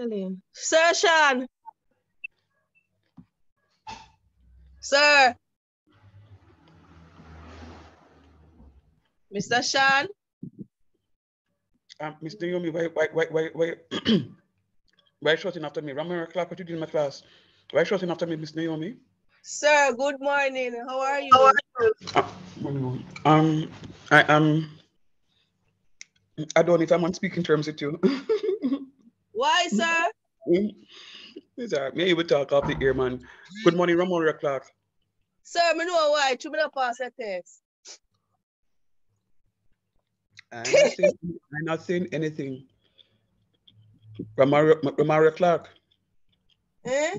Tell him. Sir Sean. Sir. Mr. Sean. Um, Miss Naomi, why, why, why, why, why, why shouting after me? Ramiro Clark, what you doing in my class? Why shouting after me, Miss Naomi? Sir, good morning. How are you? How are you? Uh, um, I am. I don't know if I'm on speaking terms with you. Why, sir? It's all right. Maybe we talk off the ear, man. Good morning, Ramon Clark. Sir, I know why. You not pass a test. I'm not saying, I'm not saying anything. Ramaria Clark. Eh?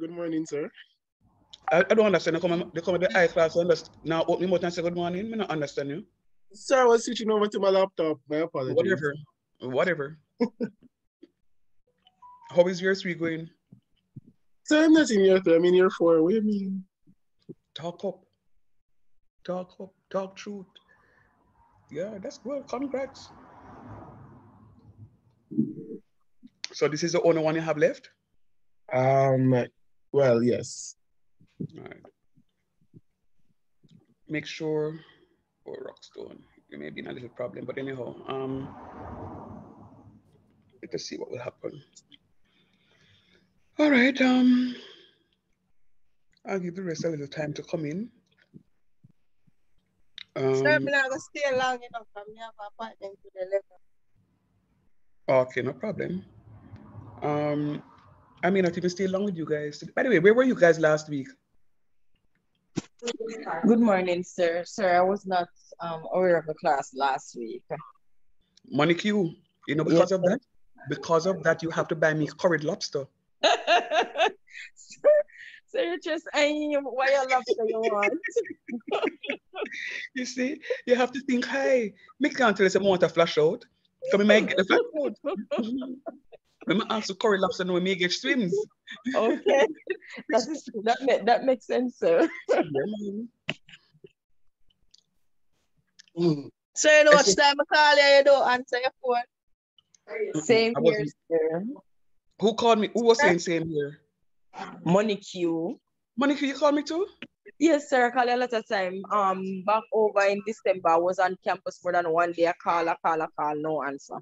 Good morning, sir. I, I don't understand. They come, they come with the I class. Understand. Now, open mouth and say good morning. I don't understand you. Sir, I was switching over to my laptop. My apologies. Whatever. Whatever. How is your three going? So I'm not in year three. I'm in year four. What do you mean? Talk up. Talk up. Talk truth. Yeah, that's good. Congrats. So this is the only one you have left? Um, well, yes. All right. Make sure, or oh, Rockstone, you may be in a little problem, but anyhow, um, let's see what will happen. All right, um, I'll give the rest a little time to come in. Um, Sir, I'm not gonna stay long enough. I'm have an appointment to the Okay, no problem. Um, I may not even stay long with you guys. By the way, where were you guys last week? Good morning, sir. Sir, I was not um, aware of the class last week. Monique, you know, because yes, of that, because of that, you have to buy me curried lobster. So you're just aim what your lobster you want. you see, you have to think, hey, me can't tell us I want to flash out. Come in, make get the flash out. When I ask the curry lobster, no, me get swims. Okay, that is that make, that makes sense, sir. mm. So you know what time I call you, you don't answer your phone. Same here, sir. Who called me? Who was saying same here? Monique. Money Q, you called me too? Yes, sir. I called you a lot of time. Um, back over in December, I was on campus more than one day. I call, I call, I call, no answer.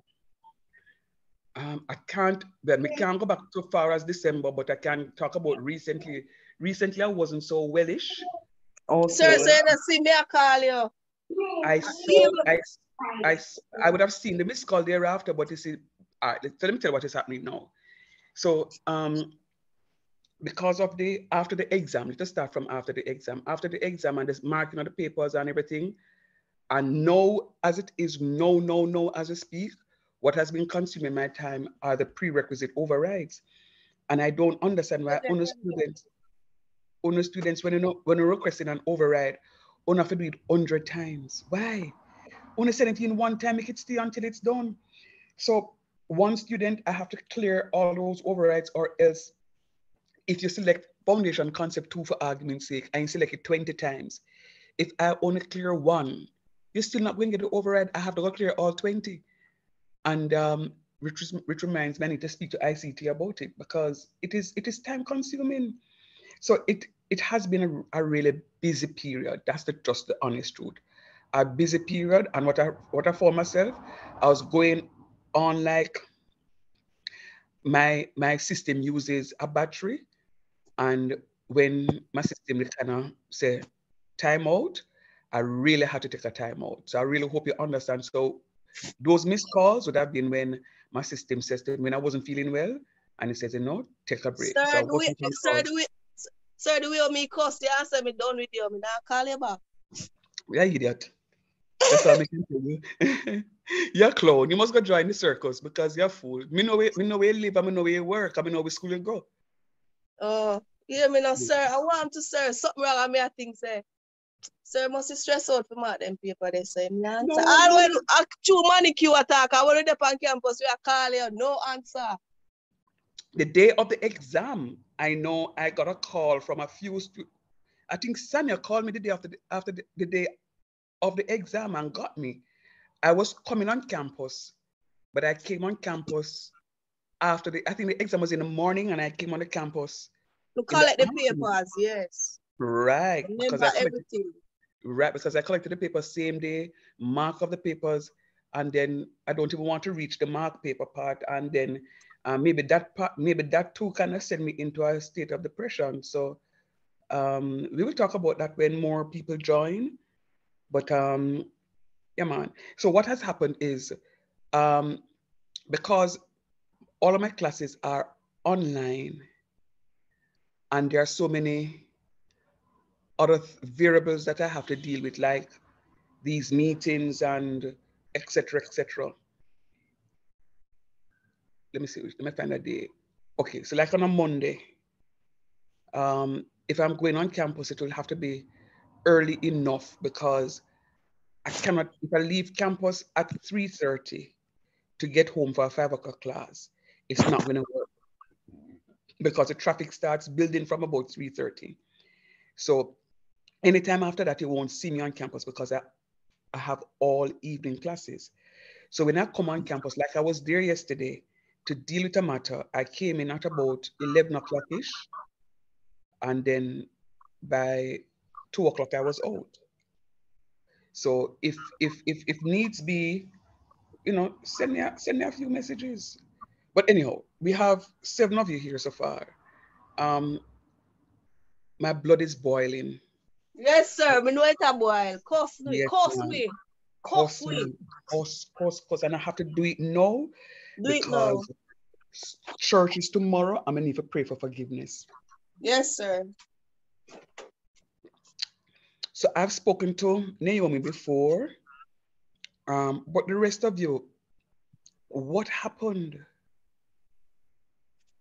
Um, I can't, well, we can't go back too far as December, but I can talk about recently. Recently, I wasn't so wellish. Okay. Sir, say that see me, I call you. I saw, I, I, I would have seen the missed call thereafter, but you see, all right, so let me tell you what is happening now. So um, because of the, after the exam, let's start from after the exam. After the exam and this marking of the papers and everything, and know as it is, no, no, no, as I speak, what has been consuming my time are the prerequisite overrides. And I don't understand why honor students, honor students, when you know, when you're requesting an override, only have to do it 100 times. Why? Only 17 one time, make it stay until it's done. So one student, I have to clear all those overrides or else if you select foundation concept two for argument's sake and you select it 20 times, if I only clear one, you're still not going to get the override. I have to go clear all 20. And um, which, which reminds me, I need to speak to ICT about it because it is it is time consuming. So it it has been a, a really busy period. That's the just the honest truth. A busy period. And what I what I found myself, I was going on like my my system uses a battery and when my system kind of say time out i really had to take a time out so i really hope you understand so those missed calls would have been when my system says that when i wasn't feeling well and it says you know take a break sir, so do we, sir, do we, sir, do we owe me cost the answer me done with you me now call you back yeah idiot that's all I can tell you. you're clown. You must go join the circus because you're fool. Me know where, me know where you live, I me know where you work, I me know where school you go. Oh, yeah, me know, sir. I want to, sir. Something wrong with me, I think, sir. Sir must be stressed out for my them paper they say. No answer. No, All when I chew manicure attack, I want to on campus, we are calling you, no answer. The day of the exam, I know I got a call from a few students. I think Sanya called me the day after the, after the, the day of the exam and got me. I was coming on campus, but I came on campus after the, I think the exam was in the morning and I came on the campus. To collect the papers, yes. Right. Remember Because everything. right, because I collected the papers same day, mark of the papers, and then I don't even want to reach the mark paper part. And then uh, maybe that part, maybe that too kind of send me into a state of depression. So um, we will talk about that when more people join. But um, yeah, man. So what has happened is um, because all of my classes are online and there are so many other th- variables that I have to deal with, like these meetings and etc. etc. Let me see, let me find a day. Okay, so like on a Monday, um, if I'm going on campus, it will have to be early enough because I cannot, if I leave campus at 3.30 to get home for a five o'clock class, it's not gonna work because the traffic starts building from about 3.30. So anytime after that, you won't see me on campus because I, I have all evening classes. So when I come on campus, like I was there yesterday to deal with a matter, I came in at about 11 o'clock-ish. And then by two o'clock, I was out. So if, if, if, if needs be, you know, send me, a, send me a few messages. But anyhow, we have seven of you here so far. Um, my blood is boiling. Yes, sir. Me know it a boil. Cuff me, Yes, ma'am. me, Course, me. course, course, course. And I have to do it now Do it now. church is tomorrow. I'm gonna need to pray for forgiveness. Yes, sir. So I've spoken to Naomi before, um, but the rest of you, what happened?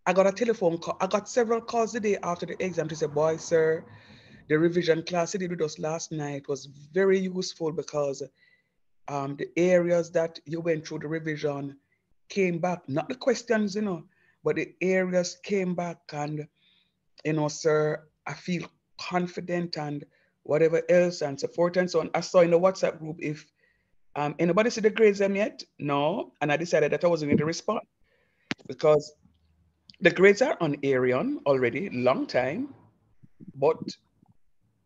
I got a telephone call. I got several calls the day after the exam to say, boy, sir, the revision class you did with us last night was very useful because um, the areas that you went through the revision came back, not the questions, you know, but the areas came back and, you know, sir, I feel confident and whatever else and support and so on. I saw in the WhatsApp group if um, anybody see the grades them yet? No. And I decided that I wasn't going to respond because the grades are on Arion already, long time, but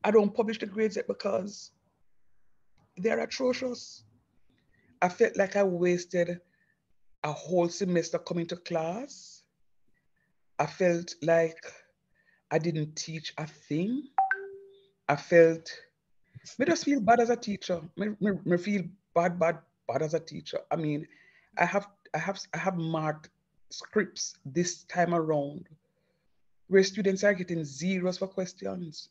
I don't publish the grades yet because they're atrocious. I felt like I wasted a whole semester coming to class. I felt like I didn't teach a thing. I felt, me just feel bad as a teacher. Me, me feel bad, bad, bad as a teacher. I mean, I have, I have, I have marked scripts this time around where students are getting zeros for questions.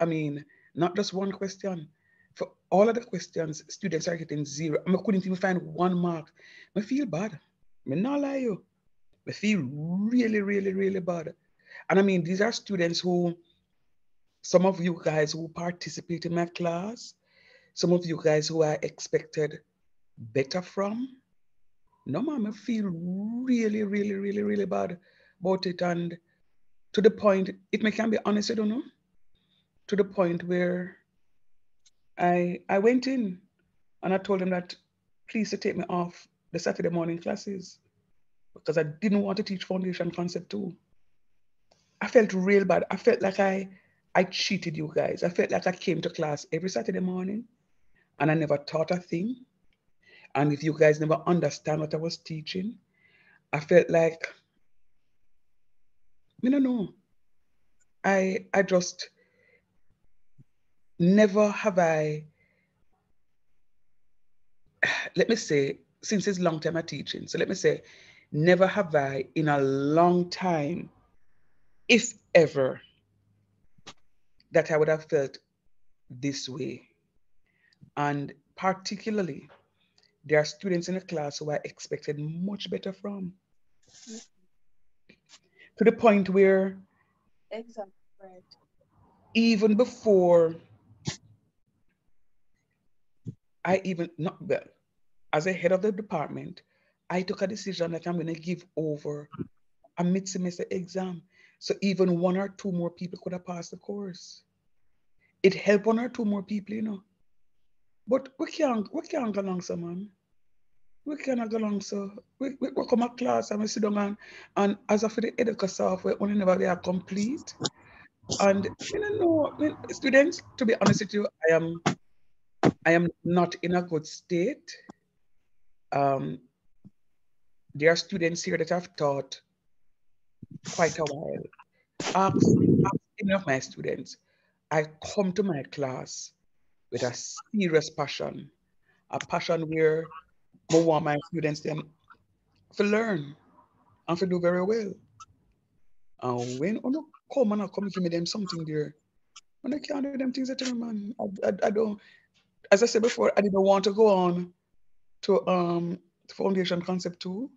I mean, not just one question. For all of the questions, students are getting zero. I couldn't even find one mark. I feel bad. I not lie you. I feel really, really, really bad. And I mean, these are students who, some of you guys who participate in my class, some of you guys who I expected better from. No, ma'am, I feel really, really, really, really bad about it. And to the point, if I can be honest, I don't know, to the point where I I went in and I told him that please to take me off the Saturday morning classes because I didn't want to teach foundation concept two. I felt real bad. I felt like I I cheated you guys. I felt like I came to class every Saturday morning and I never taught a thing. And if you guys never understand what I was teaching, I felt like, don't know. I I just never have I, let me say, since it's long time I teaching, so let me say, never have I in a long time, if ever, that I would have felt this way. And particularly, there are students in the class who I expected much better from. To the point where Exactly. Right. even before I even not well, as a head of the department, I took a decision that I'm going to give over a mid-semester exam. So even one or two more people could have passed the course. It helped one or two more people, you know. But we can't we can't go along, so man. we cannot go along, so we, we, we come a class and we sit down and, and as of the educator software, only never they are complete. And you know, no, students, to be honest with you, I am I am not in a good state. Um, there are students here that I've taught quite a while. Ask, ask any of my students. I come to my class with a serious passion, a passion where I want my students them to learn and to do very well. And when you come and I come give me them something there, when I can't do them things that tell man, I, I, I don't, as I said before, I didn't want to go on to um foundation concept two.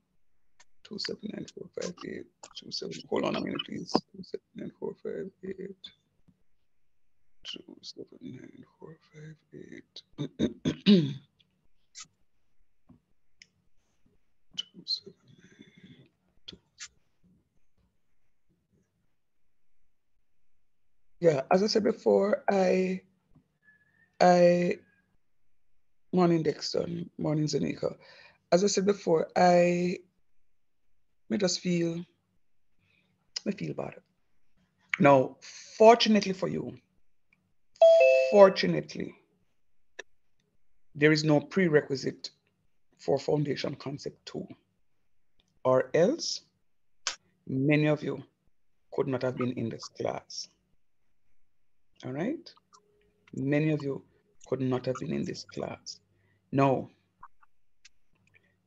Two seven nine four five eight two seven. Hold on a minute, please. Two seven nine four five eight. Two seven nine four five eight. two seven nine two. Yeah, as I said before, I I morning Dexter, morning Zanika. As I said before, I may just feel I feel bad. Now, fortunately for you, fortunately, there is no prerequisite for foundation concept two, or else many of you could not have been in this class. All right? Many of you could not have been in this class. Now,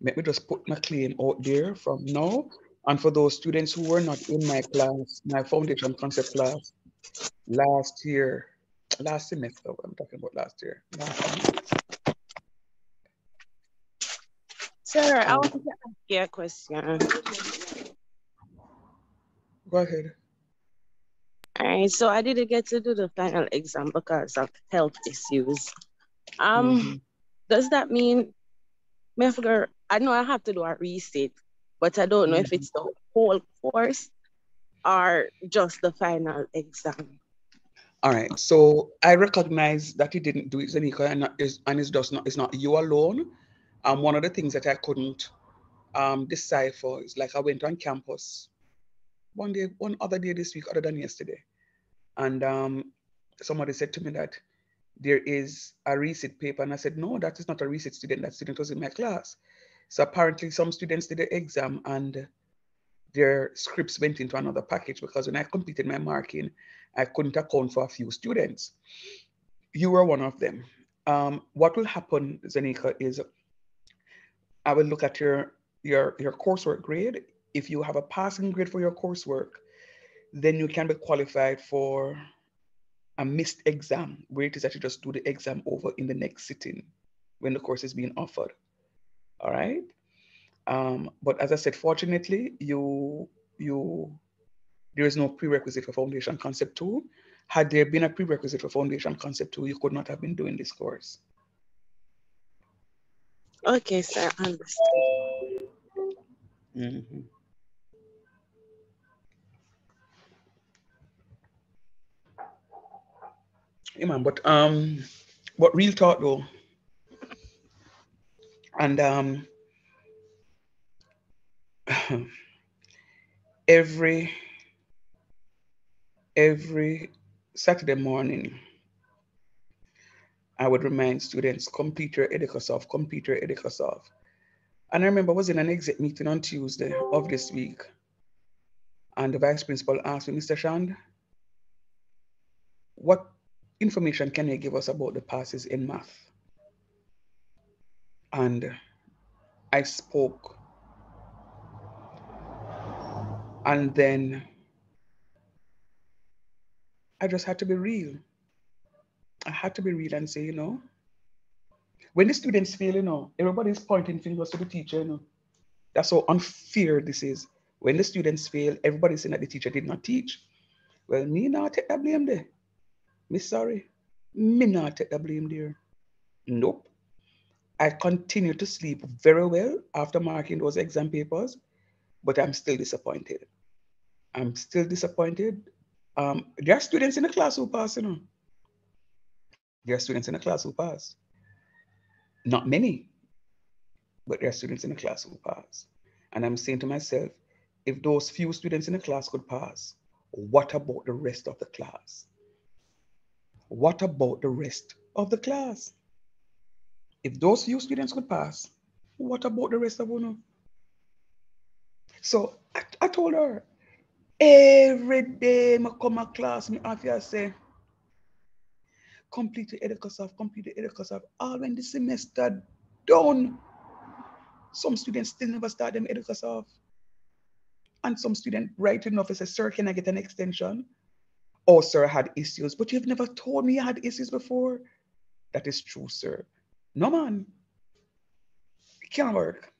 let me just put my claim out there from now. And for those students who were not in my class, my foundation concept class last year, last semester, I'm talking about last year. Last Sir, I want to ask you a question. Go ahead. All right, so I didn't get to do the final exam because of health issues. Um, mm-hmm. does that mean I figure I know I have to do a resit, but I don't know mm-hmm. if it's the whole course or just the final exam. All right. So I recognize that he didn't do it, Zanika, and is and it's just not it's not you alone. Um, one of the things that I couldn't um decipher is like I went on campus one day, one other day this week, other than yesterday, and um, somebody said to me that there is a resit paper. And I said, no, that is not a resit student. That student was in my class. So apparently some students did the exam and their scripts went into another package because when I completed my marking, I couldn't account for a few students. You were one of them. Um, what will happen, Zanika, is I will look at your, your, your coursework grade. If you have a passing grade for your coursework, then you can be qualified for a missed exam where it is that you just do the exam over in the next sitting when the course is being offered. All right. Um, but as I said, fortunately, you you there is no prerequisite for foundation concept two. Had there been a prerequisite for foundation concept two, you could not have been doing this course. Okay, sir, understood. Mm -hmm. Yeah, man, but um, but real talk though, and um, every every Saturday morning, I would remind students, EducaSoft, complete your EducaSoft. And I remember I was in an exit meeting on Tuesday of this week. And the vice principal asked me, Mr. Shand, what information can you give us about the passes in math? And I spoke. And then I just had to be real. I had to be real and say, you know, when the students fail, you know, everybody's pointing fingers to the teacher, you know. That's how unfair this is. When the students fail, everybody's saying that the teacher did not teach. Well, me not take that blame there. Me sorry. Me not take the blame there. Nope. I continue to sleep very well after marking those exam papers, but I'm still disappointed. I'm still disappointed. Um, there are students in the class who pass, you know. There are students in the class who pass. Not many. but there are students in the class who pass. And I'm saying to myself, if those few students in the class could pass, what about the rest of the class? What about the rest of the class? If those few students could pass, what about the rest of UNO? So I, I told her, every day I come to class, me have to say, complete the EducaSoft, complete the EducaSoft. All when the semester done, some students still never start them EducaSoft. And some student writing off and say, sir, can I get an extension? Oh, sir, I had issues, but you've never told me you had issues before. That is true, sir. No, man. It can't work.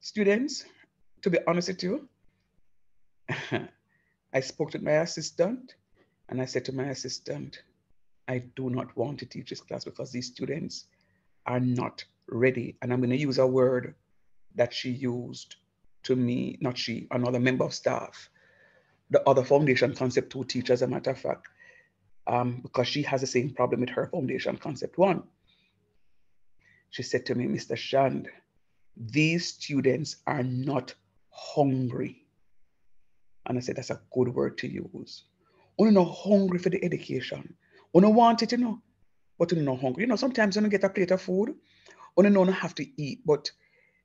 Students, to be honest with you, I spoke to my assistant and I said to my assistant, I do not want to teach this class because these students are not ready. And I'm going to use a word that she used to me, not she, another member of staff, the other foundation concept two teachers, as a matter of fact, um, because she has the same problem with her foundation concept one. She said to me, Mr. Shand, these students are not hungry. And I said, that's a good word to use. Only not hungry for the education. Only want it, you know, but only not hungry. You know, sometimes you get a plate of food, only know not have to eat, but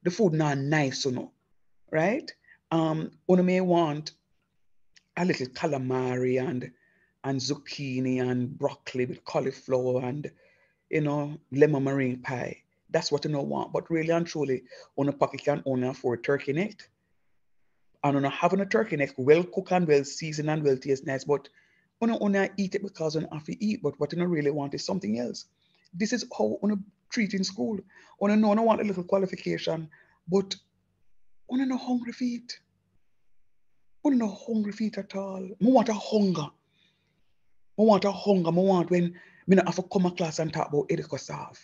the food not nice, you know, right? Um, only may want a little calamari and and zucchini and broccoli with cauliflower and you know lemon meringue pie. That's what you know want. But really and truly, on a pocket can only afford turkey neck. And on having a turkey neck, well cooked and well seasoned and well taste nice, but on only eat it because on have to eat, but what don't really want is something else. This is how on treat in school. On a no, I want a little qualification, but on no hungry feet. On no hungry feet at all. I want a hunger. I want a hunger. I want when me not have to come to class and talk about EducaSoft.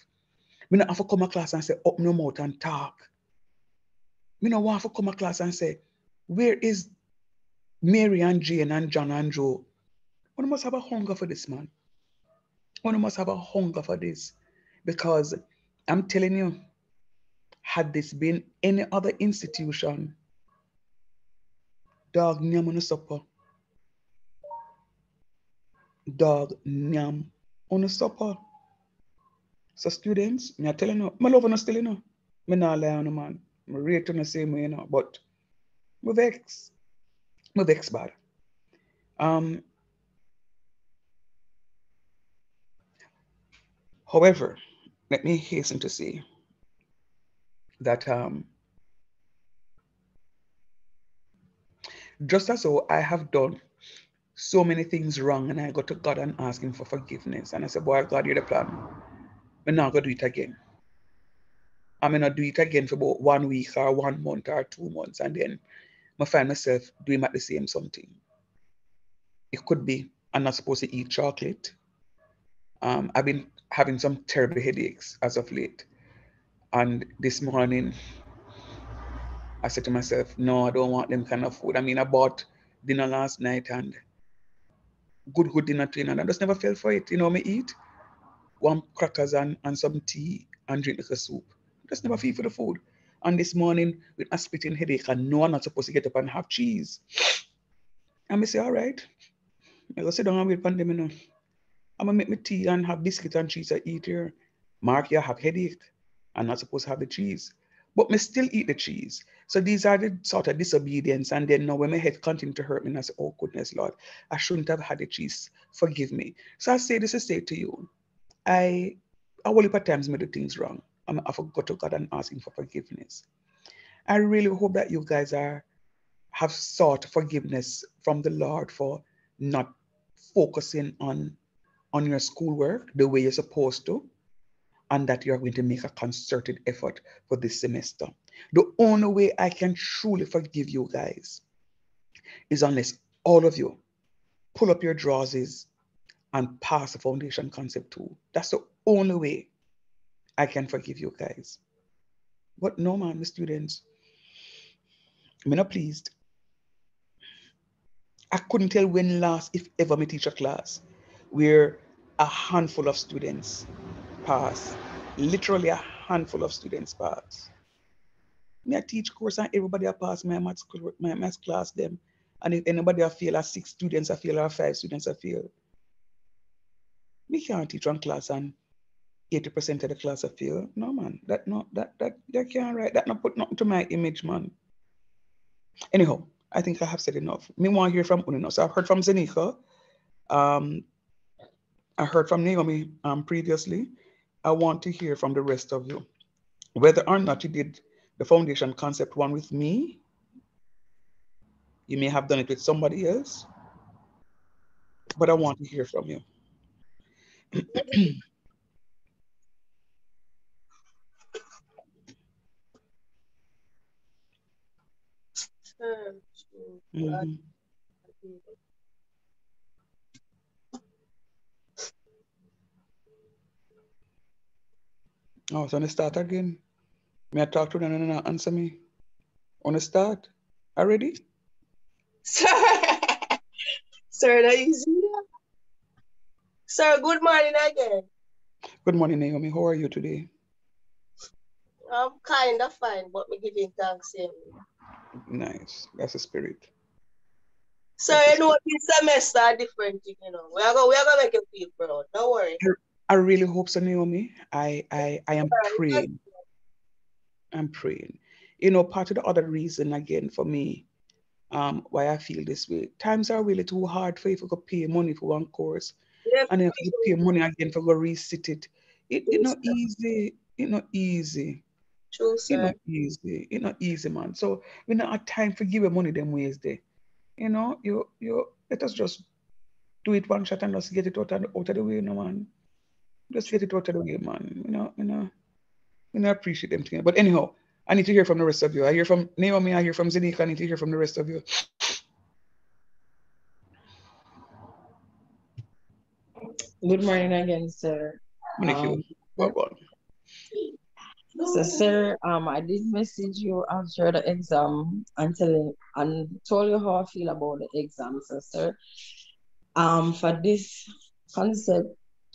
Me not have to come to class and say up no mouth and talk. Me not want to come to class and say, where is Mary and Jane and John and Joe? One must have a hunger for this, man. One must have a hunger for this. Because I'm telling you, had this been any other institution, dog nyam on supper. Dog nyam on a supper. So students, me are telling you, my love on still you. Me not lie on a man. Me rate on the same way, you know, but me vex. Me vex bad. Um, however, let me hasten to say that um, just as though I have done so many things wrong and I go to God and ask him for forgiveness. And I said, boy, God, you're the plan. But now I'm not going to do it again. I'm going to do it again for about one week or one month or two months. And then I find myself doing at the same something. It could be I'm not supposed to eat chocolate. Um, I've been having some terrible headaches as of late. And this morning, I said to myself, no, I don't want them kind of food. I mean, I bought dinner last night and good, good dinner too, and I just never fell for it. You know, me eat one crackers and, and some tea and drink like a soup. I just never feel for the food. And this morning, with a splitting headache, and no, I'm not supposed to get up and have cheese. And I say, all right, I go sit down and wait for them. I'm gonna make my tea and have biscuit and cheese I eat here. Mark, you have headache. I'm not supposed to have the cheese. But me still eat the cheese. So these are the sort of disobedience. And then now when my head continue to hurt me, and I say, oh goodness, Lord, I shouldn't have had the cheese. Forgive me. So I say this to say to you, I I will at times made the things wrong. I'm I forgot to God and asking for forgiveness. I really hope that you guys are have sought forgiveness from the Lord for not focusing on on your schoolwork the way you're supposed to, and that you're going to make a concerted effort for this semester. The only way I can truly forgive you guys is unless all of you pull up your drawers and pass the foundation concept two. That's the only way I can forgive you guys. But no, man, the students, I'm not pleased. I couldn't tell when last, if ever, me teach a class where a handful of students pass, literally a handful of students pass. Me I teach course and everybody I pass my maths, my maths class them. And if anybody I feel as six students I feel or five students I feel. Me can't teach one class and 80% of the class I feel. No man, that not that that that can't write. That not put nothing to my image, man. Anyhow, I think I have said enough. Me want to hear from Unino. So I've heard from Zenika. Um, I heard from Naomi um, previously. I want to hear from the rest of you. Whether or not you did the foundation concept one with me, you may have done it with somebody else, but I want to hear from you. Mhm. Oh, so let's start again. May I talk to them and answer me? Want to start? Already? Sir, sir, that easy. Sir, good morning again. Good morning, Naomi. How are you today? I'm kind of fine, but me giving thanks him. Nice. That's the spirit. Sir, you know this semester are different, you know. We are gonna we are gonna make you feel proud. Don't worry. I really hope so, Naomi. I I I am praying. I'm praying. You know, part of the other reason again for me, um, why I feel this way. Times are really too hard for you to go pay money for one course. And then if you pay money again for go resit it. It it not easy. It not easy. True, It sir. not easy. It not easy, man. So we not have time for give you money them ways there. You know, you you let us just do it one shot and just get it out of, out of the way, you know, man. Just get it out of the way, man. You know, you know, you know, I appreciate them things. But anyhow, I need to hear from the rest of you. I hear from Naomi, I hear from Zenika, I need to hear from the rest of you. Good morning again, sir. Thank you. Um, Well, well. So, sir, um, I did message you after the exam and tell and told you how I feel about the exam, so, sir. Um, for this concept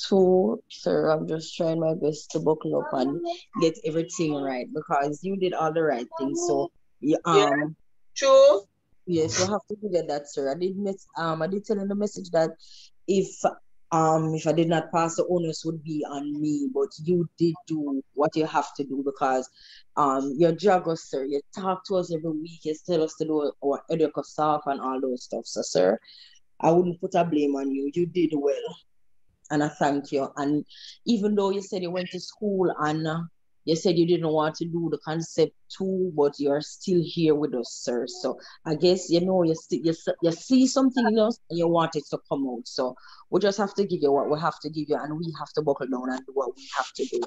two, sir, I'm just trying my best to buckle up and get everything right because you did all the right things. So, Yeah. um, True. Yes, you have to forget that, sir. I did miss, um I did tell in the message that if um if I did not pass, the onus would be on me, but you did do what you have to do because um you're juggle, sir. You talk to us every week, you tell us to do our educate and all those stuff. So, sir, I wouldn't put a blame on you. You did well. And I thank you. And even though you said you went to school and uh, you said you didn't want to do the concept two, but you're still here with us, sir. So I guess you know you see you, you see something in us and you want it to come out. So we just have to give you what we have to give you, and we have to buckle down and do what we have to do.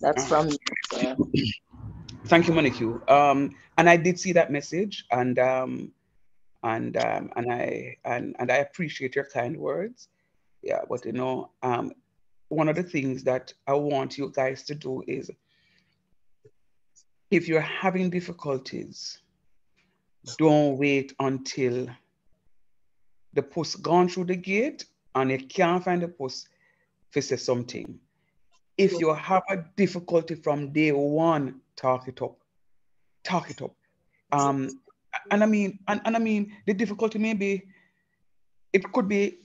That's from me, sir. Thank you, Monique. Um, and I did see that message, and um, and um, and I and and I appreciate your kind words. Yeah, but you know, um, one of the things that I want you guys to do is, if you're having difficulties, don't wait until the post gone through the gate and you can't find the post to say something. If you have a difficulty from day one, talk it up. Talk it up. Um, and I mean, and, and I mean, the difficulty may be, it could be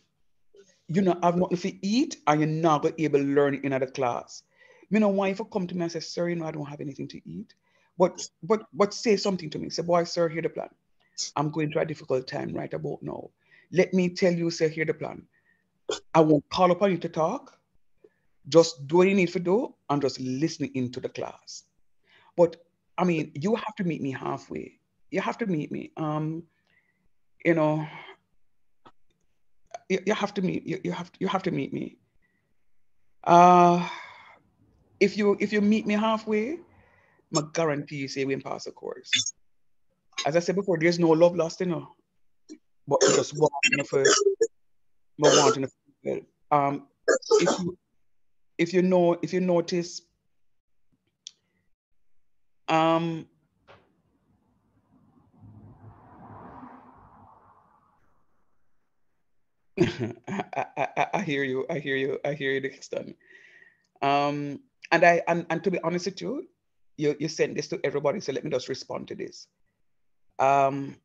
you not have nothing to eat and you're not gonna be able to learn in other class. You know, why if you come to me and say, sir, you know, I don't have anything to eat. But but but say something to me. Say, boy, sir, here the plan. I'm going through a difficult time right about now. Let me tell you, sir, here the plan. I won't call upon you to talk. Just do what you need to do and just listening into the class. But I mean, you have to meet me halfway. You have to meet me. Um, you know, you, you have to meet you, you have you have to meet me. Uh if you if you meet me halfway, my guarantee you say we pass the course. As I said before, there's no love lost, you. But just want you know, for we want you know, for- um if you if you know if you notice um I, I, I, hear you. I hear you. I hear you, Dixon. Um, and I and, and to be honest with you, you you sent this to everybody, so let me just respond to this. Um,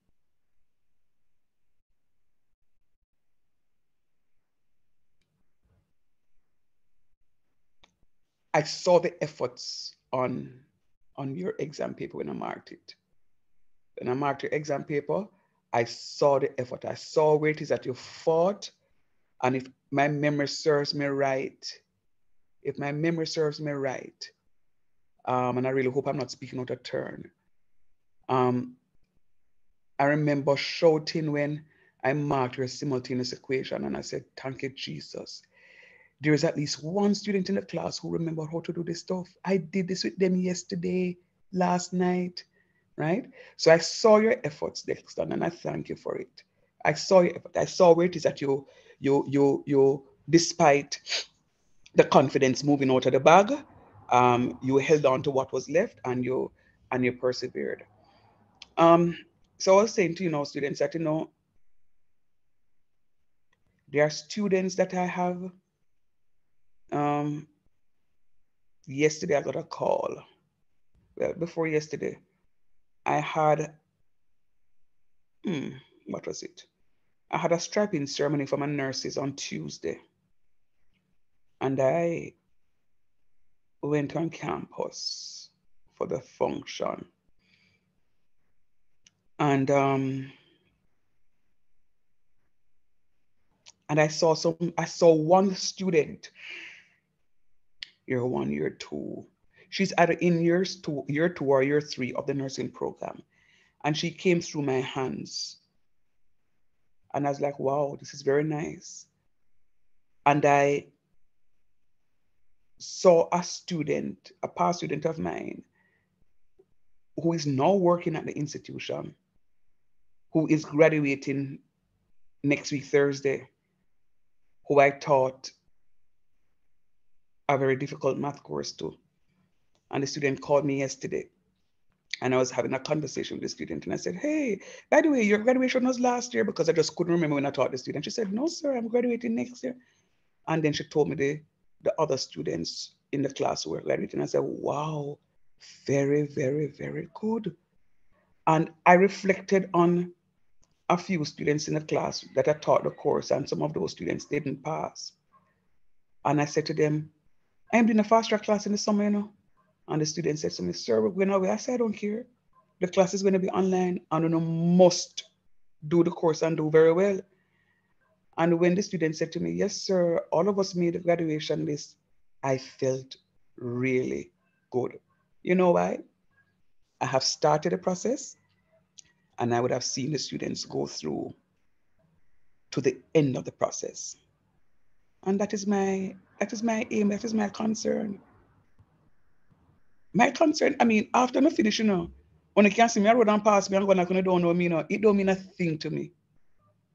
I saw the efforts on on your exam paper when I marked it. When I marked your exam paper, I saw the effort. I saw where it is that you fought. And if my memory serves me right, if my memory serves me right, um, and I really hope I'm not speaking out of turn, um, I remember shouting when I marked your simultaneous equation and I said, thank you, Jesus. There is at least one student in the class who remember how to do this stuff. I did this with them yesterday, last night, right? So I saw your efforts, Dexter, and I thank you for it. I saw. I saw where it is that you, you, you, you, despite the confidence moving out of the bag, um, you held on to what was left and you and you persevered. Um, so I was saying to you know, students that you know, there are students that I have. Um, yesterday I got a call. Well, before yesterday, I had, hmm, what was it? I had a strapping ceremony for my nurses on Tuesday. And I went on campus for the function. And um, and I saw some, I saw one student, year one, year two, She's either in years two, year two or year three of the nursing program. And she came through my hands. And I was like, wow, this is very nice. And I saw a student, a past student of mine, who is now working at the institution, who is graduating next week, Thursday, who I taught a very difficult math course to. And the student called me yesterday. And I was having a conversation with the student. And I said, Hey, by the way, your graduation was last year because I just couldn't remember when I taught the student. She said, No, sir, I'm graduating next year. And then she told me the, the other students in the class were graduating. I said, Wow, very, very, very good. And I reflected on a few students in the class that I taught the course, and some of those students didn't pass. And I said to them, I am doing a fast track class in the summer, you know. And the student said to me, sir, we're going away. I said, I don't care. The class is going to be online and you must do the course and do very well. And when the student said to me, yes, sir, all of us made the graduation list, I felt really good. You know why? I have started a process and I would have seen the students go through to the end of the process. And that is my that is my aim, that is my concern. My concern, I mean, after I finish, you know, when you can see me, I road and pass me, I'm gonna don't know me, you know, it don't mean a thing to me.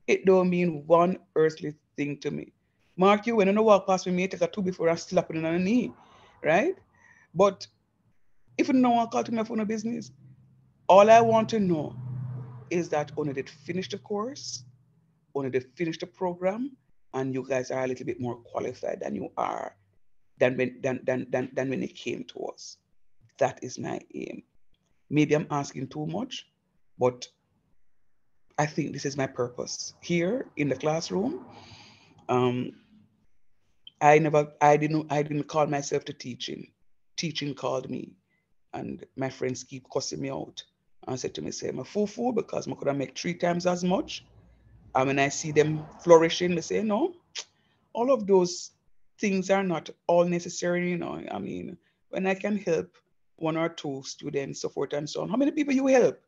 It don't mean one earthly thing to me. Mark you, when you know walk past me, me take a two before I slap it on the knee, right? But if no one call to me for no business, all I want to know is that only did finish the course, only did finish the program, and you guys are a little bit more qualified than you are than when than than than, than when it came to us. That is my aim. Maybe I'm asking too much, but I think this is my purpose here in the classroom. Um, I never, I didn't, I didn't call myself to teaching. Teaching called me, and my friends keep cussing me out. And said to me, "Say I'm a fool because I could have make three times as much." And when I see them flourishing, they say, "No, all of those things are not all necessary." You know, I mean, when I can help one or two students, so forth and so on. How many people you help?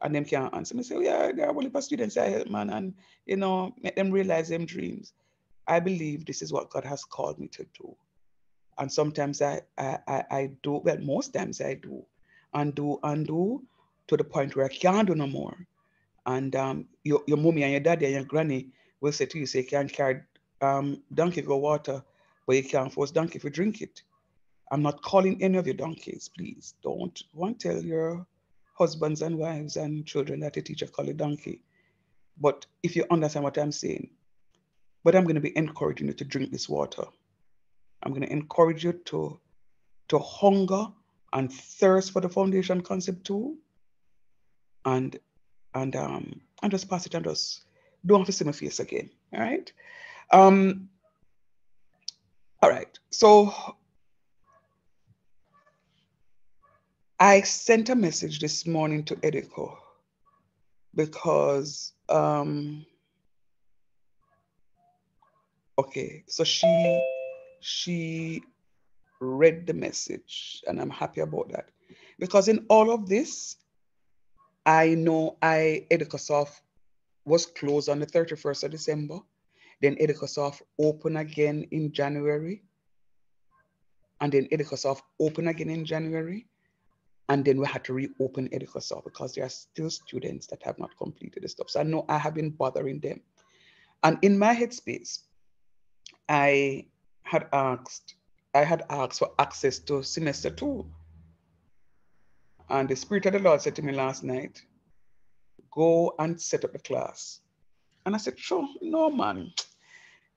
And them can't answer me. Say, oh, yeah, there are only students I help, man, and you know, make them realize them dreams. I believe this is what God has called me to do. And sometimes I, I, I, I do, well, most times I do, and do and do to the point where I can't do no more. And um, your, your mommy and your daddy and your granny will say to you, say, you can't carry um, donkey for water, but you can't force donkey to drink it. I'm not calling any of your donkeys, please. Don't want to tell your husbands and wives and children that a teacher called a donkey. But if you understand what I'm saying, but I'm going to be encouraging you to drink this water. I'm going to encourage you to to hunger and thirst for the foundation concept too. And and um and just pass it and just don't have to see my face again. All right. Um all right. So I sent a message this morning to Edico because um okay, so she she read the message and I'm happy about that. Because in all of this, I know I Educasoft was closed on the 31st of December. Then Educasoft open again in January. And then Educasoft open again in January. And then we had to reopen Educasoft because there are still students that have not completed the stuff. So I know I have been bothering them. And in my headspace, I had asked, I had asked for access to semester two. And the Spirit of the Lord said to me last night, go and set up the class. And I said, sure, no man,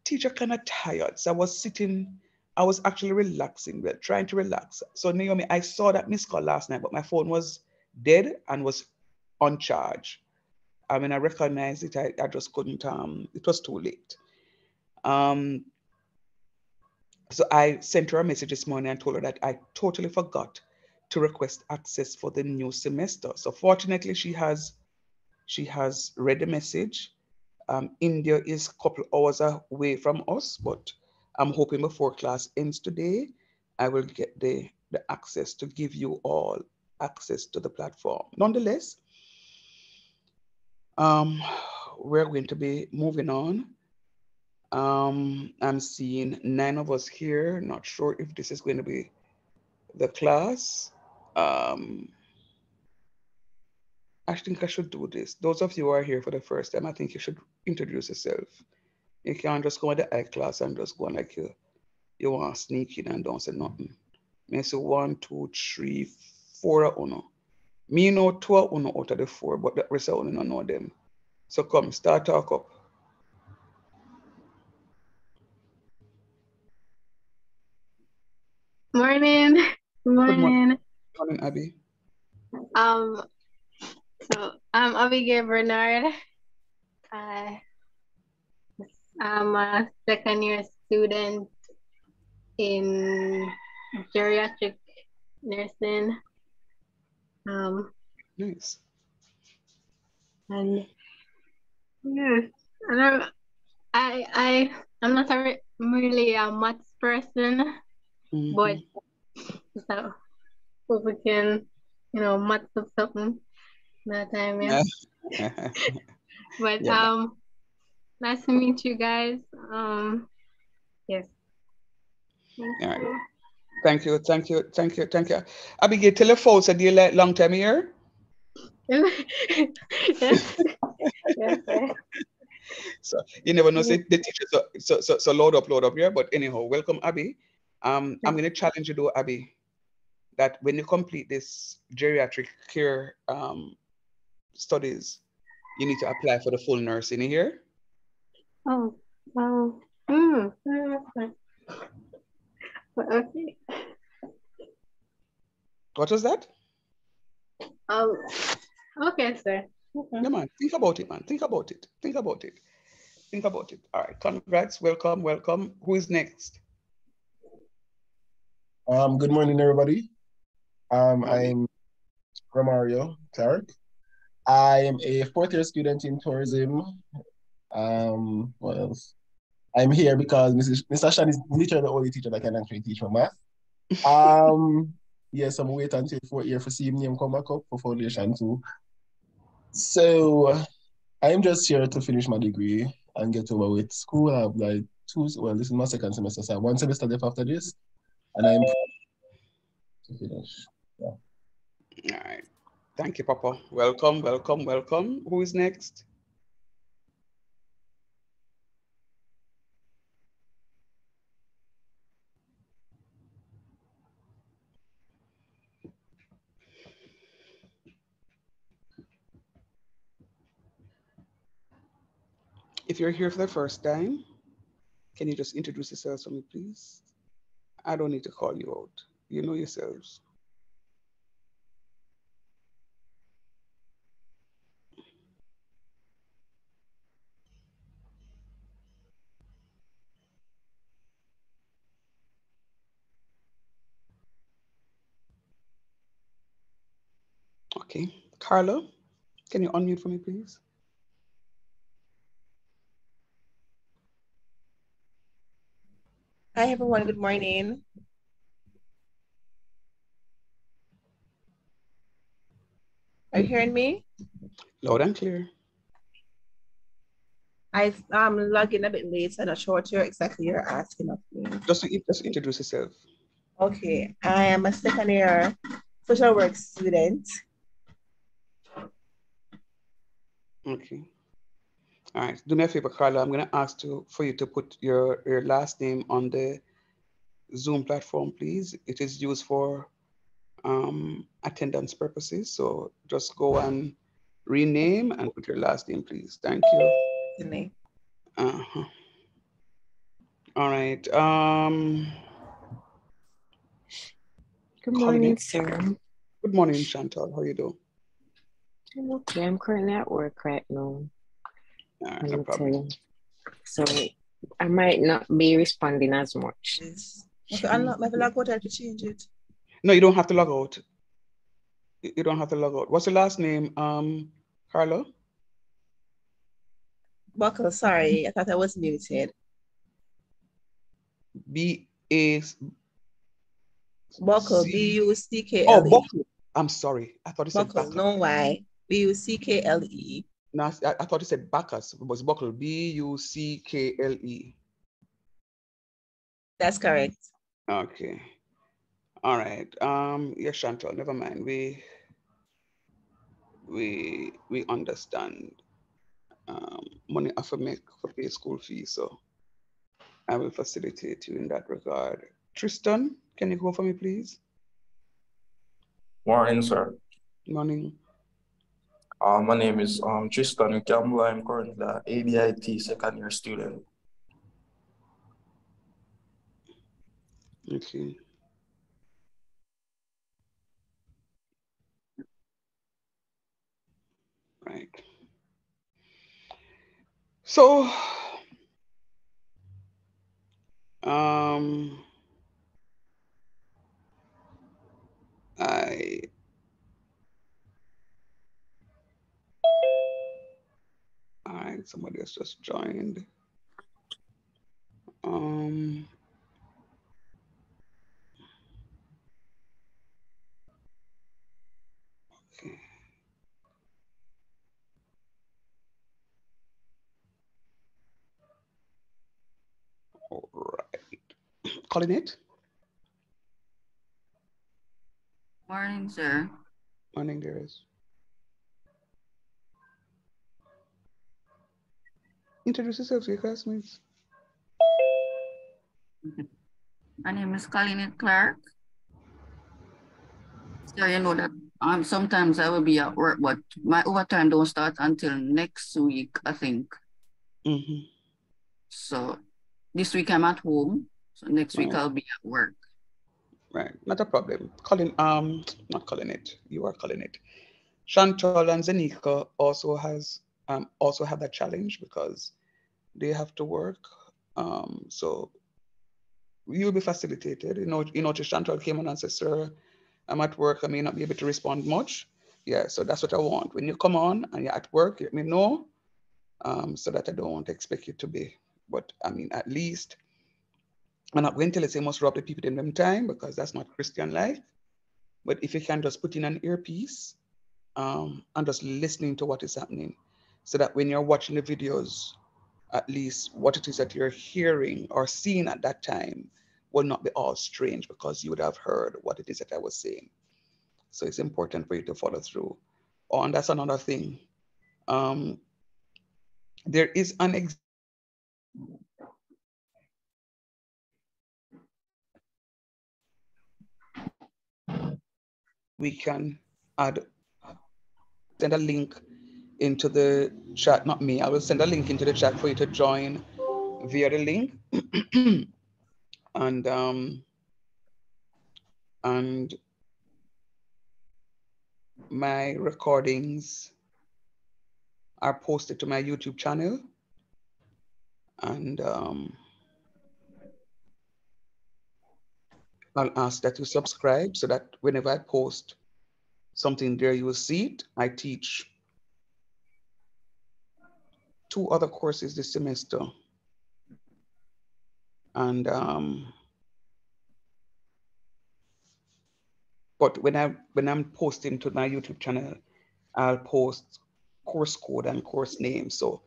teacher kind of tired. So I was sitting, I was actually relaxing, trying to relax. So Naomi, I saw that missed call last night, but my phone was dead and was on charge. I mean, I recognized it, I, I just couldn't, um, it was too late. Um, so I sent her a message this morning and told her that I totally forgot to request access for the new semester. So fortunately, she has she has read the message. Um, India is a couple hours away from us, but I'm hoping before class ends today, I will get the, the access to give you all access to the platform. Nonetheless, um, we're going to be moving on. Um, I'm seeing nine of us here. Not sure if this is going to be the class. Um, I think I should do this. Those of you who are here for the first time, I think you should introduce yourself. You can't just go in the I class and just go like you, you want to sneak in and don't say nothing. Me say one, two, three, four of uno. Me know two of uno out of the four, but the rest of uno don't know them. So come, start talk up. Morning. Good morning. Good morning, morning Abby. Um, so I'm Abigail Bernard. I, I'm a second year student in geriatric nursing. Um, nice. And yes, I I I I'm not a, really a maths person. Mm-hmm. But so if we can, you know, match up something that time, yeah. but yeah. um nice to meet you guys. Um yes. Thank All right. You. Thank you, thank you, thank you, thank you. Abigail, tell the folks that you like long time here. yes. yes so you never know. Say the teachers so, so so so load up, load up here. But anyhow, welcome Abby. Um, I'm going to challenge you though, Abby, that when you complete this geriatric care um, studies, you need to apply for the full nursing here. Oh, wow. Mm. Okay. What was that? Um, okay, sir. Okay. Yeah, man. Think about it, man. Think about it. Think about it. Think about it. All right. Congrats. Welcome. Welcome. Who is next? Um, good morning, everybody. Um, I'm Romario Clark. I am a fourth year student in tourism. Um, what else? I'm here because Mrs. Mr. Shand is literally the only teacher that can actually teach my math. Um, yes, I'm waiting until fourth year for seeing name come back up for foundation too. So I'm just here to finish my degree and get over with school. I have like two, well, this is my second semester, so I have one semester left after this and I'm to finish. Yeah. All right. Thank you, Papa. Welcome, welcome, welcome. Who is next? If you're here for the first time, can you just introduce yourselves for me, please? I don't need to call you out. you know yourselves. Okay, Carla, can you unmute for me, please? Hi, everyone. Good morning. Are you hearing me? Loud and clear. I am logging a bit late, so I'm not sure what you're exactly you're asking of me. Just, just introduce yourself. Okay, I am a second year social work student. Okay. All right. Do me a favor, Carla. I'm going to ask to, for you to put your, your last name on the Zoom platform, please. It is used for um, attendance purposes. So just go and rename and put your last name, please. Thank you. The name. Uh-huh. All right. Um, Good morning, sir. good morning, Chantal. How are you doing? I'm okay. I'm currently at work right now. All right, I no will problem. So I might not be responding as much. Yes. Okay, I'm not my log out, I have to change it. No, you don't have to log out. You you don't have to log out. What's your last name, um, Carla? Buckle, sorry, I thought I was muted. B A. Buckle, C- B U C K Oh, L E. Buckle. I'm sorry. I thought you said Buckle, Bacchus. no Y. B U C K L E. No, I, I thought you said Bacchus. It was Buckle. B U C K L E. That's correct. Okay. All right. Um, yeah, Chantal, never mind. We we we understand. Um, money have make for pay school fees, so I will facilitate you in that regard. Tristan, can you go for me, please? Morning, sir. Morning. Uh, my name is um, Tristan Campbell. I'm currently an ABIT second year student. Okay. Right. So, um, I all right, somebody has just joined. Um, okay. All right. Calling it. Morning, sir. Morning, dearest. Introduce yourself to your classmates. My name is Colleen Clark. So you know that um sometimes I will be at work, but my overtime don't start until next week, I think. Mm-hmm. So this week I'm at home. So next week Right. I'll be at work. Right, not a problem. Calling, um, not calling it. You are calling it. Chantal and Zenika also has um also have that challenge because they have to work. Um, so you'll be facilitated. You know, you know, Chantal came on and said, "Sir, I'm at work. I may not be able to respond much." Yeah, so that's what I want. When you come on and you're at work, let me know, um, so that I don't expect you to be. But I mean, at least I'm not going to let's say must rob the people in them time because that's not Christian life. But if you can just put in an earpiece um, and just listening to what is happening, so that when you're watching the videos, at least what it is that you're hearing or seeing at that time will not be all strange because you would have heard what it is that I was saying. So it's important for you to follow through. Oh, and that's another thing. Um, there is an ex- we can add send a link into the chat not me i will send a link into the chat for you to join via the link and um and my recordings are posted to my YouTube channel. And um, I'll ask that you subscribe so that whenever I post something there, you will see it. I teach two other courses this semester. And um, but when I when I'm posting to my YouTube channel, I'll post course code and course name. So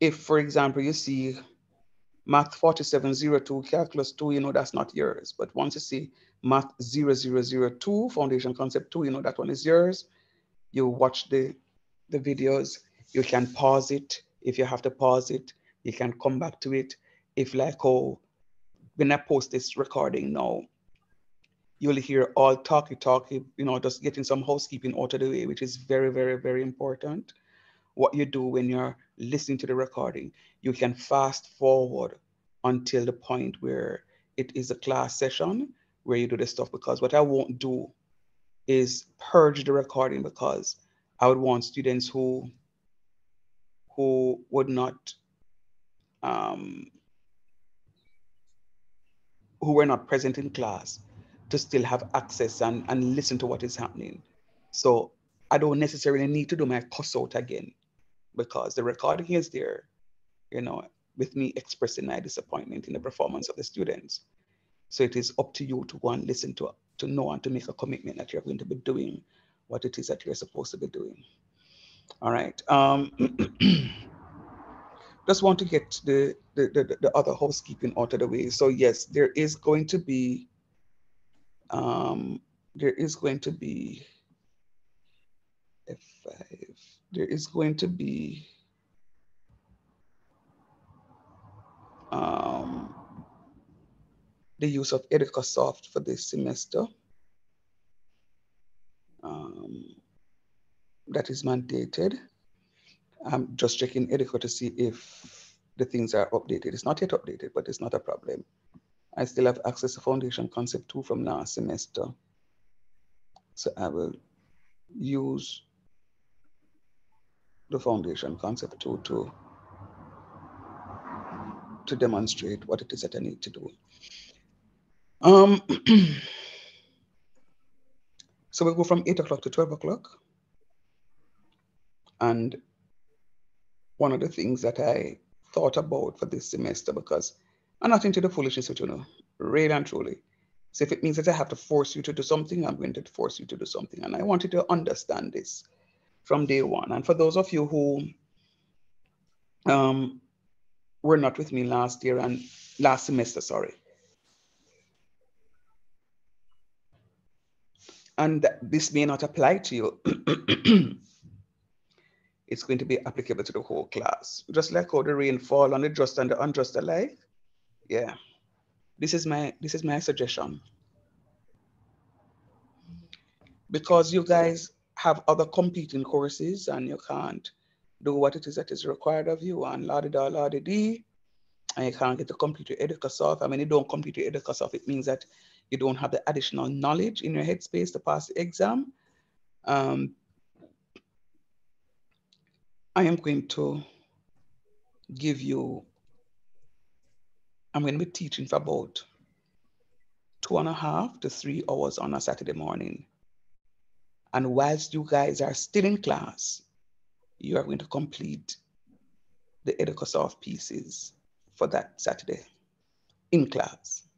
if, for example, you see Math 4702, Calculus 2, you know that's not yours. But once you see Math 0002, Foundation Concept 2, you know that one is yours. You watch the, the videos, you can pause it. If you have to pause it, you can come back to it. If like, oh, when I post this recording now, you'll hear all talky talky, you know, just getting some housekeeping out of the way, which is very, very, very important what you do when you're listening to the recording. You can fast forward until the point where it is a class session where you do the stuff because what I won't do is purge the recording because I would want students who who would not um, who were not present in class to still have access and, and listen to what is happening. So I don't necessarily need to do my cuss out again because the recording is there, you know, with me expressing my disappointment in the performance of the students. So it is up to you to go and listen to, to know and to make a commitment that you're going to be doing what it is that you're supposed to be doing. All right. Um, just want to get the, the, the, the, other housekeeping out of the way. So yes, there is going to be, um, there is going to be F5 there is going to be um, the use of EducaSoft for this semester. Um, that is mandated. I'm just checking Educa to see if the things are updated. It's not yet updated, but it's not a problem. I still have access to Foundation Concept 2 from last semester. So I will use the foundation concept 2 to, to demonstrate what it is that I need to do. Um, so we'll go from 8 o'clock to 12 o'clock. And one of the things that I thought about for this semester, because I'm not into the foolishness, you know, really and truly. So if it means that I have to force you to do something, I'm going to force you to do something. And I wanted to understand this from day one. And for those of you who um, were not with me last year and last semester, sorry. And this may not apply to you. it's going to be applicable to the whole class. Just like how the rain fall on the just and the unjust alike. Yeah. This is my this is my suggestion. Because you guys have other competing courses and you can't do what it is that is required of you and la di da la di di and you can't get to complete your EducaSoft. I mean, you don't complete your EducaSoft, it means that you don't have the additional knowledge in your headspace to pass the exam. Um, I am going to give you, I'm going to be teaching for about two and a half to three hours on a Saturday morning. And whilst you guys are still in class, you are going to complete the EducaSoft pieces for that Saturday in class.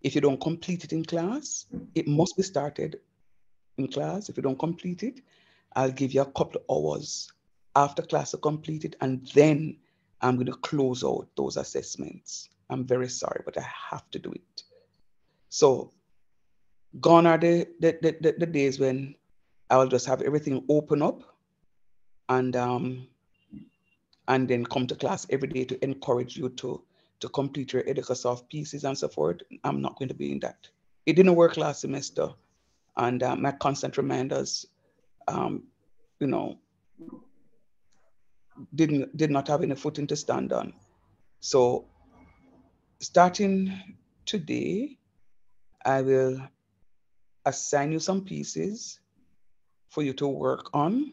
If you don't complete it in class, it must be started in class. If you don't complete it, I'll give you a couple of hours after class to completed, and then I'm going to close out those assessments. I'm very sorry, but I have to do it. So Gone are the, the, the, the days when I will just have everything open up and um, and then come to class every day to encourage you to to complete your EducaSoft pieces and so forth. I'm not going to be in that. It didn't work last semester, and uh, my constant reminders, um, you know, didn't did not have any footing to stand on. So, starting today, I will assign you some pieces for you to work on.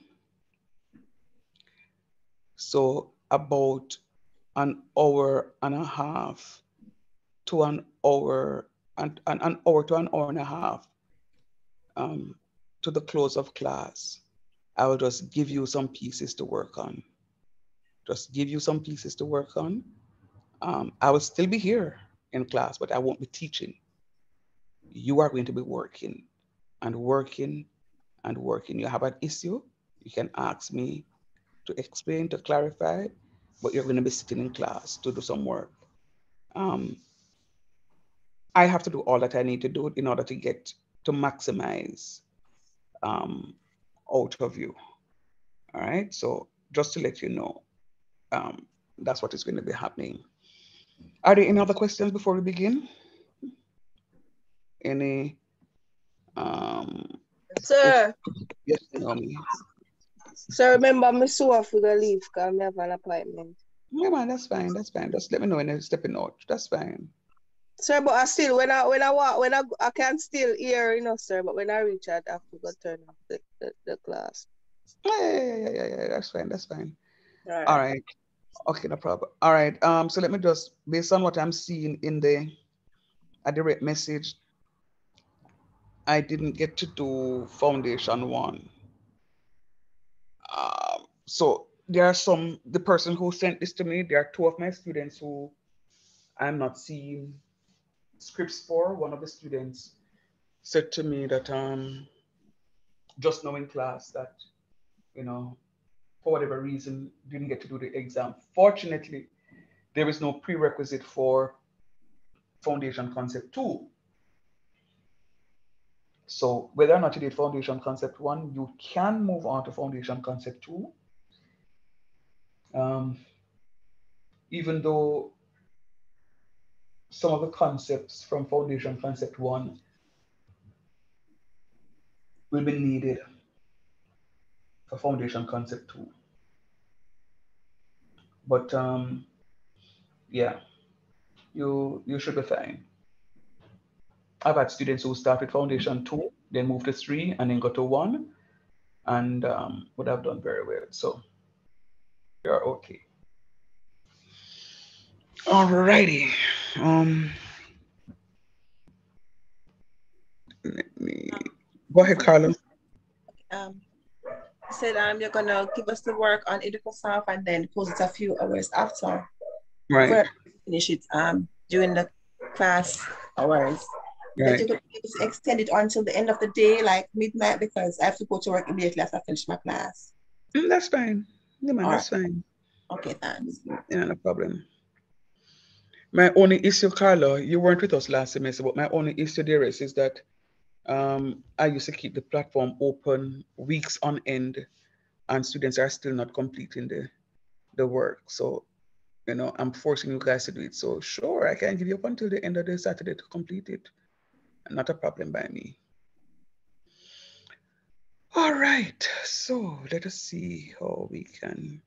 So about an hour and a half to an hour and an, an hour to an hour and a half um, to the close of class. I will just give you some pieces to work on. Just give you some pieces to work on. Um, I will still be here in class, but I won't be teaching. You are going to be working and working and working. You have an issue, you can ask me to explain, to clarify, but you're going to be sitting in class to do some work. Um, I have to do all that I need to do in order to get to maximize um, out of you. All right. So just to let you know, um, that's what is going to be happening. Are there any other questions before we begin? Any? Um, Sir. Yes, Naomi. So remember, me so off with the leave because I have an appointment. Yeah, man, that's fine. That's fine. Just let me know when I'm stepping out. That's fine. Sir, but I still when I when I walk when I I can still hear, you know, sir. But when I reach out, I have to go turn off the, the, the class. Yeah, yeah, yeah, yeah, yeah. That's fine. That's fine. All right. All right. Okay, no problem. All right. Um, so let me just based on what I'm seeing in the a direct message, I didn't get to do foundation one. Um, so there are some the person who sent this to me, there are two of my students who I'm not seeing scripts for. One of the students said to me that um just now in class that, you know, for whatever reason, didn't get to do the exam. Fortunately, there is no prerequisite for Foundation Concept 2. So whether or not you did Foundation Concept 1, you can move on to Foundation Concept 2. Um, even though some of the concepts from Foundation Concept 1 will be needed for Foundation Concept 2. But um, yeah, you you should be fine. I've had students who started Foundation 2, then moved to 3, and then got to 1, and um, would have done very well. So you're okay. Alrighty. Um, let me go ahead, Carla. Um, you said um, you're gonna give us the work on Educosoft and then post it a few hours after. Right. Finish it um during the class hours. Right. you could extend it until the end of the day, like midnight, because I have to go to work immediately after I finish my class. Mm, that's fine. Yeah, man, All that's fine. Okay, thanks. Yeah, no problem. My only issue, Carla, you weren't with us last semester, but my only issue there is, is that um, I used to keep the platform open weeks on end, and students are still not completing the the work. So, you know, I'm forcing you guys to do it. So, sure, I can give you up until the end of the Saturday to complete it. Not a problem by me. All right, so let us see how we can.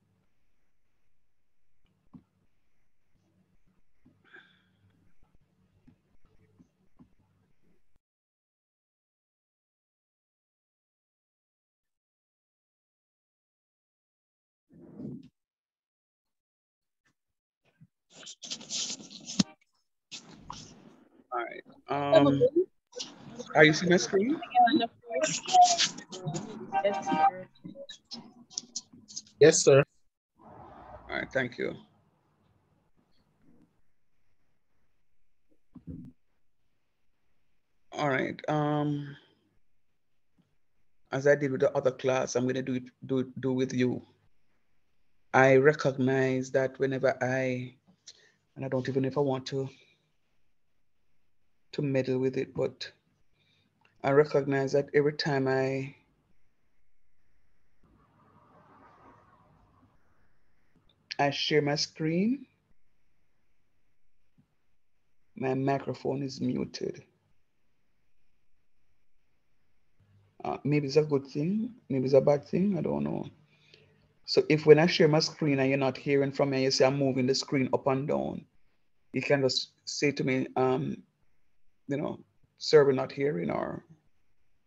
All right. Um, are you seeing my screen? Yes, sir. All right, thank you. All right. Um, as I did with the other class, I'm going to do it do do with you. I recognize that whenever I, and I don't even if I want to to meddle with it, but I recognize that every time I I share my screen, my microphone is muted. Uh, maybe it's a good thing, maybe it's a bad thing, I don't know. So if when I share my screen and you're not hearing from me, you say I'm moving the screen up and down, you can just say to me, um, you know, sir, we're not hearing, or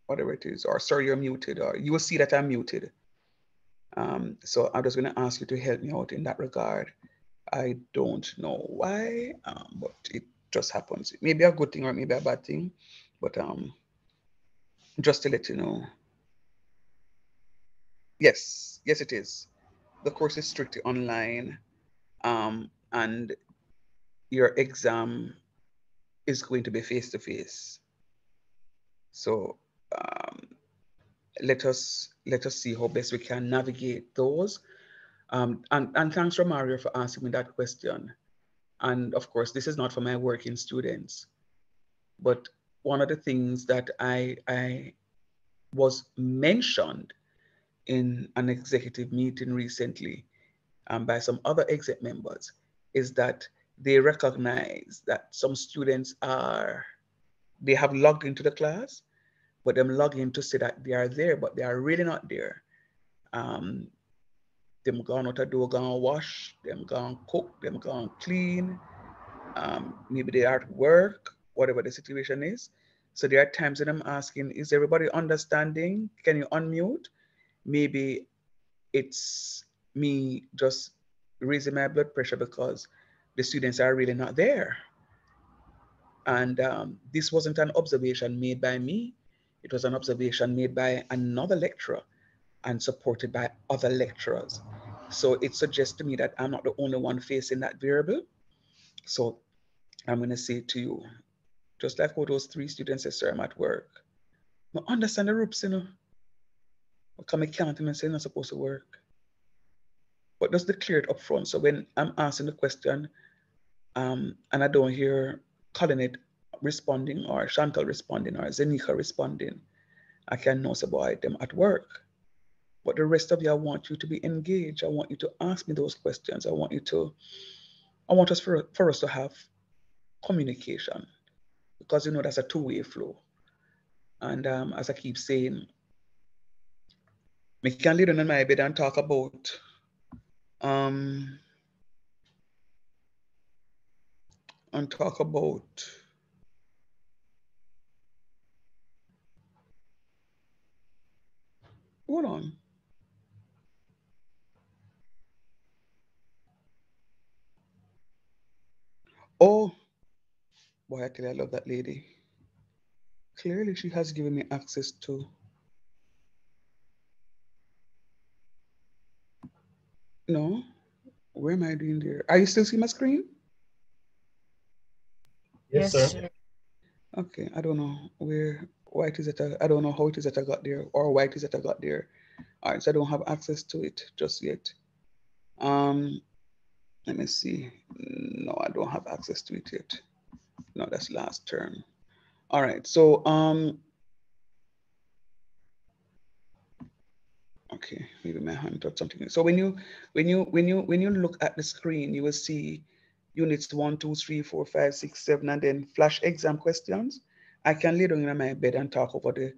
whatever it is, or sir, you're muted, or you will see that I'm muted. Um, so I'm just going to ask you to help me out in that regard. I don't know why, um, but it just happens. It may be a good thing or maybe a bad thing, but um, just to let you know. Yes, yes, it is. The course is strictly online, um, and your exam is going to be face to face. So um, let us let us see how best we can navigate those. Um, and, and thanks, Romario, for asking me that question. And of course, this is not for my working students, but one of the things that I, I was mentioned in an executive meeting recently um, by some other exec members is that they recognize that some students are, they have logged into the class, but them log in to say that they are there, but they are really not there. Um, them gone out a door, gone wash, them gone cook, them gone clean. Um, maybe they are at work, whatever the situation is. So there are times that I'm asking, is everybody understanding? Can you unmute? Maybe it's me just raising my blood pressure because the students are really not there. And um, this wasn't an observation made by me. It was an observation made by another lecturer and supported by other lecturers. So it suggests to me that I'm not the only one facing that variable. So I'm going to say to you, just like what those three students said, sir, I'm at work. I understand the ropes, you know. Come I can't even say not supposed to work. But just declare it up front. So when I'm asking the question, um, and I don't hear Colin responding or Chantal responding or Zenika responding, I can know about them at work. But the rest of you, I want you to be engaged. I want you to ask me those questions. I want you to, I want us for, for us to have communication because you know that's a two-way flow. And um, as I keep saying, we can lead on in my bed and talk about um, and talk about hold on. Oh, boy, you, I love that lady. Clearly, she has given me access to. No, where am I doing there? Are you still seeing my screen? Yes, sir. Okay, I don't know where why it is that I, I don't know how it is that I got there or why it is that I got there. All right, so I don't have access to it just yet. Um, let me see. No, I don't have access to it yet. No, that's last term. All right, so um, okay, maybe my hand touched something. So when you when you when you when you look at the screen, you will see units one, two, three, four, five, six, seven, and then flash exam questions. I can lay down in my bed and talk over the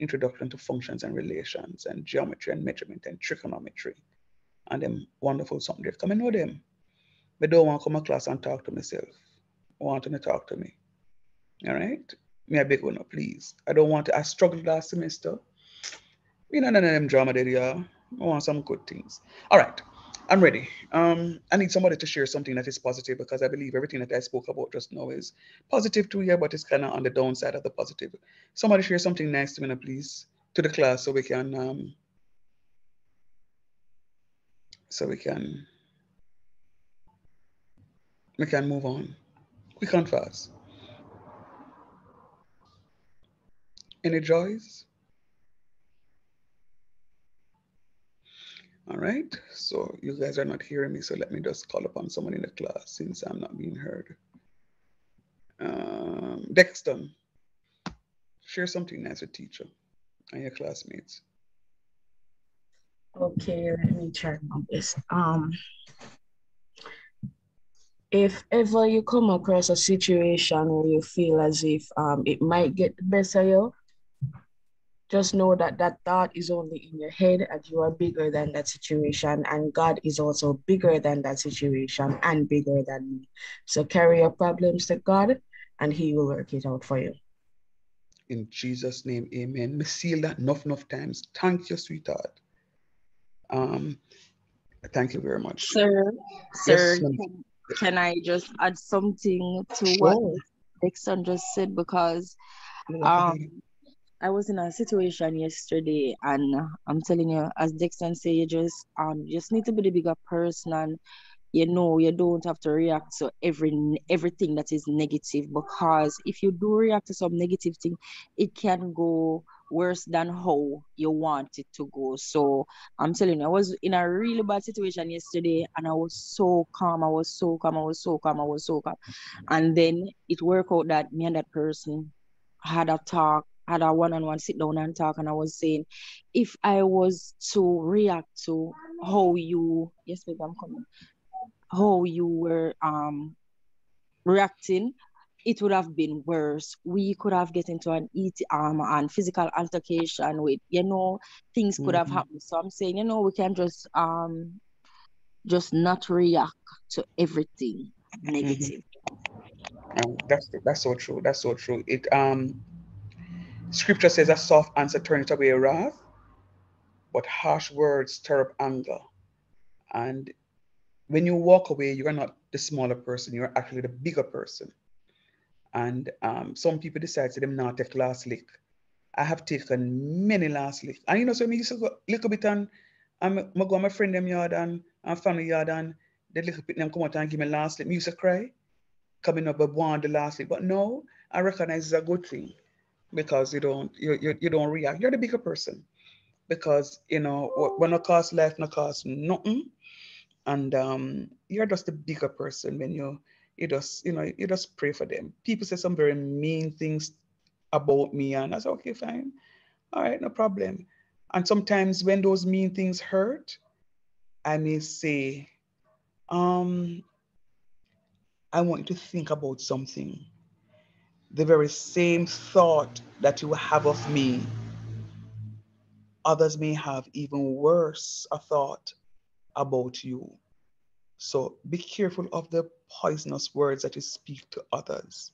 introduction to functions and relations and geometry and measurement and trigonometry and them wonderful subjects. Come and know them. But don't want to come to class and talk to myself. I want to talk to me. All right? Me a big one, please. I don't want to, I struggled last semester. You know, none of them drama there, yeah. I want some good things. All right, I'm ready. Um, I need somebody to share something that is positive because I believe everything that I spoke about just now is positive to here, but it's kind of on the downside of the positive. Somebody share something nice to me, please, to the class so we can um, so we can we can move on quick and fast. Any joys? All right, so you guys are not hearing me, so let me just call upon someone in the class since I'm not being heard. Um, Dexter, share something nice with teacher and your classmates. Okay, let me try my best. Um, if ever you come across a situation where you feel as if um, it might get of you, just know that that thought is only in your head and you are bigger than that situation and god is also bigger than that situation and bigger than me so carry your problems to god and he will work it out for you In Jesus' name, amen. Me seal that enough, enough times. Thank you, sweetheart. Um, thank you very much. Sir, Yes, sir, can, can I just add something to what Sure. Dixon just said? Because Go ahead. um, I was in a situation yesterday, and I'm telling you, as Dixon said, you just um, just need to be the bigger person, and you know you don't have to react to every everything that is negative. Because if you do react to some negative thing, it can go worse than how you want it to go. So I'm telling you, I was in a really bad situation yesterday, and I was so calm. I was so calm. I was so calm. I was so calm, and then it worked out that me and that person had a talk, had a one-on-one sit down and talk, and I was saying, if I was to react to how you, yes, baby, I'm coming, how you were um reacting, it would have been worse. We could have get into an eat um and physical altercation with, you know, things could have Mhm. happened. So I'm saying, you know, we can just um just not react to everything negative. Um, that's that's so true. That's so true. It um scripture says a soft answer turneth away wrath, but harsh words stir up anger. And when you walk away, you are not the smaller person, you're actually the bigger person. And um, some people decide to them not take last lick. I have taken many last lick. And you know, so me used to go little bit and I'm I go my friend them yard and, and family yard and the little bit them come out and give me last lick. Me used to cry, coming up but want the last lick. But no, I recognize it's a good thing because you don't you, you, you don't react. You're the bigger person because you know when no cost life, no cost nothing. And um, you're just a bigger person when you you just you know you just pray for them. People say some very mean things about me, and I say okay, fine, all right, no problem. And sometimes when those mean things hurt, I may say, um, I want you to think about something. The very same thought that you have of me, others may have even worse a thought about you. So be careful of the poisonous words that you speak to others.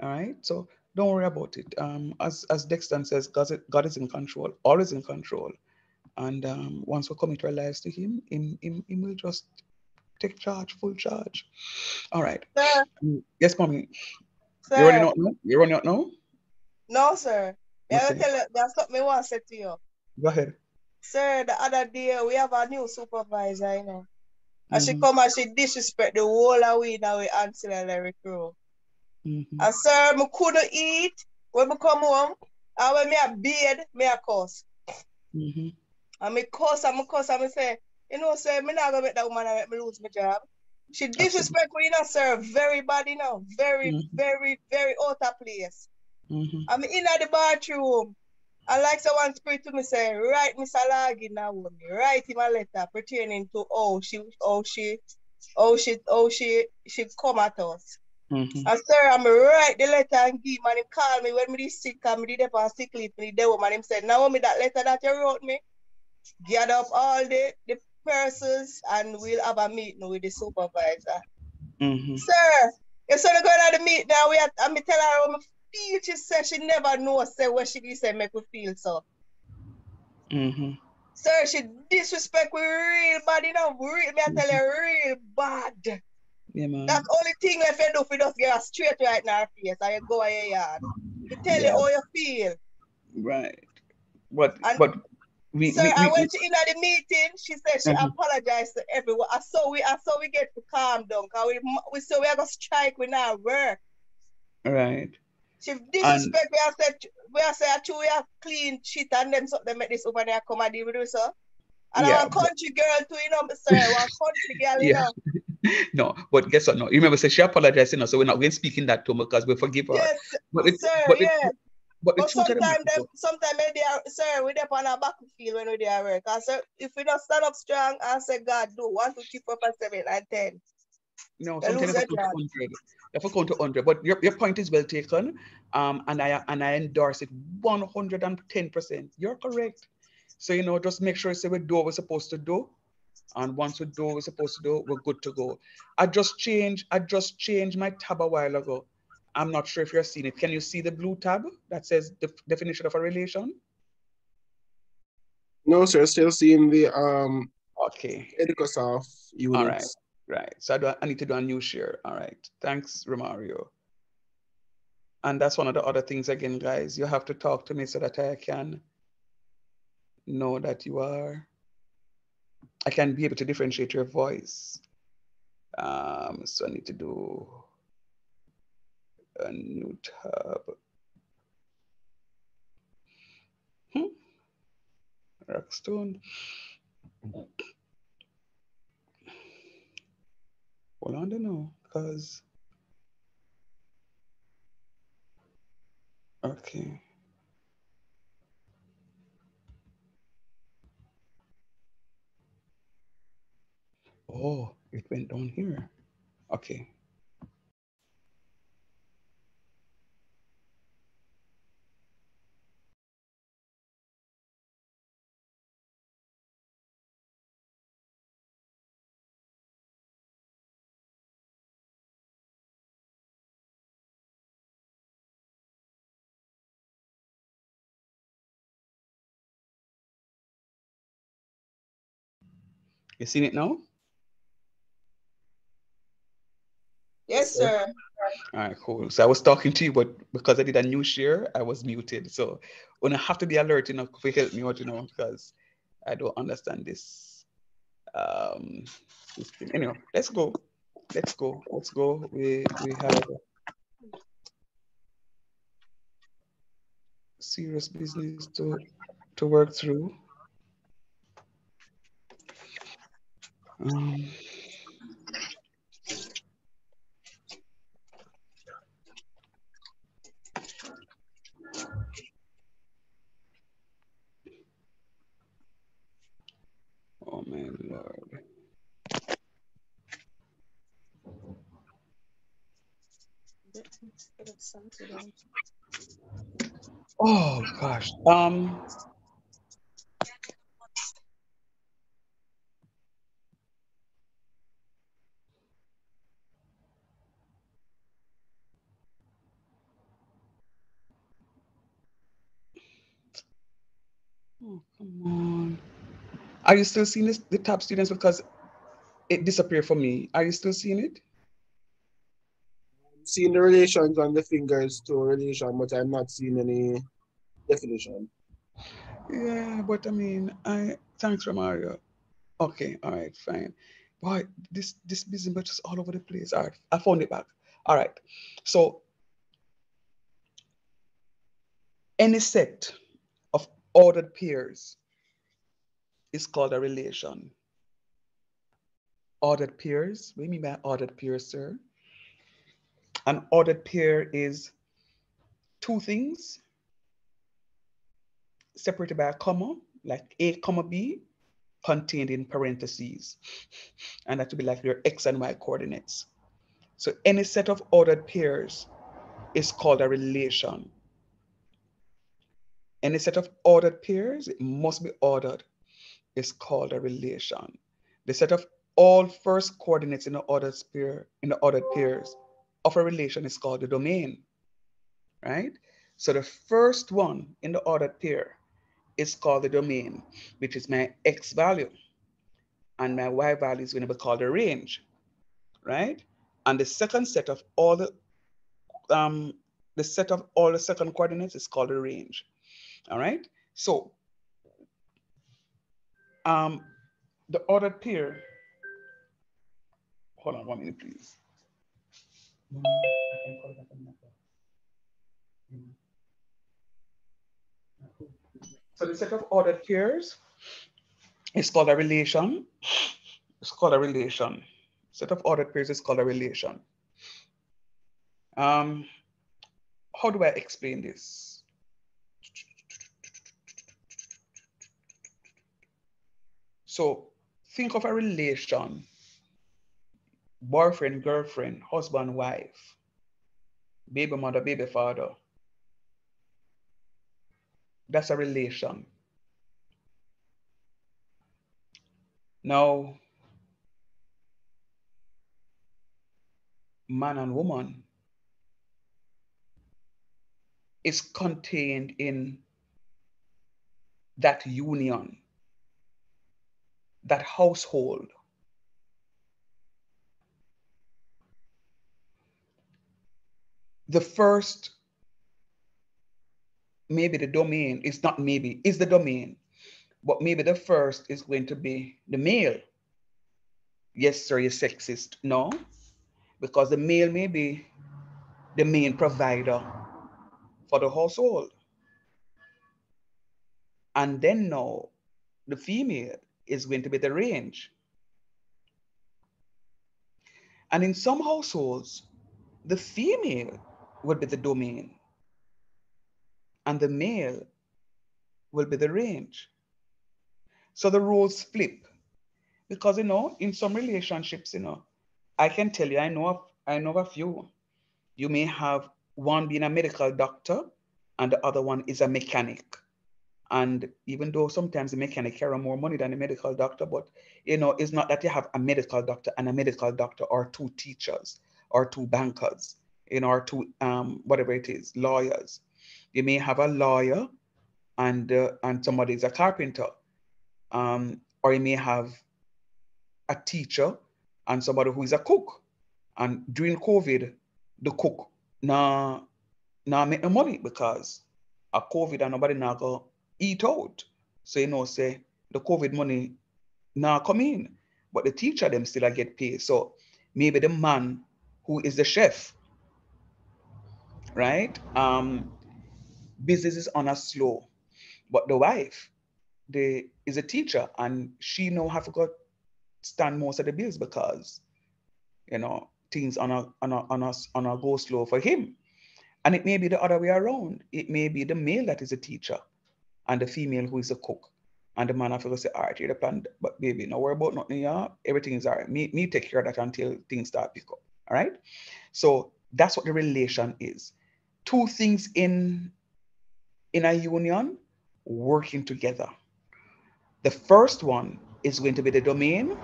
All right. So don't worry about it. Um, as as Dexter says, God, is- God is in control, always in control. And um, once we commit our lives to Him, Him, Him, Him will just take charge, full charge. All right. Yes, mommy. You running sir, out now? You running out now? no, sir. Me Okay. will tell you, there's something I want to say to you. Go ahead. Sir, the other day we have a new supervisor, you know. And she Mhm, come and she disrespect the whole of we now we ancillary crew. mhm, And sir, me couldn't eat when me come home. And when me a beard, me a cuss. mhm, And me cuss and me cuss and me say, you know, sir, me not gonna make that woman make me lose my job. She disrespect you know, sir, very bad, you know, very, Mhm, very, very out of place. mhm, I'm in the bathroom. And like someone speak to me say, write Mr. Lagi now. Write him a letter pertaining to how she how she how she how she she come at us. mhm, And sir, I'm write the letter and give him and him call me when me sick and me did on sick leave me did and him said, now me that letter that you wrote me, gather up all the the persons and we'll have a meeting with the supervisor. mhm. Sir, you said going to the meet now. We have, and me tell her how me feel. She said she never know say what she did say make me feel so. mhm. Sir, she disrespect me real bad, you know, real, me I tell you, real bad. Yeah, man. That's only thing left you do for just get a straight right in her face and you go in your yard. To tell Yeah. you how you feel. Right. But And but we sir, we, and we, when she in at the meeting, she said she Mhm. apologized to everyone. I saw we I saw we get to calm down because we we saw we are gonna strike with our work. right. She disrespect me. I said, we I say, I chew we have clean shit and them something make this over there come and deal with it, sir. And Yeah, I want but- country girl too, you know, sir. I want country girl, you Yeah. know. No, but guess what? No, you remember, say she apologized, you know, so we're not going to speak in that tone because we forgive her. Yes, But it, sir, but, it, yeah. But But truth of the sometimes sometimes they are, sir, we there on our battlefield when we there work. I said, if we don't stand up strong and say, God, do one, two, three, four, five, seven, and ten. no, sometimes you have to count to job. 100. You have to count to 100. But your, your point is well taken. Um, and I and I endorse it 110%. You're correct. So, you know, just make sure you say we do what we're supposed to do. And once we do what we're supposed to do, we're good to go. I just changed, I just changed my tab a while ago. I'm not sure if you're seeing it. Can you see the blue tab that says the definition of a relation? No, sir. Still seeing the um. Okay. EducaSoft units. All right. Right. So I, do, I need to do a new share. All right. Thanks, Romario. And that's one of the other things again, guys. You have to talk to me so that I can know that you are, I can be able to differentiate your voice. Um, so I need to do a new tab. Hmm. Rockstone. Well, I don't know, because okay. Oh, it went down here. Okay. You seen it now? Yes, sir. All right, cool. So I was talking to you, but because I did a new share, I was muted. So when I have to be alert enough to help me out, you know, because I don't understand this. Um, this thing. Anyway, let's go. Let's go. Let's go. We we have serious business to to work through. Um, oh my lord. Oh gosh. Um Are you still seeing this, the top students? Because it disappeared for me. Are you still seeing it? I'm Seeing the relations on the fingers to a relation, but I'm not seeing any definition. Yeah, but I mean, I thanks, Romario. Okay, all right, fine. Boy, this this busy but just all over the place. All right, I found it back. All right. So any set of ordered pairs is called a relation. Ordered pairs, what do you mean by ordered pairs, sir? An ordered pair is two things separated by a comma, like A comma B, contained in parentheses. And that would be like your X and Y coordinates. So any set of ordered pairs is called a relation. Any set of ordered pairs, it must be ordered, is called a relation. The set of all first coordinates in the ordered pair, in the ordered pairs of a relation is called the domain, right? So the first one in the ordered pair is called the domain, which is my X value. And my Y value is going to be called the range, right? And the second set of all the, um, the set of all the second coordinates is called the range, all right? So um, the ordered pair, hold on one minute, please. So the set of ordered pairs is called a relation. It's called a relation. Set of ordered pairs is called a relation. Um, how do I explain this? So think of a relation, boyfriend, girlfriend, husband, wife, baby mother, baby father. That's a relation. Now, man and woman, is contained in that union, that household. The first, maybe the domain, is not maybe, is the domain, but maybe the first is going to be the male. Yes, sir, you're sexist. No, because the male may be the main provider for the household. And then now the female is going to be the range. And in some households, the female would be the domain and the male will be the range. So the roles flip because, you know, in some relationships, you know, I can tell you, I know, of, I know of a few. You may have one being a medical doctor and the other one is a mechanic. And even though sometimes the mechanic carry more money than the medical doctor, but you know, it's not that you have a medical doctor and a medical doctor or two teachers or two bankers, you know, or two um, whatever it is, lawyers. You may have a lawyer and uh, and somebody is a carpenter, um, or you may have a teacher and somebody who is a cook. And during COVID, the cook now now make the money because a COVID and nobody now go eat out. So you know, say the COVID money now come in, but the teacher them still I get paid. So maybe the man who is the chef, right? Um, business is on a slow, but the wife, the is a teacher and she know have to stand most of the bills because you know things on a on a on a on a go slow for him. And it may be the other way around. It may be the male that is a teacher and the female who is a cook. And the man have to say, all right, you're the plan, but baby, no worry about nothing, yeah. Everything is all right. Me, me take care of that until things start pick up. All right. So that's what the relation is. Two things in in a union working together. The first one is going to be the domain.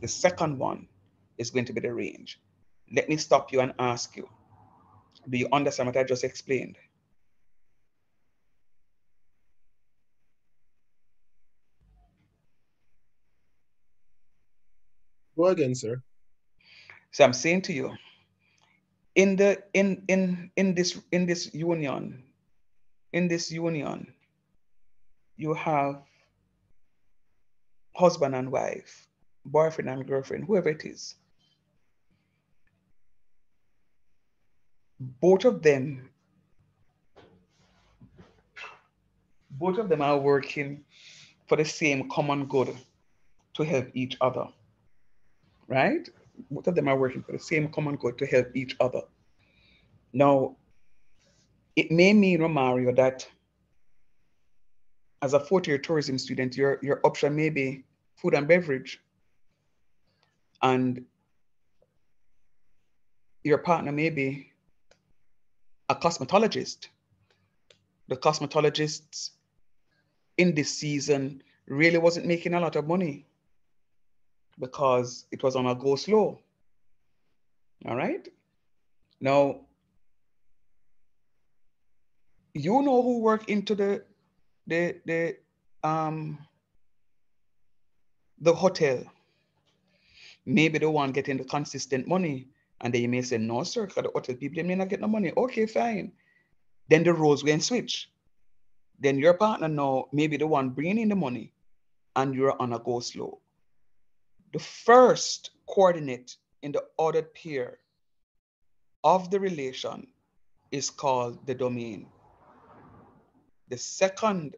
The second one is going to be the range. Let me stop you and ask you, do you understand what I just explained? Again, sir. So I'm saying to you, in the in in in this in this union, in this union, you have husband and wife, boyfriend and girlfriend, whoever it is. Both of them, both of them are working for the same common good to help each other right? Both of them are working for the same common good to help each other. Now, it may mean, oh, Romario, that as a fourth year tourism student, your, your option may be food and beverage. And your partner may be a cosmetologist. The cosmetologists in this season really wasn't making a lot of money because it was on a go slow. All right. Now, you know who work into the the the um the hotel. Maybe the one getting the consistent money. And then you may say, no, sir, because the hotel people they may not get no money. Okay, fine. Then the roles will switch. Then your partner now maybe the one bringing in the money and you're on a go slow. The first coordinate in the ordered pair of the relation is called the domain. The second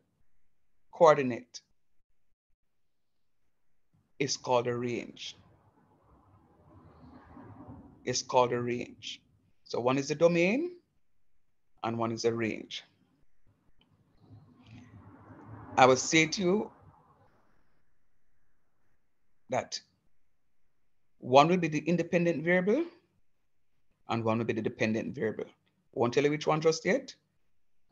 coordinate is called a range. It's called a range. So one is the domain and one is a range. I will say to you that one will be the independent variable and one will be the dependent variable. Won't tell you which one just yet.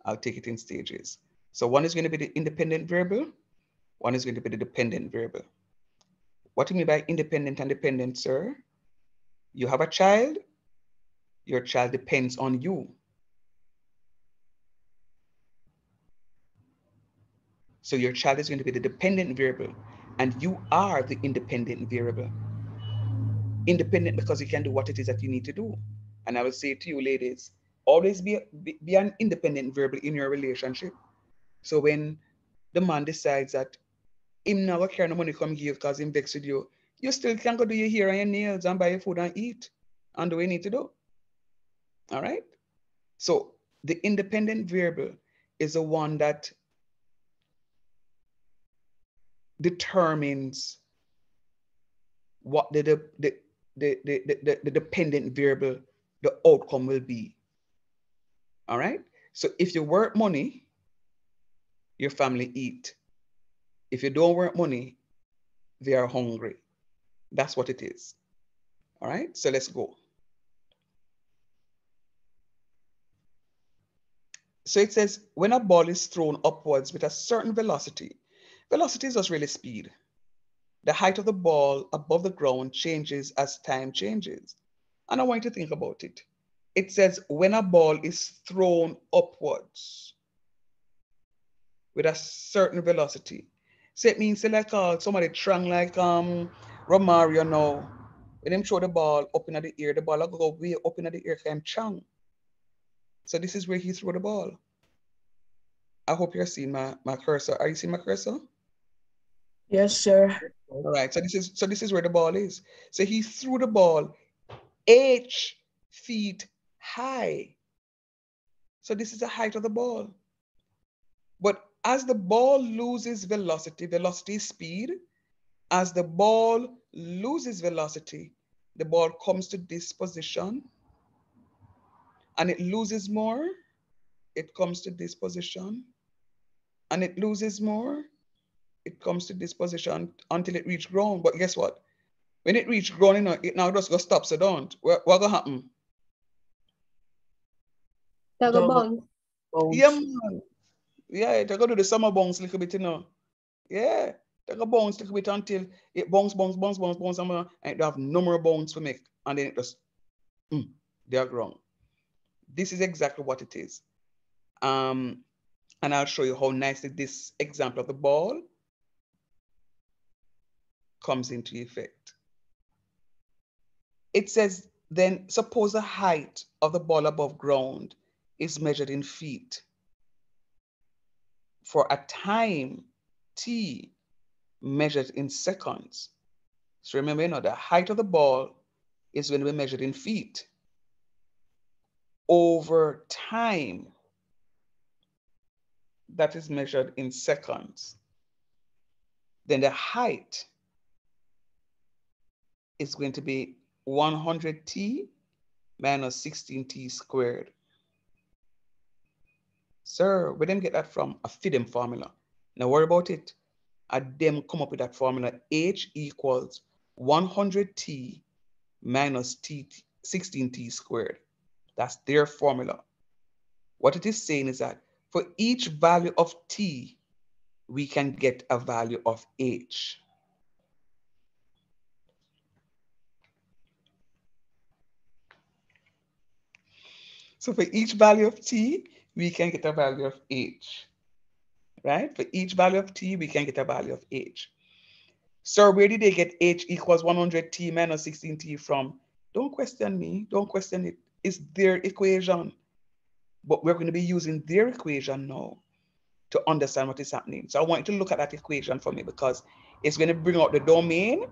I'll take it in stages. So one is going to be the independent variable. One is going to be the dependent variable. What do you mean by independent and dependent, sir? You have a child. Your child depends on you. So your child is going to be the dependent variable and you are the independent variable. Independent because you can do what it is that you need to do. And I will say to you ladies, always be, be, be an independent variable in your relationship. So when the man decides that him never care no money come give because him vex with you, you still can go do your hair and your nails and buy your food and eat and do what you need to do. All right. So the independent variable is the one that determines what the, the, the, the, the, the, the dependent variable, the outcome will be. All right. So if you work money, your family eat. If you don't work money, they are hungry. That's what it is. All right. So let's go. So it says when a ball is thrown upwards with a certain velocity, velocity is just really speed. The height of the ball above the ground changes as time changes. And I want you to think about it. It says when a ball is thrown upwards with a certain velocity. So it means like uh, somebody trying like um Romario now. When him throw the ball up in the air, the ball will go way up in the air because chang. So this is where he threw the ball. I hope you're seeing my, my cursor. Are you seeing my cursor? Yes, sir. All right. So this is so this is where the ball is. So he threw the ball eight feet high. So this is the height of the ball. But as the ball loses velocity, velocity speed, as the ball loses velocity, the ball comes to this position and it loses more, it comes to this position and it loses more, it comes to this position until it reach ground. But guess what? When it reach ground, you know, it now just go stop, so don't. What, what gonna happen? That go bounce. Yeah, man. Yeah, they go do the summer bounce a little bit, you know. Yeah, they go bounce a little bit until it bounce, bounce, bounce, bounce, bounce, and it have no more bounce to make. And then it just, mm, they are ground. This is exactly what it is. Um, and I'll show you how nicely this example of the ball comes into effect. It says, then suppose the height of the ball above ground is measured in feet. For a time t measured in seconds. So remember, you know, the height of the ball is going to be measured in feet. Over time, that is measured in seconds. Then the height is going to be 100t minus 16t squared. Sir, we didn't get that from? A FIDEM formula. Now worry about it. I them come up with that formula. H equals 100t minus t 16t squared. That's their formula. What it is saying is that for each value of t, we can get a value of h. So for each value of t, we can get a value of h, right? For each value of t, we can get a value of h. So where did they get h equals 100t minus 16t from? Don't question me, don't question it. It's their equation. But we're going to be using their equation now to understand what is happening. So I want you to look at that equation for me because it's going to bring out the domain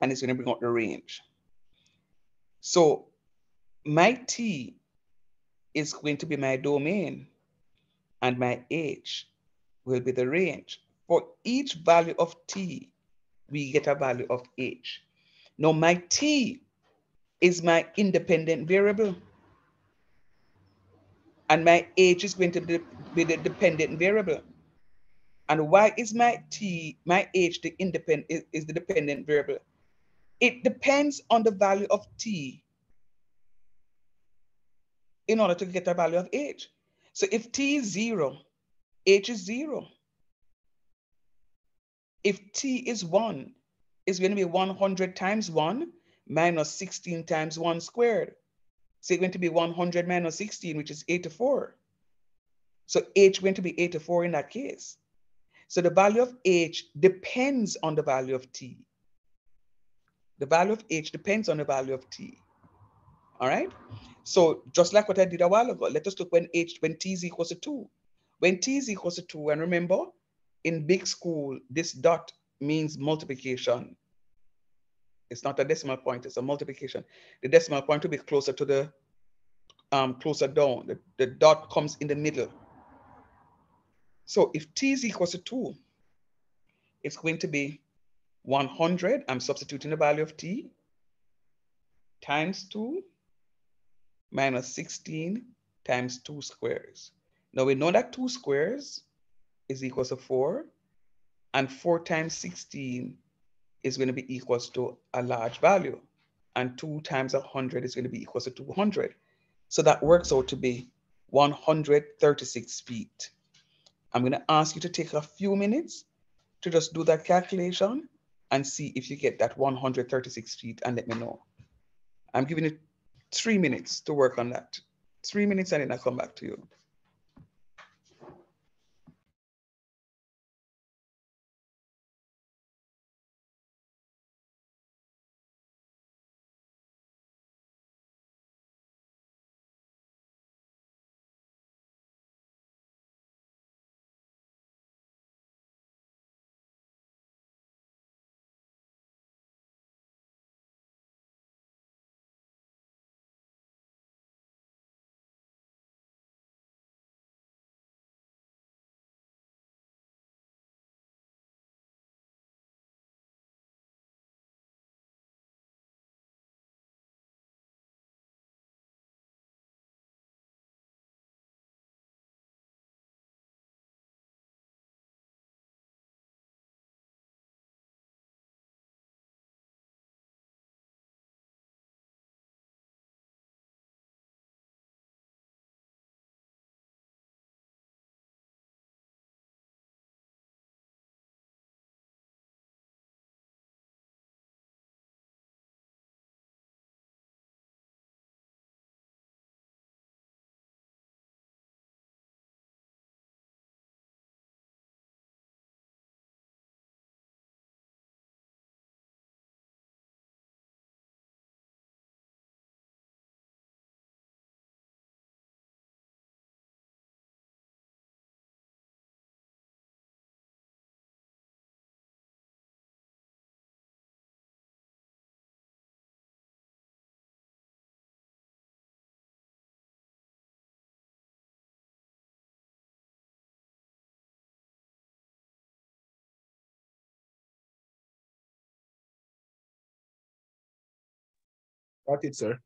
and it's going to bring out the range. So my t is going to be my domain and my h will be the range. For each value of t, we get a value of h. Now my t is my independent variable. And my h is going to be the dependent variable. And why is my t, my h, the independent is, is the dependent variable? It depends on the value of t in order to get a value of h. So if t is zero, h is zero. If t is one, it's going to be 100 times one minus 16 times one squared. So it's going to be 100 minus 16, which is 84. So h going to be 84 in that case. So the value of h depends on the value of t. The value of h depends on the value of t. All right. So just like what I did a while ago, let us look when h when t is equals to two. When t is equals to two, and remember, in big school, this dot means multiplication. It's not a decimal point, it's a multiplication. The decimal point will be closer to the, um, closer down. The, the dot comes in the middle. So if t is equals to two, it's going to be 100, I'm substituting the value of t, times two, minus 16 times two squares. Now we know that two squares is equal to four, and four times 16 is going to be equals to a large value, and two times 100 is going to be equals to 200. So that works out to be 136 feet. I'm going to ask you to take a few minutes to just do that calculation and see if you get that 136 feet and let me know. I'm giving you three minutes to work on that. Three minutes and then I'll come back to you. Got it, sir.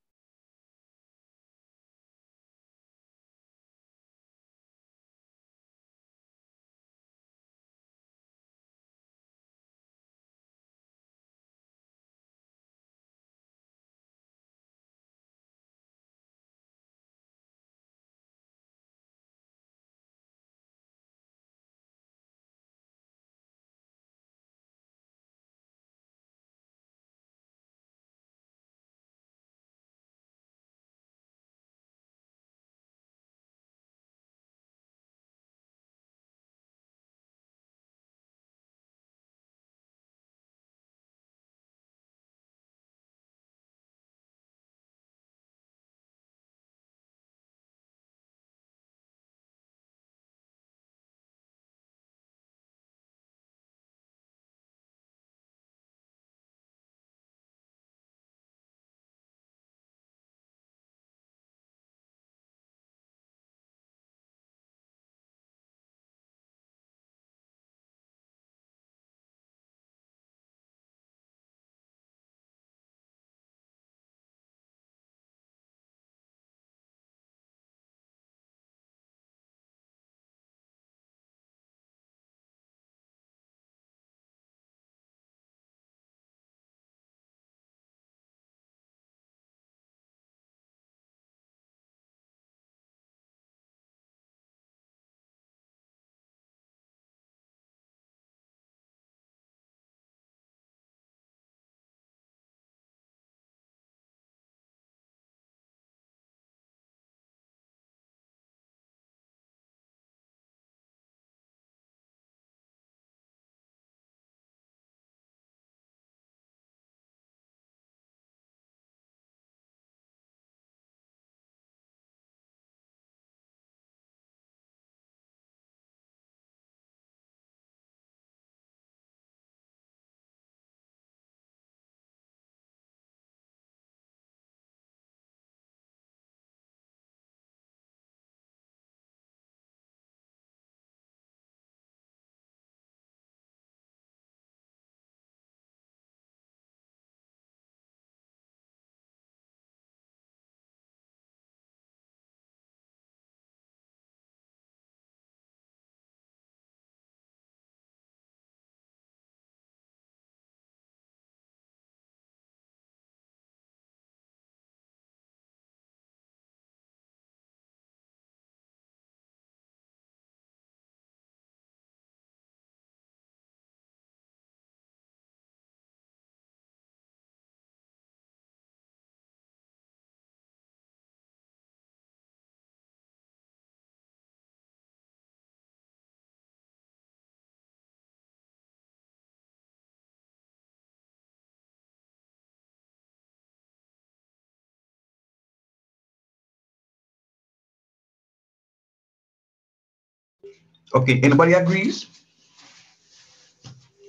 Okay, anybody agrees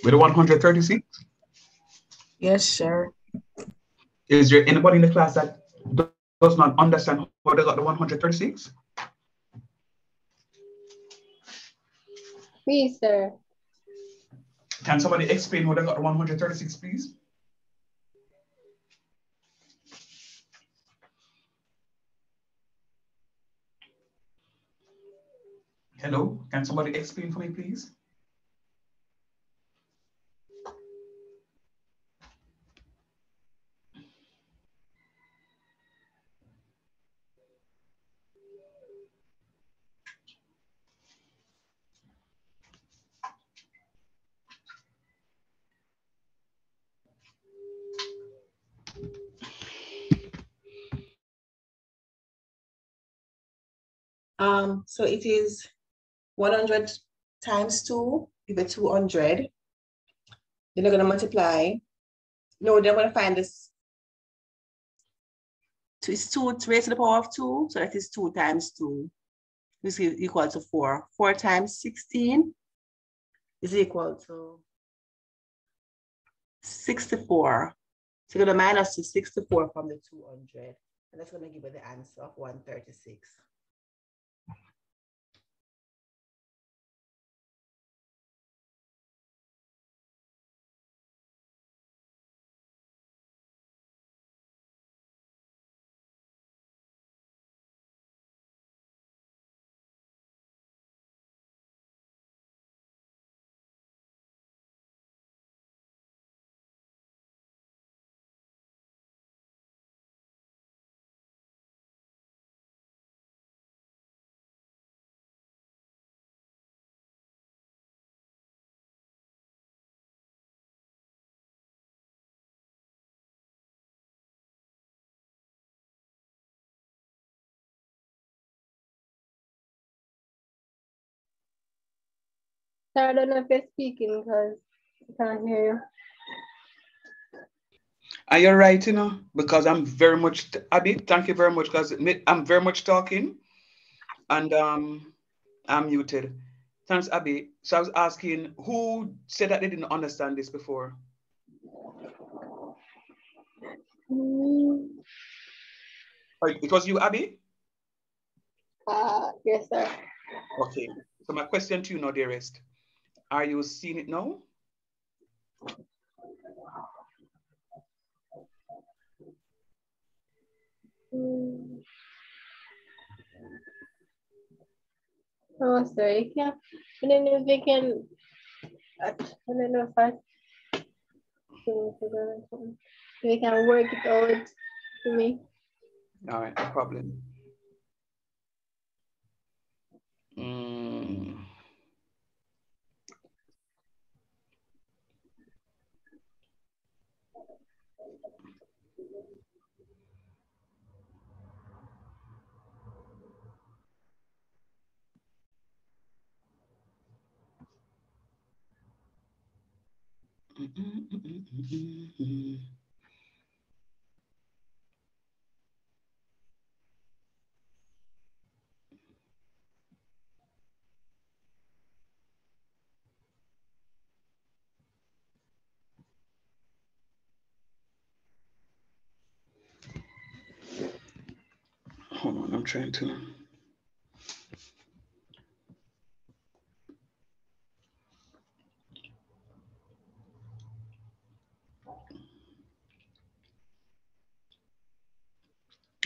with the 136? Yes, sir. Is there anybody in the class that does not understand how they got the 136? Me, sir. Can somebody explain how they got the 136, please? Hello, can somebody explain for me, please? Um, so it is 100 times 2, give it 200. Then they're going to multiply. No, they're going to find this. So it's 2 raised to the power of 2. So that is 2 times 2. This is equal to 4. 4 times 16 is equal to 64. So you're going to minus the 64 from the 200. And that's going to give you the answer of 136. I don't know if you're speaking because I can't hear you. Are you right, you know? Because I'm very much, Abby, thank you very much, because I'm very much talking and um, I'm muted. Thanks, Abby. So I was asking, who said that they didn't understand this before? Mm. It was you, Abby? Uh, yes, sir. Okay. So my question to you now, dearest. Are you seeing it now? Oh, sorry. Yeah. I don't know if they can. I don't know if I. They can work it out for me. All right, no problem. Mm. Hold on, I'm trying to.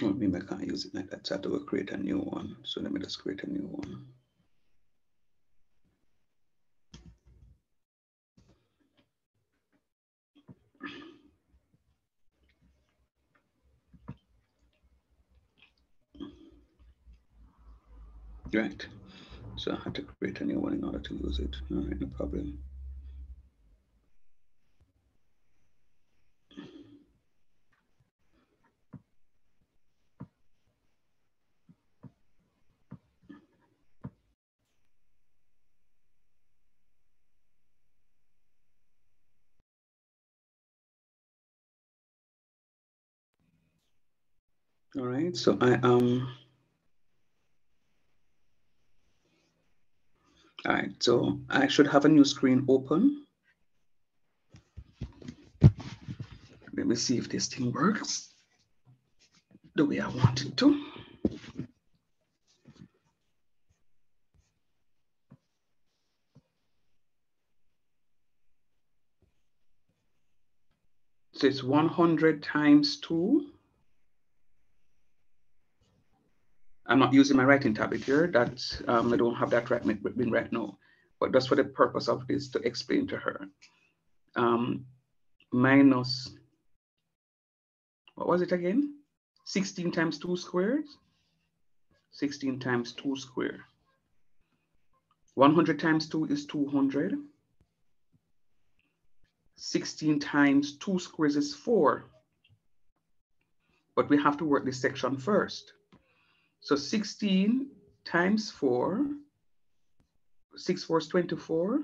Oh, maybe I can't use it like that. So I have to create a new one. So let me just create a new one. Right. So I had to create a new one in order to use it. All right, no problem. All right, so I um, am All right, so I should have a new screen open. Let me see if this thing works the way I want it to. So it's 100 times 2. I'm not using my writing tablet here. That um, I don't have that right, been right now. But that's for the purpose of this to explain to her. Um, minus, what was it again? 16 times 2 squared? 16 times 2 squared. 100 times 2 is 200. 16 times 2 squares is 4. But we have to work this section first. So 16 times 4, 6 4 is 24,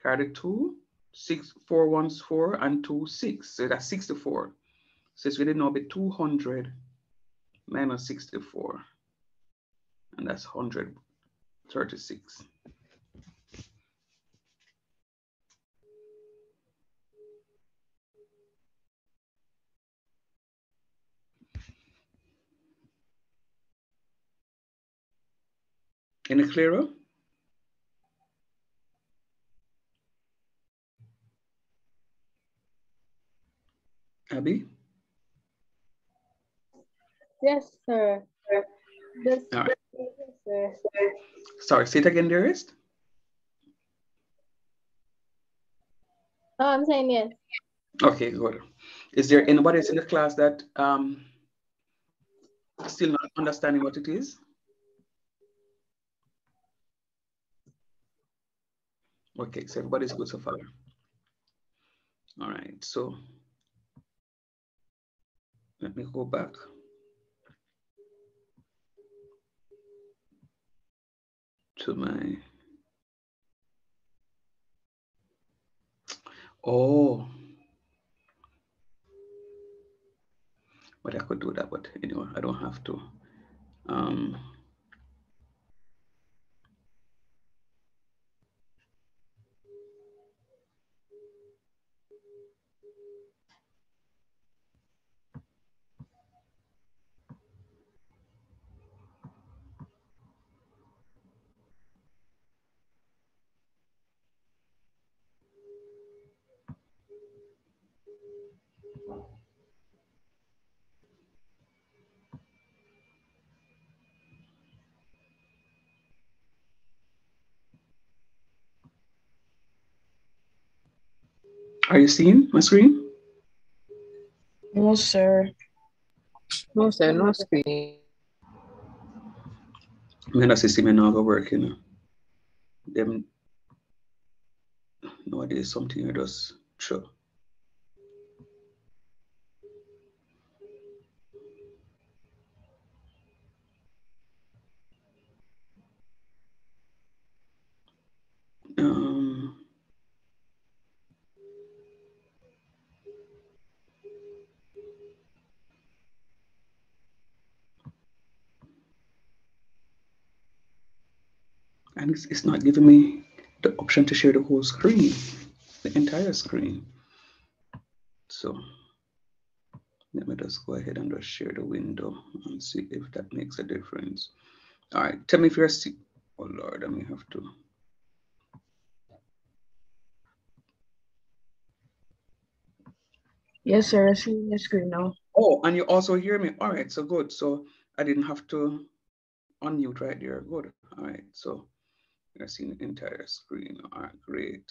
carry the 2, 6, 4 1's 4, and 2, 6. So that's 64. So it's really now be 200 minus 64. And that's 136. Any clearer? Abby? Yes, sir. All right. yes, sir. Sorry, say it again, dearest. Oh, I'm saying yes. Okay, good. Is there anybody in the class that um still not understanding what it is? Okay, so everybody's good so far. All right, so let me go back. To my, oh, but I could do that, but anyway, I don't have to. Um, Are you seeing my screen? No, sir. No, sir, no screen. Man, that system not gonna work, you know. Them nowadays something you just throw. Um, it's not giving me the option to share the whole screen, the entire screen. So let me just go ahead and just share the window and see if that makes a difference. All right, tell me if you're see. Oh Lord, I may have to. Yes, sir. I see your screen now. Oh, and you also hear me. All right, so good. So I didn't have to unmute right there. Good. All right, so you're seeing the entire screen. All right, great.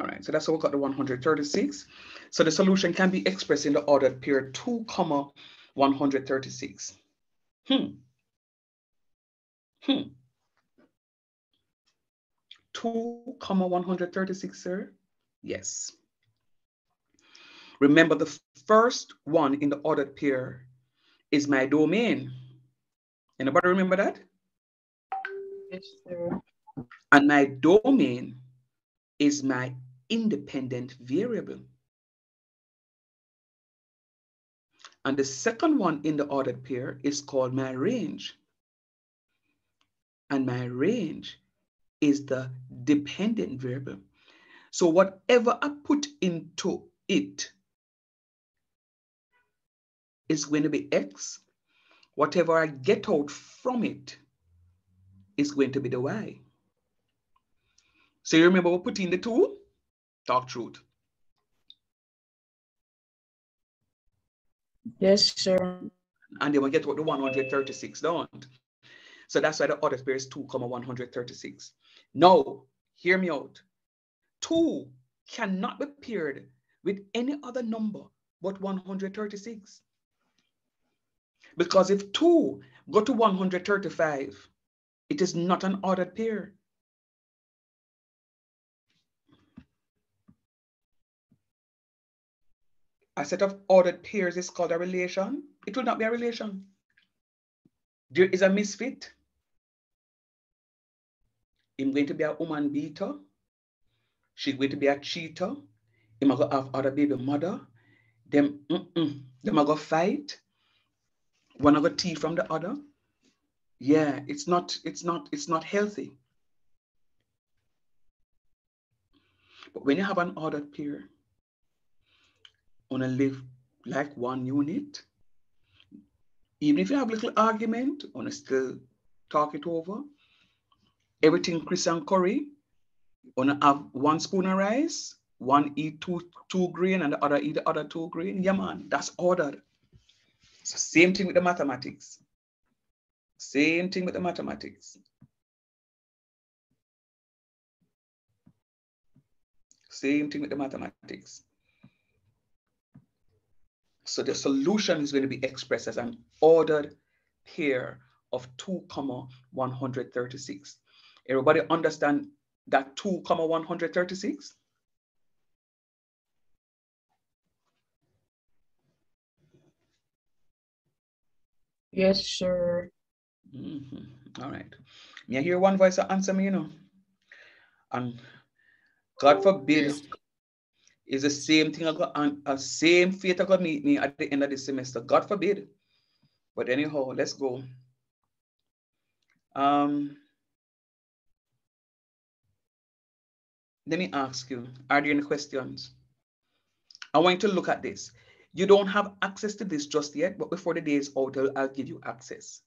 All right, so that's how we got the 136. So the solution can be expressed in the ordered pair 2 comma 136. Hmm. Hmm. 2 comma 136, sir? Yes. Remember the first one in the ordered pair is my domain. Anybody remember that? Yes, sir. And my domain is my independent variable. And the second one in the ordered pair is called my range. and my range is the dependent variable. So whatever I put into it is going to be X. Whatever I get out from it is going to be the why. So you remember we put in the two? Talk truth. Yes, sir. And then we get what the 136 don't. So that's why the other pair is 2, comma 136. Now, hear me out. 2 cannot be paired with any other number but 136. Because if 2 go to 135, it is not an ordered pair. A set of ordered pairs is called a relation. It will not be a relation. There is a misfit. I'm going to be a woman beater. She's going to be a cheater. I'm going to have other baby mother. Them, mm -mm, them are going to fight. One of the tea from the other. Yeah, it's not, it's not, it's not healthy. But when you have an ordered pair, wanna live like one unit, even if you have a little argument, wanna still talk it over. Everything Chris and Curry, wanna have one spoon of rice, one eat two, two grain and the other eat the other two grain. Yeah, man, that's ordered. So same thing with the mathematics. Same thing with the mathematics. Same thing with the mathematics. So the solution is going to be expressed as an ordered pair of 2 comma 136. Everybody understand that 2 comma 136? Yes, sir. Mm -hmm. All right. May I hear one voice answer me, you know? And God forbid is the same thing I got a same fate I got meet me at the end of the semester. God forbid. But anyhow, let's go. Um, let me ask you, are there any questions? I want you to look at this. You don't have access to this just yet, but before the day is out, I'll, I'll give you access.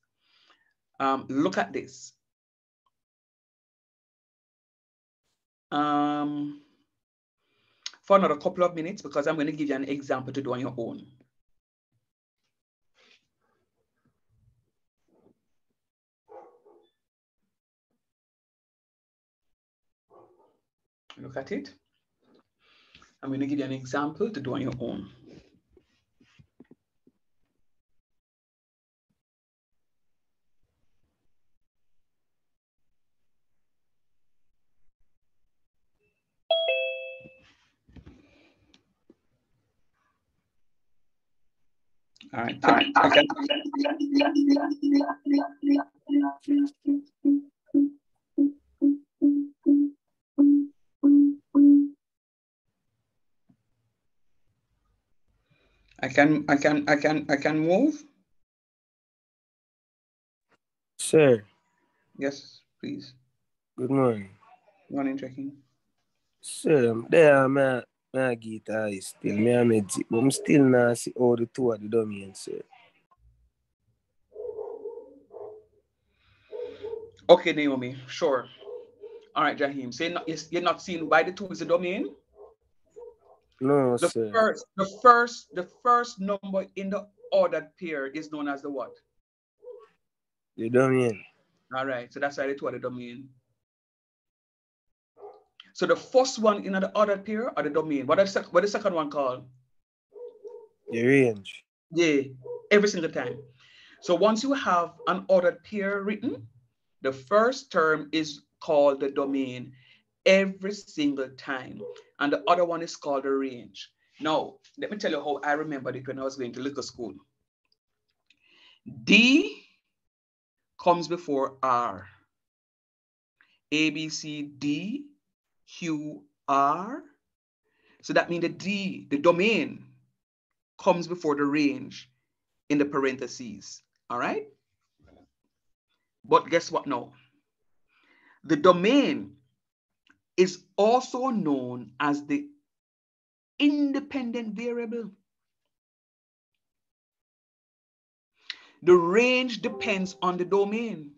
Um, look at this. Um, for another couple of minutes because I'm going to give you an example to do on your own. Look at it. I'm going to give you an example to do on your own. All right. All right. Okay. I can, I can, I can, I can move. Sir. Yes, please. Good morning. Morning, checking. Sir, there, man. My guitar is still me magic, but I'm still not see all the two of the domain, sir. Okay, Naomi, sure. All right, Jahim. So you're not, you're not seeing why the two is the domain? No, the sir. First, the first, the first number in the ordered pair is known as the what? The domain. All right, so that's why the two are the domain. So the first one in the ordered pair are the domain. What is what is the second one called? The range. Yeah, every single time. So once you have an ordered pair written, the first term is called the domain every single time. And the other one is called the range. Now, let me tell you how I remembered it when I was going to liquor school. D comes before R. A, B, C, D, Q, R. So that means the D, the domain, comes before the range in the parentheses. All right? But guess what now? The domain is also known as the independent variable. The range depends on the domain.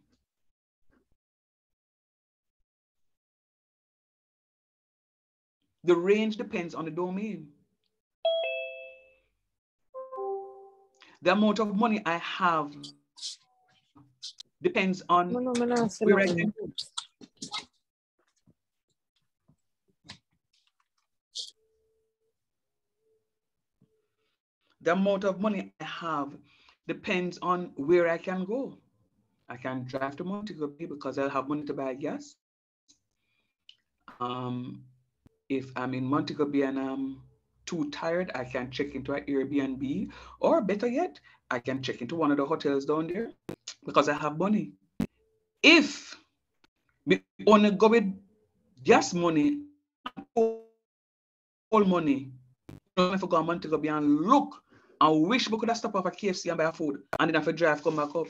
The range depends on the domain. The amount of money I have depends on where I can go. The amount of money I have depends on where I can go. I can drive to Montego Bay because I'll have money to buy gas. Um, if I'm in Montego Bay and I'm too tired, I can check into an Airbnb, or better yet, I can check into one of the hotels down there because I have money. If we only go with gas money, all money, if I go to Montego Bay and look I wish we could have stopped off at KFC and buy food and then have to drive come back up.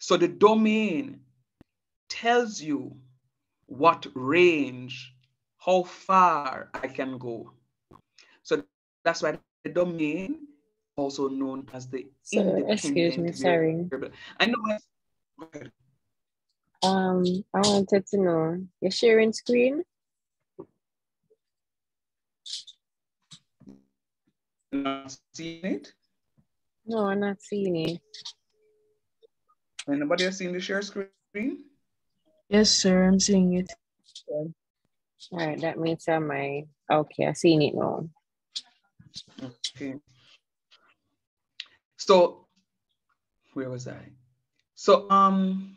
So the domain tells you what range, how far I can go. So that's why the domain, also known as the so, excuse me, sorry. Variable. I know. Um, I wanted to know you're sharing screen. not seeing it? No, I'm not seeing it. Anybody has seen the share screen? Yes, sir, I'm seeing it. All right, that means I might. Okay, I seen it now. Okay. So, where was I? So, um,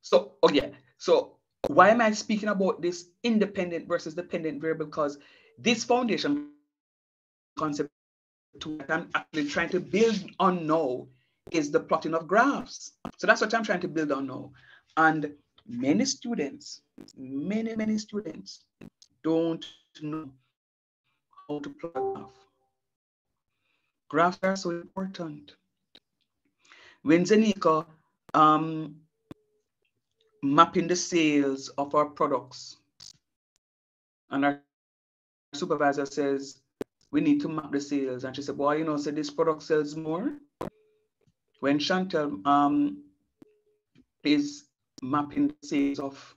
so, oh yeah. So, why am I speaking about this independent versus dependent variable? Because this foundation concept to what I'm actually trying to build on now is the plotting of graphs. So that's what I'm trying to build on now. And many students, many, many students don't know how to plot a graph. Graphs are so important. When Zenika um, mapping the sales of our products, and our supervisor says, we need to map the sales. And she said, well, you know, so this product sells more. When Chantel um, is mapping sales of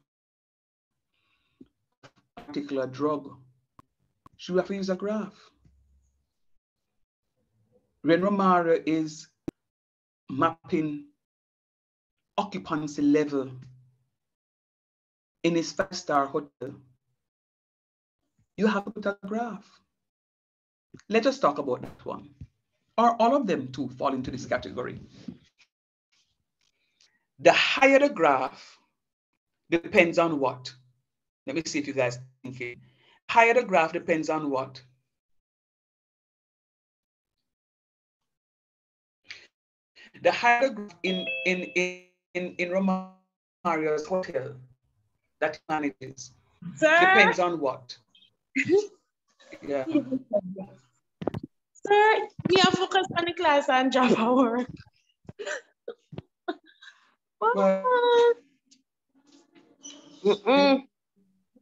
a particular drug, she will have to use a graph. When Romario is mapping occupancy level in his five-star hotel, you have to put a graph. Let us talk about that one. Are all of them too fall into this category? The higher the graph depends on what? Let me see if you guys think. Higher the graph depends on what? The higher the in in in in Romario's hotel that manages Sir? depends on what? yeah. Sir, we are focused on the class and Java work. What? Mm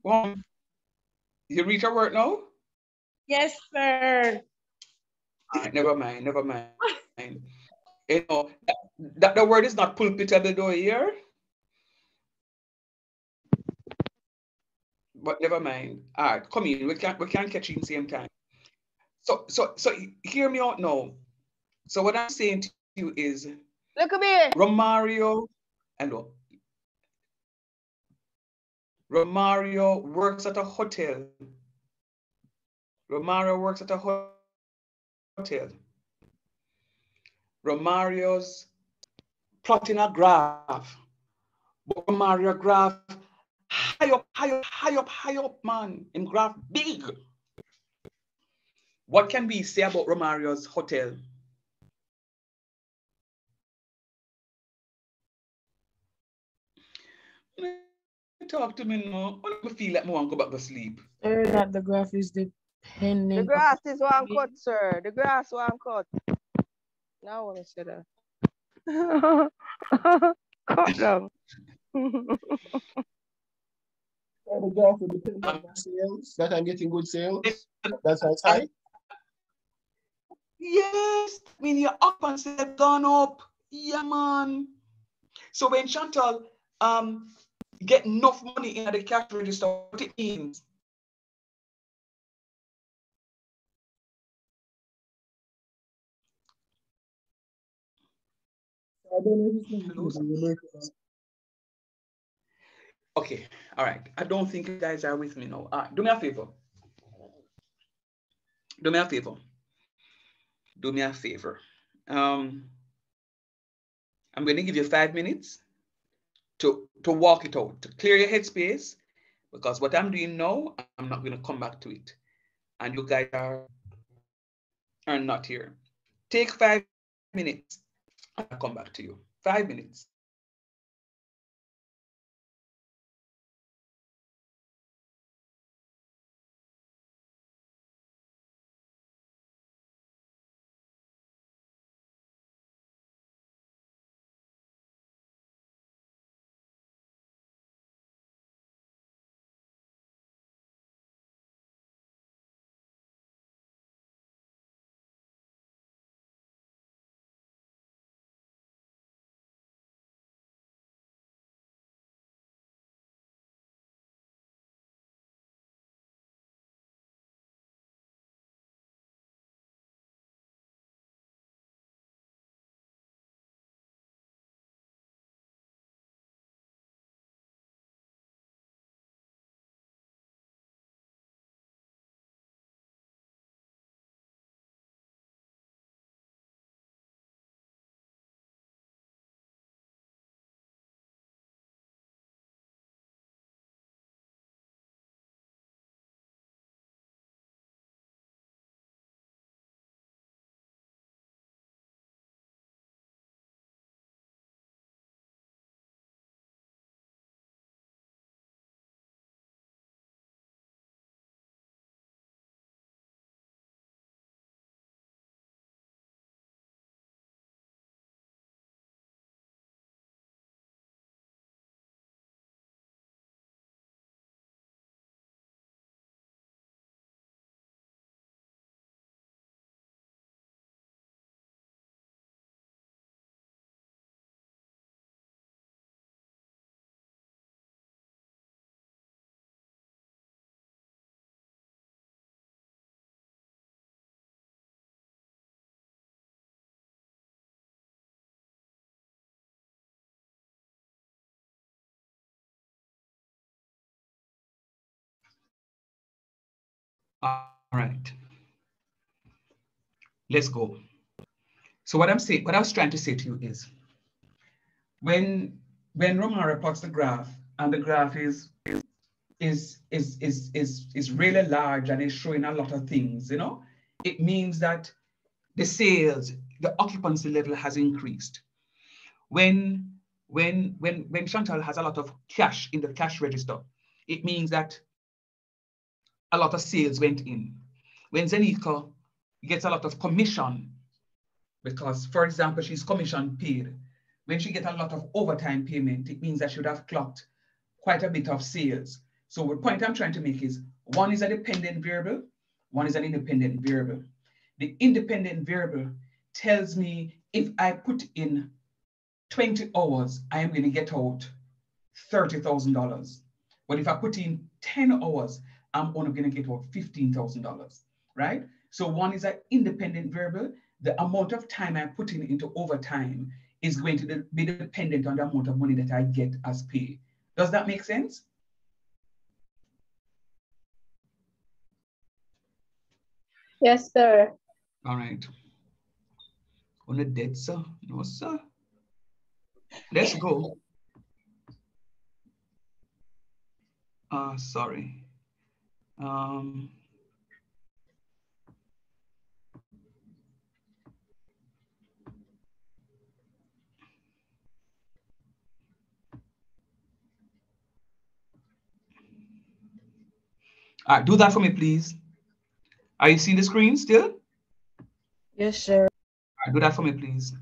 -mm. You reach your work now? Yes, sir. Right, never mind, never mind. you know, that, that the word is not pulpitable though here. But never mind. All right, come in. We can't we can't catch you in the same time. So, so, so hear me out now. So what I'm saying to you is, look at me, Romario, hello. Romario works at a hotel. Romario works at a ho hotel. Romario's plotting a graph. But Romario graph high up, high up, high up, high up, man. In graph big. What can we say about Romario's hotel? Talk to me now. I feel like I want to go back to sleep. Sir, that the graph is depending. The grass is one cut, sir. The grass one cut. Now I want to say that. cut down. the graph will depend on sales, that I'm getting good sales. That's how it's high. Yes, I mean you're up and have gone up. Yeah, man. So when Chantal um get enough money in the cash register, what it means? I don't know if Okay, all right. I don't think you guys are with me now. All right, do me a favor. Do me a favor. Do me a favor. Um, I'm going to give you five minutes to, to walk it out, to clear your headspace, because what I'm doing now, I'm not going to come back to it. And you guys are, are not here. Take five minutes. I'll come back to you. Five minutes. All right. Let's go. So what I'm saying, what I was trying to say to you is, when when Romario plots the graph and the graph is is is is is is really large and is showing a lot of things, you know, it means that the sales, the occupancy level has increased. When when when when Chantal has a lot of cash in the cash register, it means that a lot of sales went in. When Zenika gets a lot of commission, because for example, she's commission paid, when she gets a lot of overtime payment, it means that she would have clocked quite a bit of sales. So the point I'm trying to make is one is a dependent variable, one is an independent variable. The independent variable tells me if I put in 20 hours, I am going to get out $30,000. But if I put in 10 hours, I'm only going to get about $15,000, right? So one is an independent variable. The amount of time I put in into overtime is going to be dependent on the amount of money that I get as pay. Does that make sense? Yes, sir. All right. On the dead, sir? No, sir. Let's go. Uh, sorry. Um, all right, do that for me, please. Are you seeing the screen still? Yes, sir. Right, do that for me, please.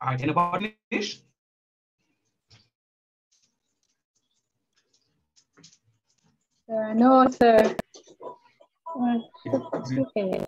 All right, anybody finish? Uh, no, sir. Uh, okay.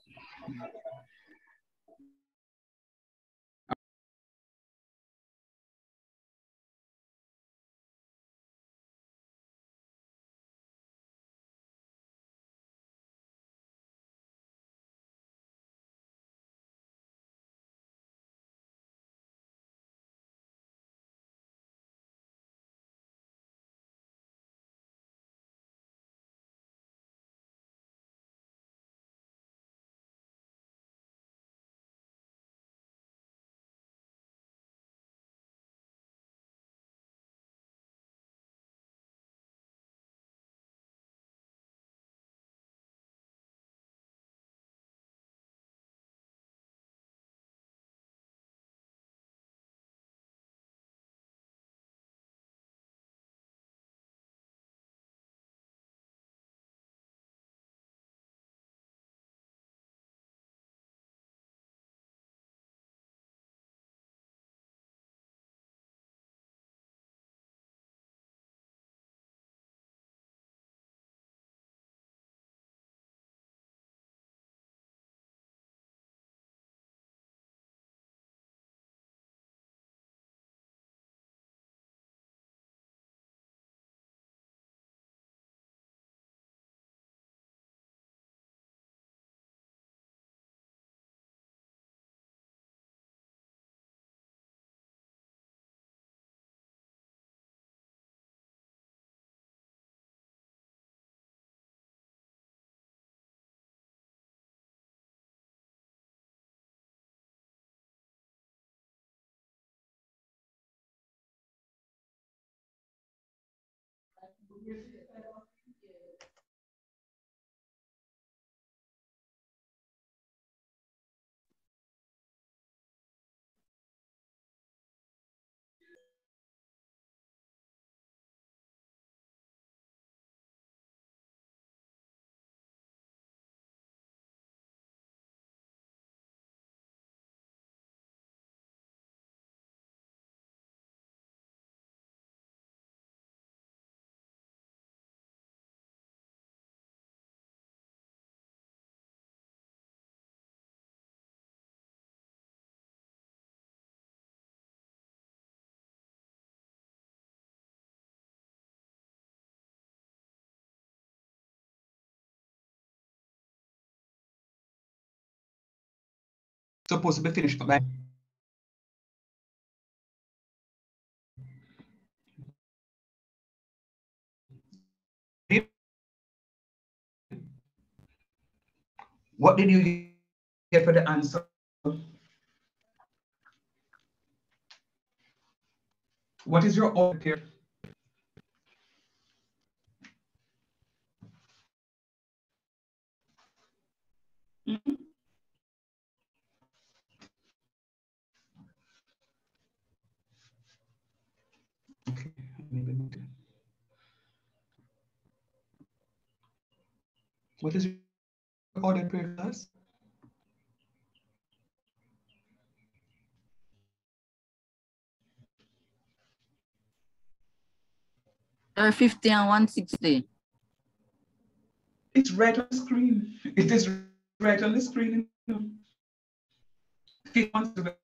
Supposed to be finished by What did you get for the answer? What is your order here? Mhm. Not. What is order prayer class? Uh, 50 and 160. It's right on the screen. It is right on the screen. If you want to-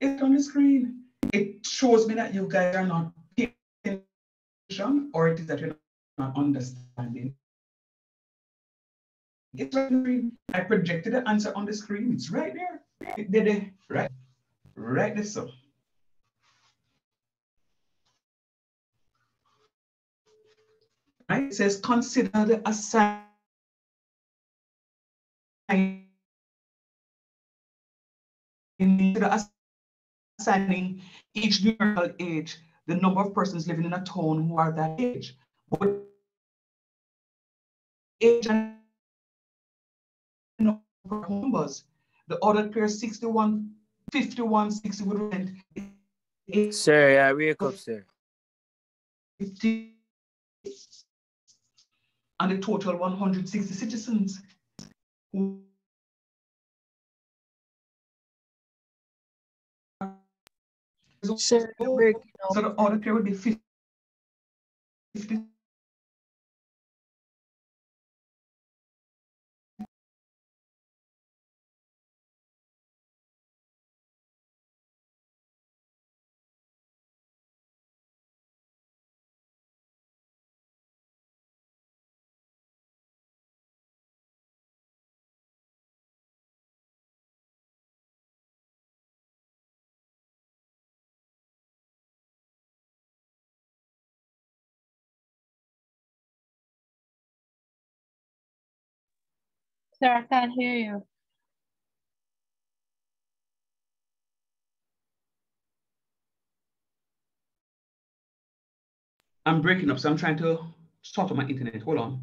It's on the screen. It shows me that you guys are not paying attention or it is that you're not understanding. It's the screen. I projected the answer on the screen. It's right there. It did it. Right. Right there. So. Right? It says consider the assigned consider assigning each numerical age the number of persons living in a town who are that age. But age and numbers, the order pair 61, 51, 60 would represent Sir, yeah, wake up, sir. 50 and a total 160 citizens who Sir, so the audit period Sir, I can't hear you. I'm breaking up, so I'm trying to sort out my internet. Hold on.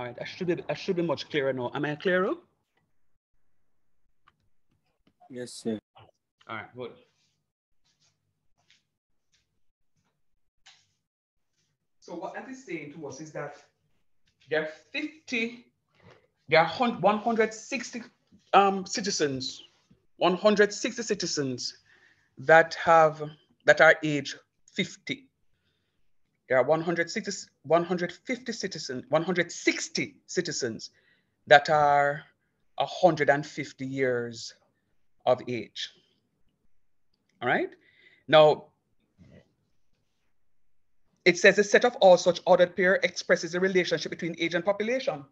All right, I should be I should be much clearer now. Am I clearer? Yes, sir. All right, good. So what that is saying to us is that there are 50, there are 160 um, citizens, 160 citizens that have that are age 50. There are 160, 150 citizens, 160 citizens that are 150 years of age. All right. Now, it says a set of all such ordered pair expresses a relationship between age and population.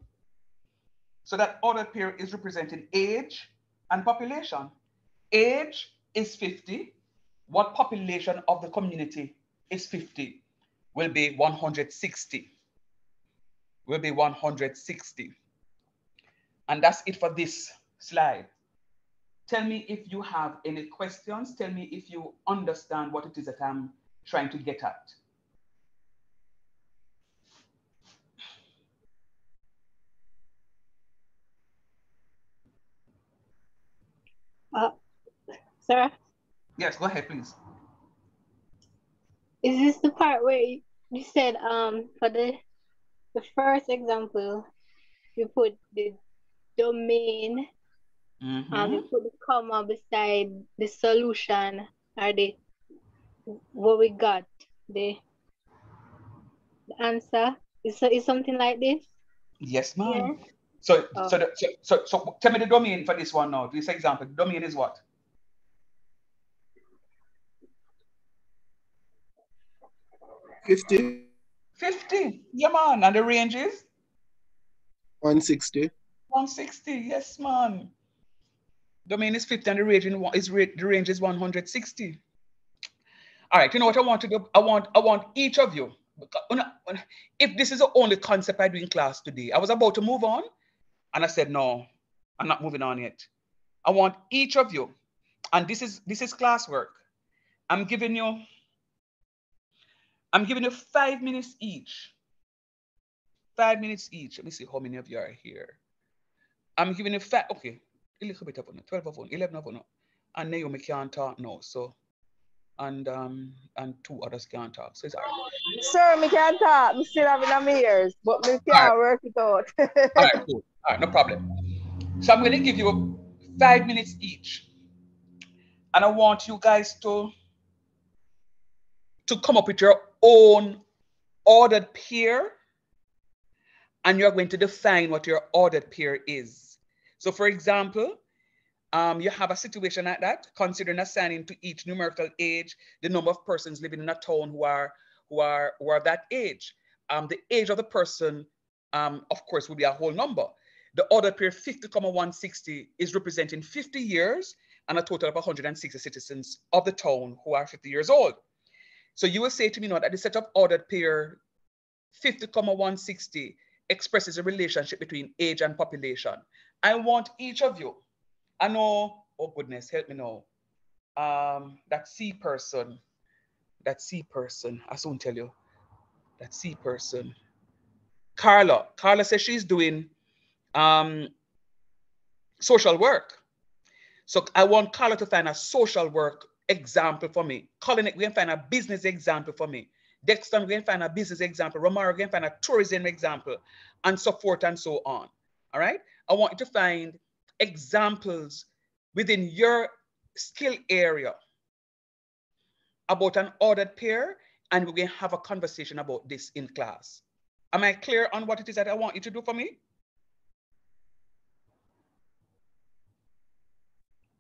So that ordered pair is representing age and population. Age is 50. What population of the community is 50? Will be 160. Will be 160. And that's it for this slide. Tell me if you have any questions. Tell me if you understand what it is that I'm trying to get at. Uh, sir, Yes, go ahead, please. Is this the part where you, said um for the the first example you put the domain um you put the comma beside the solution or the what we got the, the answer is is something like this Yes, ma'am. yeah So, Oh. so, the, so, so, so tell me the domain for this one now. This example, the domain is what? Fifty, 50. Yeah, man. And the range is one sixty. 160. Yes, man. Domain is 50 and the range in is the range is 160. All right, you know what I want to do? I want I want each of you. because when I- when- If this is the only concept I do in class today, I was about to move on, and I said no, I'm not moving on yet. I want each of you, and this is this is classwork. I'm giving you. I'm giving you five minutes each. Five minutes each. Let me see how many of you are here. I'm giving you five. Okay, a little bit of on 12 of on, 11 of on. And Naomi can't talk now, so and um and two others can't talk. So it's all right. Sir, me can't talk. Me still having a ears, but me can't work it out. All right, cool. All right, no problem. So I'm going to give you five minutes each. And I want you guys to to come up with your own ordered pair and you're going to define what your ordered pair is. So for example, um, you have a situation like that, considering assigning to each numerical age the number of persons living in a town who are who are who are that age. Um, the age of the person, um, of course, will be a whole number. The ordered pair 50, 160 is representing 50 years and a total of 160 citizens of the town who are 50 years old. So you will say to me now that the set of ordered pair 50, 160 expresses a relationship between age and population. I want each of you, I know, oh goodness, help me now. Um, that C person, that C person, I soon tell you, that C person. Carla, Carla says she's doing um, social work. So I want Carla to find a social work example for me. Colin, we can find a business example for me. Dexter, we can find a business example. Romario, we can find a tourism example, and so forth and so on. All right. I want you to find examples within your skill area about an ordered pair, and we're going to have a conversation about this in class. Am I clear on what it is that I want you to do for me?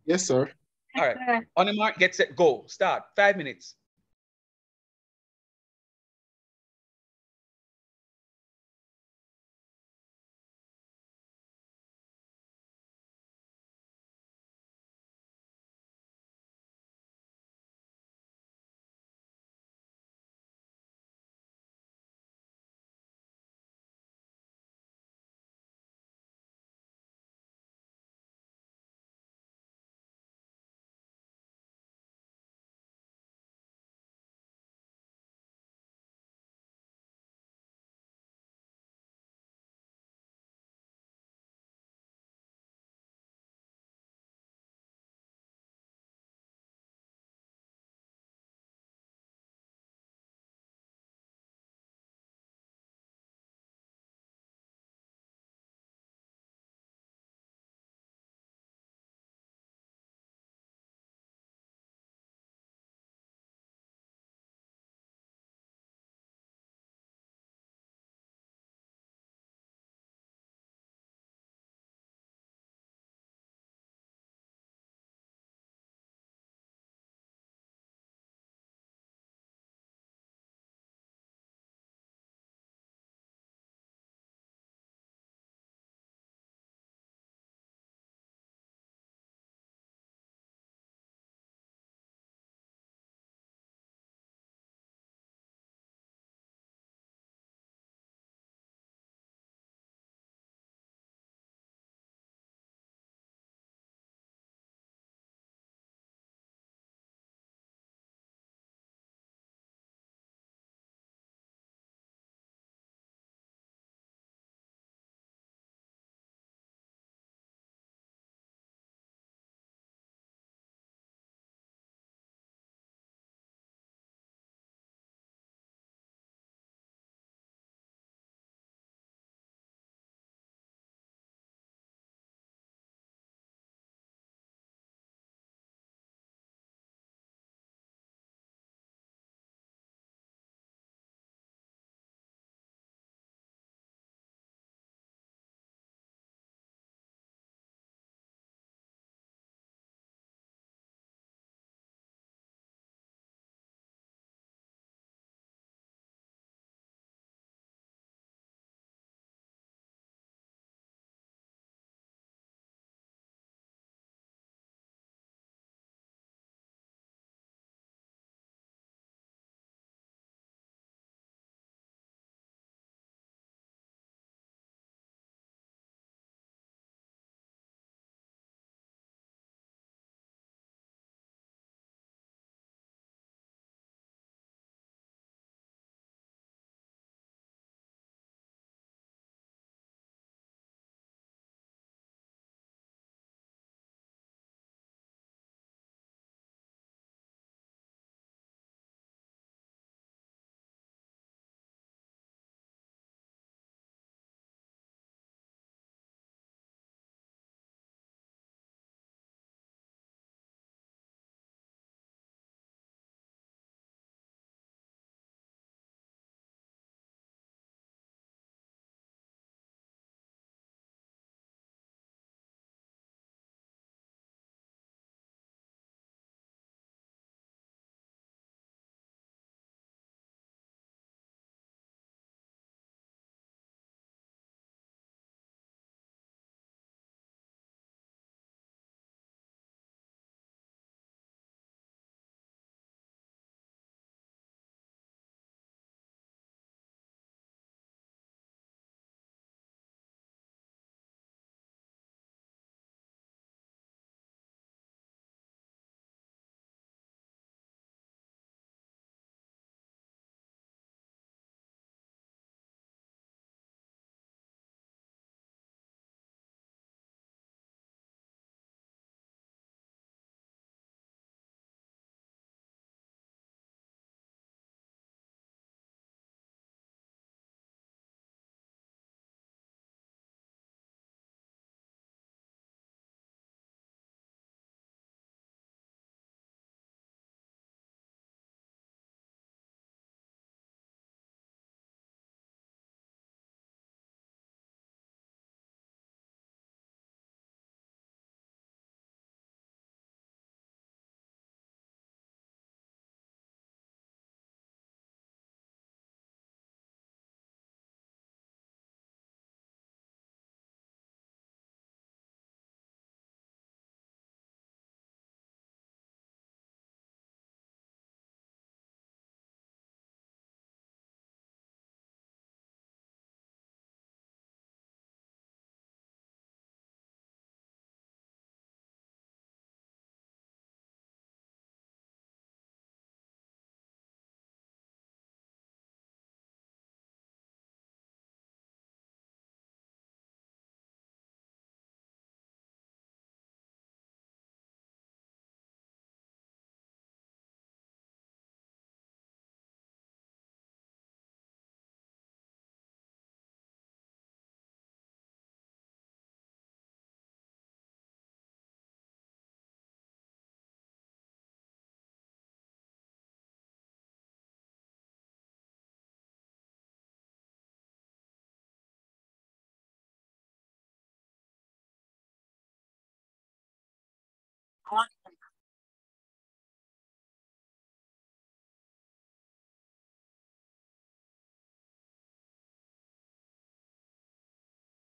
Yes, sir. All right. On the mark, get set, go. Start. Five minutes.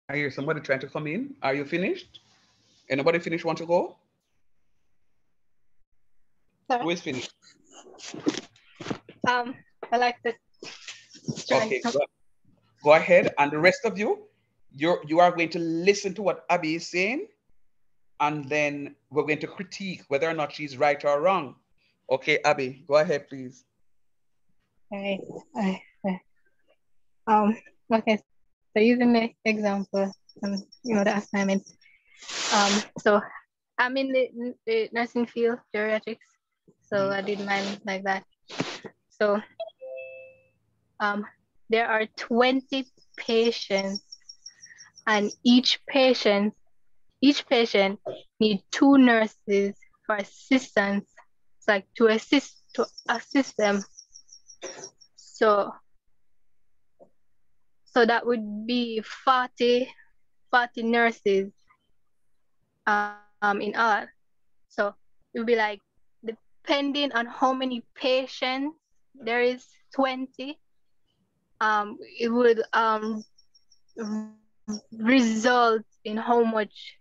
I hear somebody trying to come in. Are you finished? Anybody finished want to go? Sorry. Who is finished? Um, I like to. Okay, go, go ahead. And the rest of you, you're, you are going to listen to what Abby is saying, and then we're going to critique whether or not she's right or wrong. Okay, Abby, go ahead, please. Alright. Um, okay, so using the example, um, you know, the assignment. Um, so I'm in the, the nursing field, geriatrics. So I did mine like that. So um, there are 20 patients and each patient, each patient need two nurses for assistance, it's like to assist, to assist them. So, so that would be 40, 40 nurses um, in all. So it would be like, depending on how many patients there is 20, um, it would um, result in how much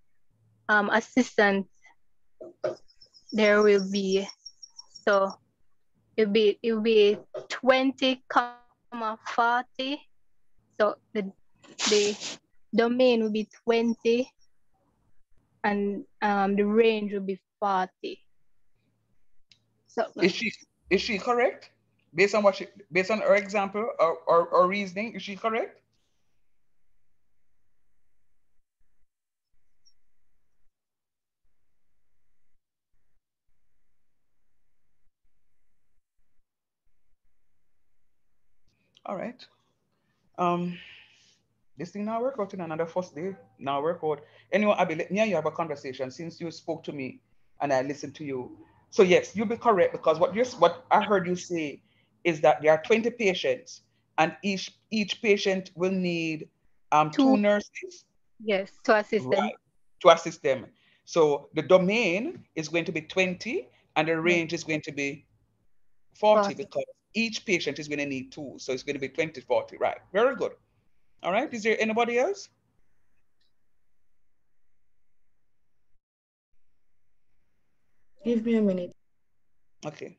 um, assistance there will be. So it'll be it'll be 20 comma 40. So the the domain will be 20 and um, the range will be 40. So Is she is she correct? Based on what she based on her example or, or, or reasoning, is she correct? All right. Um, this thing now work out in another first day. Now work out. Anyway, Abby, let me you have a conversation since you spoke to me and I listened to you. So yes, you'll be correct because what you what I heard you say is that there are 20 patients and each each patient will need um two, Two. nurses yes, to assist them. right, to assist them. So the domain is going to be 20 and the range is going to be 40 40. because each patient is going to need two. So it's going to be 20, 40, right? Very good. All right. Is there anybody else? Give me a minute. Okay.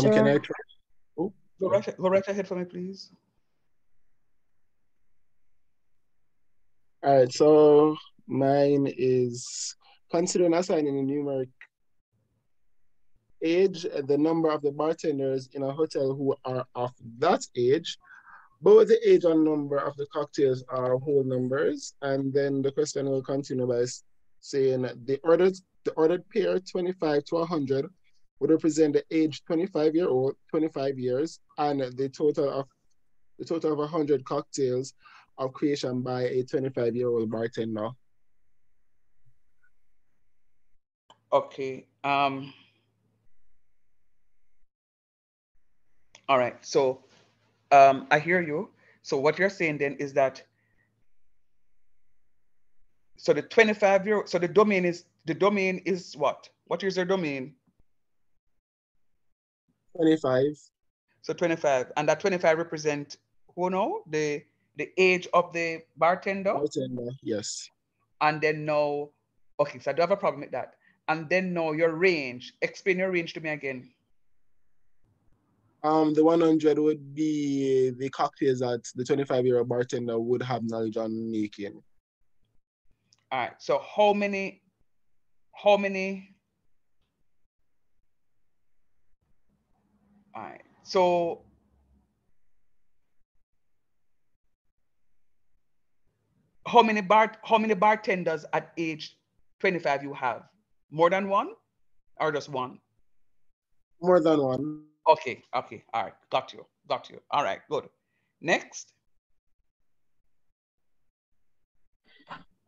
Um, Sure. can I try? Oh, Go right, go right ahead for me, please. all right. So mine is considering assigning a numeric age, the number of the bartenders in a hotel who are of that age. Both the age and number of the cocktails are whole numbers. And then the question will continue by s- saying the ordered the ordered pair 25 to 100 would represent the age 25 year old, 25 years, and the total of the total of 100 cocktails of creation by a 25 year old bartender. Okay. Um, all right. So um, I hear you. So what you're saying then is that so the 25 year so the domain is the domain is what? What is your domain? 25. So 25. And that 25 represent who know the the age of the bartender. Bartender, yes. And then now, okay, so I do have a problem with that. And then now your range. Explain your range to me again. Um, the 100 would be the cocktails that the 25 year old bartender would have knowledge on making. All right. So how many, how many? All right. So how many bar how many bartenders at age 25 you have? More than one or just one? More than one. Okay, okay, all right, got you, got you. All right, good. Next.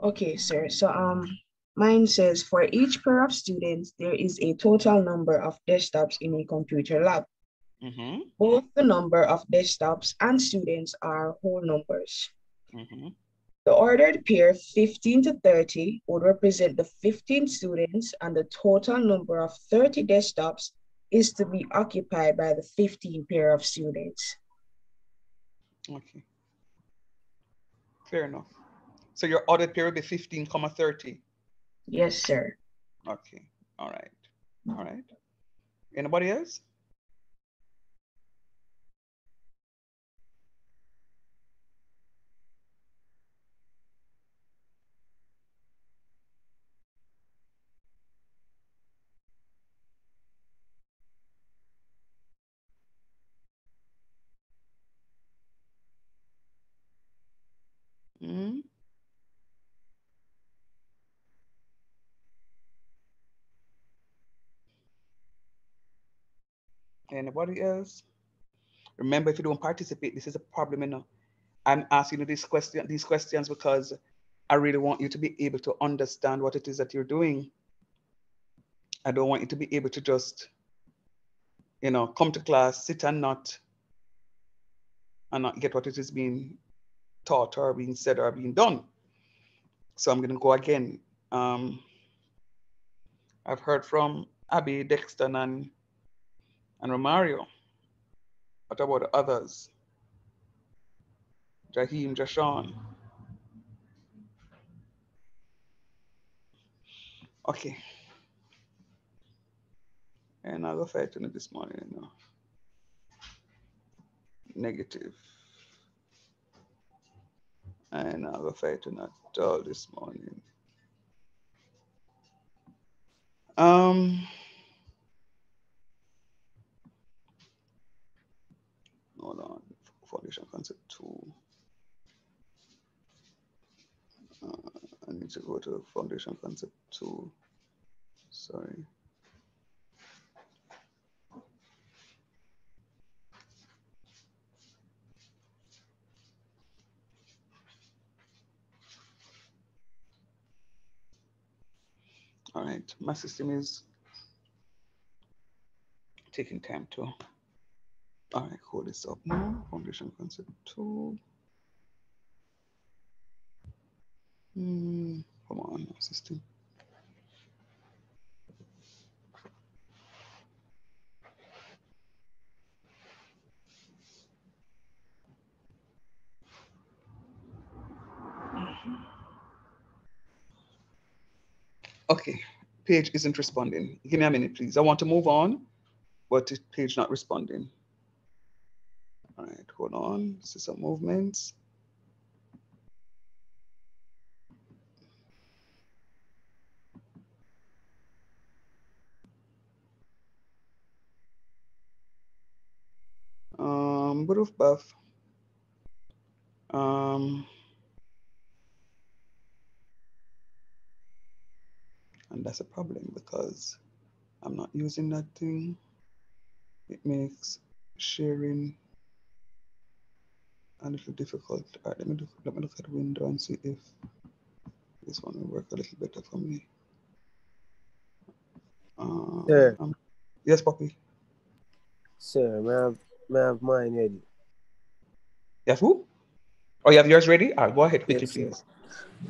Okay, sir. So um, mine says for each pair of students, there is a total number of desktops in a computer lab. Mm-hmm. Both the number of desktops and students are whole numbers. Mm-hmm. The ordered pair 15 to 30 would represent the 15 students and the total number of 30 desktops is to be occupied by the 15 pair of students. Okay. Fair enough. So your ordered pair will be 15, comma 30. Yes, sir. Okay. All right. All right. Anybody else? Hmm? Anybody else? Remember, if you don't participate, this is a problem, you know. I'm asking you these question, these questions because I really want you to be able to understand what it is that you're doing. I don't want you to be able to just, you know, come to class, sit and not, and not get what it is being taught or being said or being done. So I'm going to go again. Um, I've heard from Abby, Dexter, and, and Romario. What about the others? Jaheem, Jashawn. Okay. And I'll go this morning. No. Negative. And I'll go it all this morning. Um, hold on, foundation concept two. Uh, I need to go to foundation concept two. Sorry. All right, my system is taking time to. All right, hold this up now. Foundation concept two. Hmm, come on, system. Okay, page isn't responding. Give me a minute, please. I want to move on, but page not responding. All right, hold on. See some movements. Um, Buruf buff. Um, and that's a problem because I'm not using that thing. It makes sharing a little difficult. Right, let me look, let me look at the window and see if this one will work a little better for me. Um, Sir. um, yes, Poppy. Sir, may I have, may I have mine ready? You have who? Oh, you have yours ready? All right, go ahead quickly, Yes, please.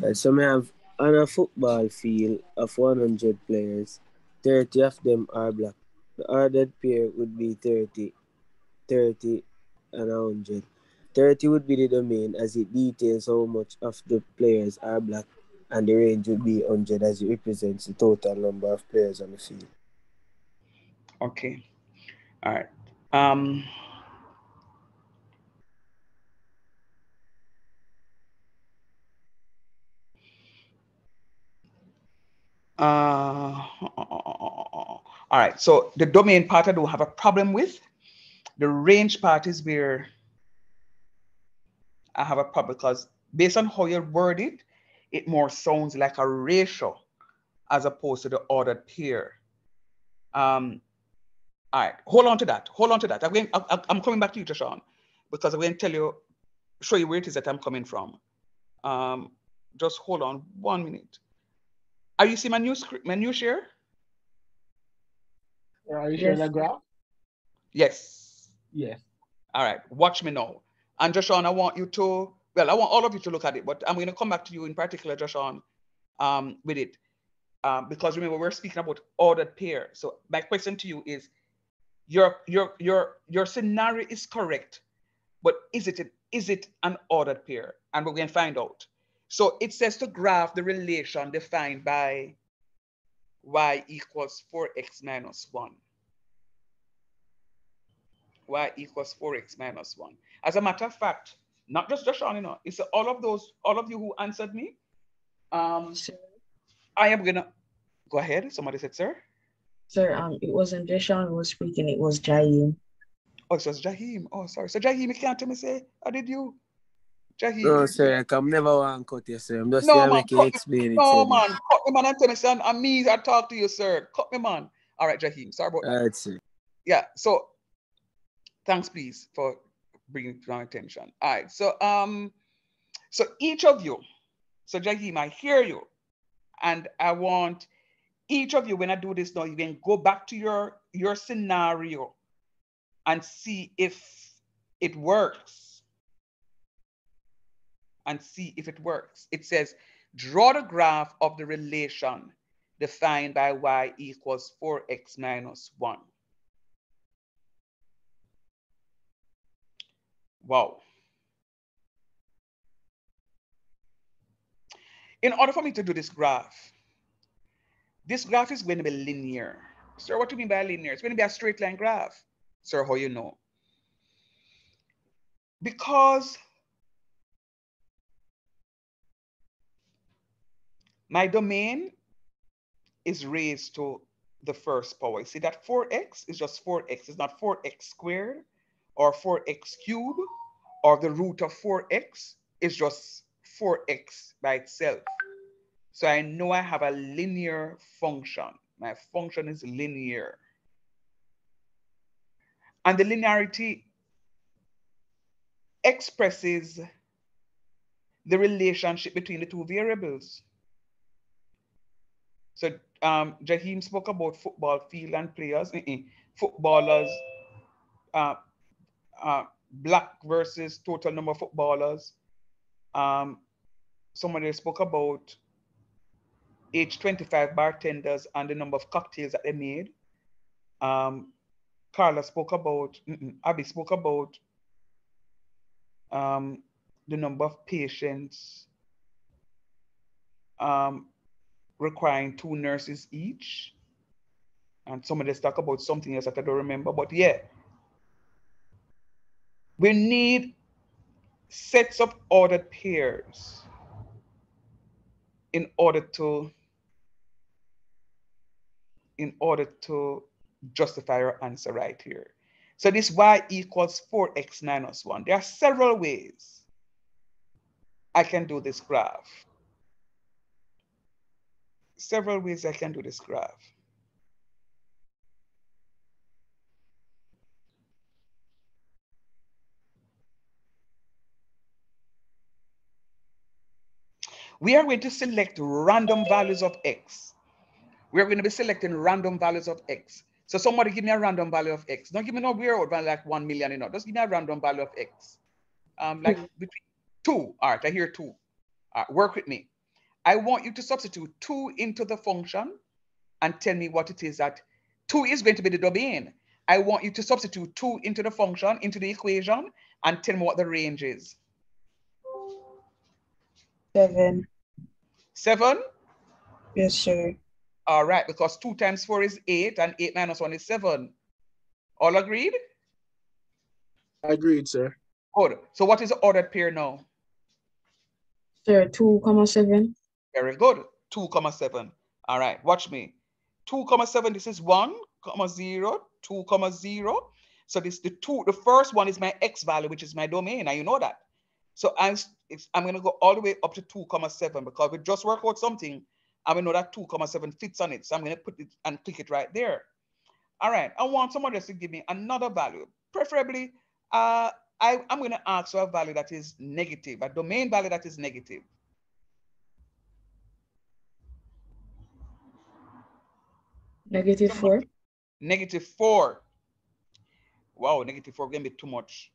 Right, so may I have on a football field of 100 players, 30 of them are black. The ordered pair would be 30, 30, and 100. 30 would be the domain as it details how much of the players are black, and the range would be 100 as it represents the total number of players on the field. Okay. All right. Um, uh, all right, so the domain part I don't have a problem with. The range part is where I have a problem because based on how you word it, it more sounds like a ratio as opposed to the ordered pair. Um, all right, hold on to that. Hold on to that. I'm, going, I, am coming back to you, Tashawn, because I'm going to tell you, show you where it is that I'm coming from. Um, just hold on one minute. Are you seeing my new script, my new share? Are you sharing yes. that graph? Yes. Yes. All right, watch me now. And Joshawn, I want you to, well, I want all of you to look at it, but I'm going to come back to you in particular, Joshawn, um, with it. Um, because remember, we're speaking about ordered pair. So my question to you is, your your your your scenario is correct, but is it is it an ordered pair? And we're going to find out. So it says to graph the relation defined by y equals 4x minus 1. Y equals 4x minus 1. As a matter of fact, not just Joshua, you know, it's all of those, all of you who answered me. Um, I am gonna go ahead. Somebody said, sir. Sir, um, it wasn't Deshaun who was speaking, it was Jaheem. Oh, it was Jaheem. Oh, sorry. So Jaheem, you can't tell me say, how did you? Jaheem. No, sir, I'm never one cut you, sir. I'm just no, here man, cut explain me, it. No, man, me. cut me, man, and tell me, son, and me, I talk to you, sir. Cut me, man. All right, Jaheem, sorry about that. All right, sir. Yeah, so thanks, please, for bringing to my attention. All right, so um, so each of you, so Jaheem, I hear you, and I want each of you, when I do this now, you can go back to your your scenario and see if it works. And see if it works. It says, draw the graph of the relation defined by y equals 4x minus 1. Wow. In order for me to do this graph, this graph is going to be linear. Sir, what do you mean by linear? It's going to be a straight line graph. Sir, how you know? Because my domain is raised to the first power. See that 4x is just 4x. It's not 4x squared or 4x cubed or the root of 4x. is just 4x by itself. So I know I have a linear function. My function is linear. And the linearity expresses the relationship between the two variables. So um, Jaheem spoke about football field and players. Uh -uh. Footballers, uh, uh, black versus total number of footballers. Um, somebody spoke about age 25 bartenders and the number of cocktails that they made. Um, Carla spoke about, Abby spoke about um, the number of patients um, requiring two nurses each. And some of us talk about something else that I don't remember, but yeah. We need sets of ordered pairs in order to in order to justify our answer right here. So this y equals 4x minus 1. There are several ways I can do this graph. Several ways I can do this graph. We are going to select random values of x. We're going to be selecting random values of x. So somebody give me a random value of x. Don't give me no weird value like 1 million, you know. Just give me a random value of x. Um, like between two. All right, I hear two. All right, work with me. I want you to substitute two into the function and tell me what it is that two is going to be the domain. I want you to substitute two into the function, into the equation, and tell me what the range is. Seven. Seven? Yes, sir. All right, because two times four is eight and eight minus one is seven. All agreed? I agreed, sir. Good. So what is the ordered pair now? Sir, two comma seven. Very good. 2 comma 7. All right, watch me. 2 comma 7, this is 1 comma 0, 2 comma 0. So this the two, the first one is my x value, which is my domain. Now you know that. So I'm I'm gonna go all the way up to 2 comma 7 because we just work out something and we know that 2 comma 7 fits on it. So I'm gonna put it and click it right there. All right, I want someone else to give me another value, preferably uh, I, I'm gonna ask for a value that is negative, a domain value that is negative. Negative four. Negative four. Wow, negative four gonna be too much.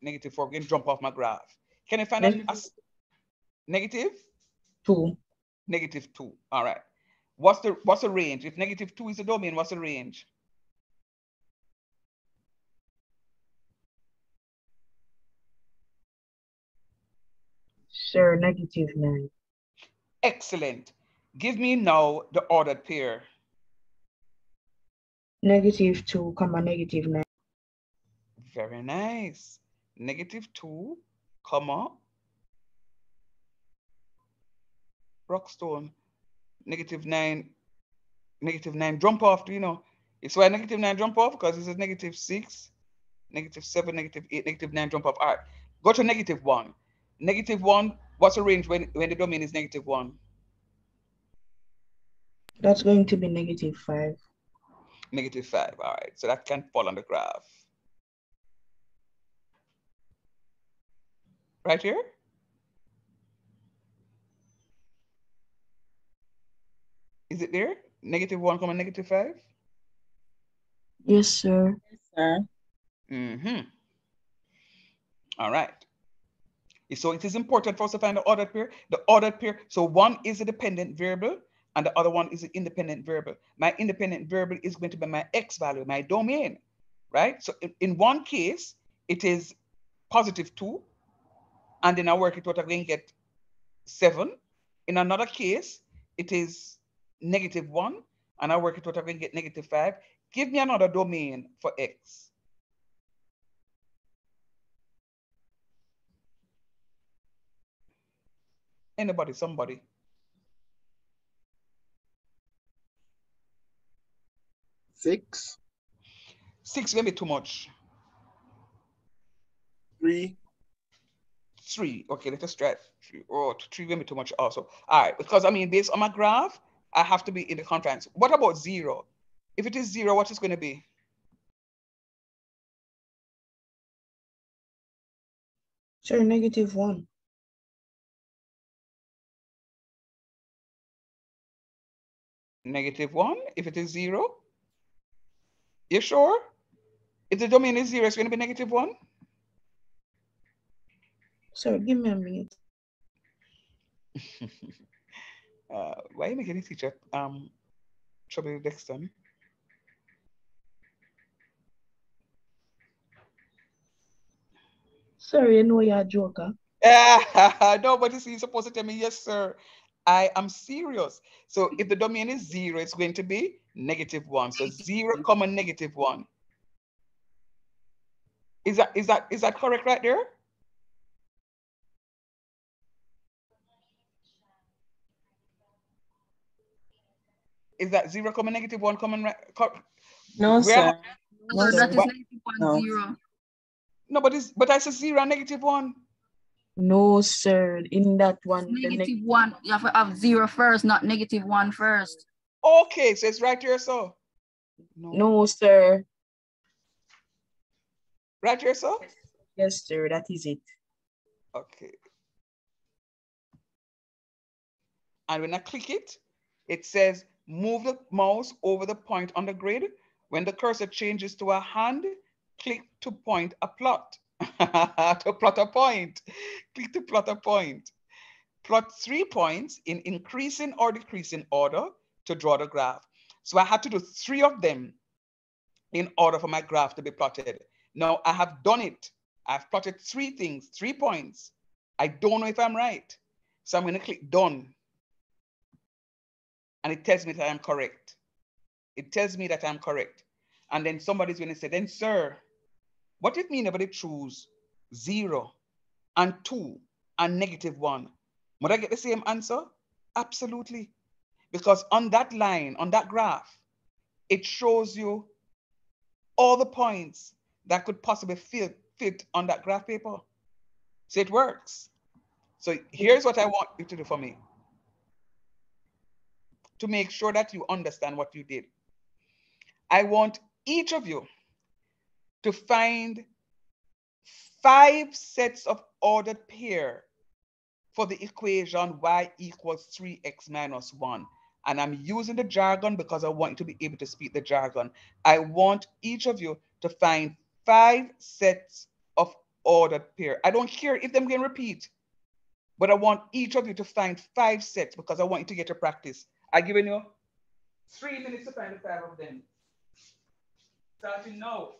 Negative four gonna jump off my graph. Can you find a, a negative? Two. Negative two. All right. What's the what's the range? If negative two is the domain, what's the range? Sir, negative nine. Excellent. Give me now the ordered pair. Negative two, comma negative nine. Very nice. Negative two, comma, Rockstone, negative nine, negative nine, jump off, do you know? It's why negative nine jump off because this is negative six, negative seven, negative eight, negative nine jump off. All right, go to negative one. Negative one, what's the range when, when the domain is negative one? That's going to be negative five. Negative five, all right. So that can fall on the graph. Right here? Is it there? Negative one comma negative five? Yes, sir. Yes, sir. Mm-hmm. All right. So it is important for us to find the ordered pair. The ordered pair, so one is a dependent variable and the other one is an independent variable. My independent variable is going to be my x value, my domain, right? So in, in one case, it is positive two, and then I work it out, to get seven. In another case, it is negative one, and I work it out, to get negative five. Give me another domain for x. Anybody, somebody. Six. Six maybe too much. Three. Three. Okay, let us try three. Oh, three maybe too much also. All right, because I mean, based on my graph, I have to be in the confines. What about zero? If it is zero, what is going to be? Sir, negative one. Negative one, if it is zero. You sure? If the domain is zero, it's going to be negative one? Sir, give me a minute. uh, why are you making a teacher um, trouble next time? Sir, you know you're a joker. no, but you're supposed to tell me, yes, sir. I am serious. So if the domain is zero, it's going to be negative one. So zero comma negative one. Is that is that is that correct right there? Is that zero comma negative one comma? No, sir. No, that is negative one No. zero. No, but it's but I said zero and negative one. No, sir. In that one, the Negative neg- one. You have to have zero first, not negative one first. Okay, so it's right here, so no, sir. right here, so Yes, sir. That is it. okay. And when I click it, it says move the mouse over the point on the grid. When the cursor changes to a hand, click to point a plot. to plot a point. Click to plot a point. Plot three points in increasing or decreasing order to draw the graph. So I had to do three of them in order for my graph to be plotted. Now I have done it. I've plotted three things, three points. I don't know if I'm right. So I'm going to click done. And it tells me that I'm correct. It tells me that I'm correct. And then somebody's going to say, then sir, What if me did choose zero and two and negative one? Would I get the same answer? Absolutely. Because on that line, on that graph, it shows you all the points that could possibly fit, fit on that graph paper. So it works. So here's what I want you to do for me. To make sure that you understand what you did. I want each of you to find five sets of ordered pair for the equation y equals 3x minus 1. And I'm using the jargon because I want you to be able to speak the jargon. I want each of you to find five sets of ordered pair. I don't care if them can repeat, but I want each of you to find five sets because I want you to get to practice. I've given you three minutes to find the five of them. Starting now.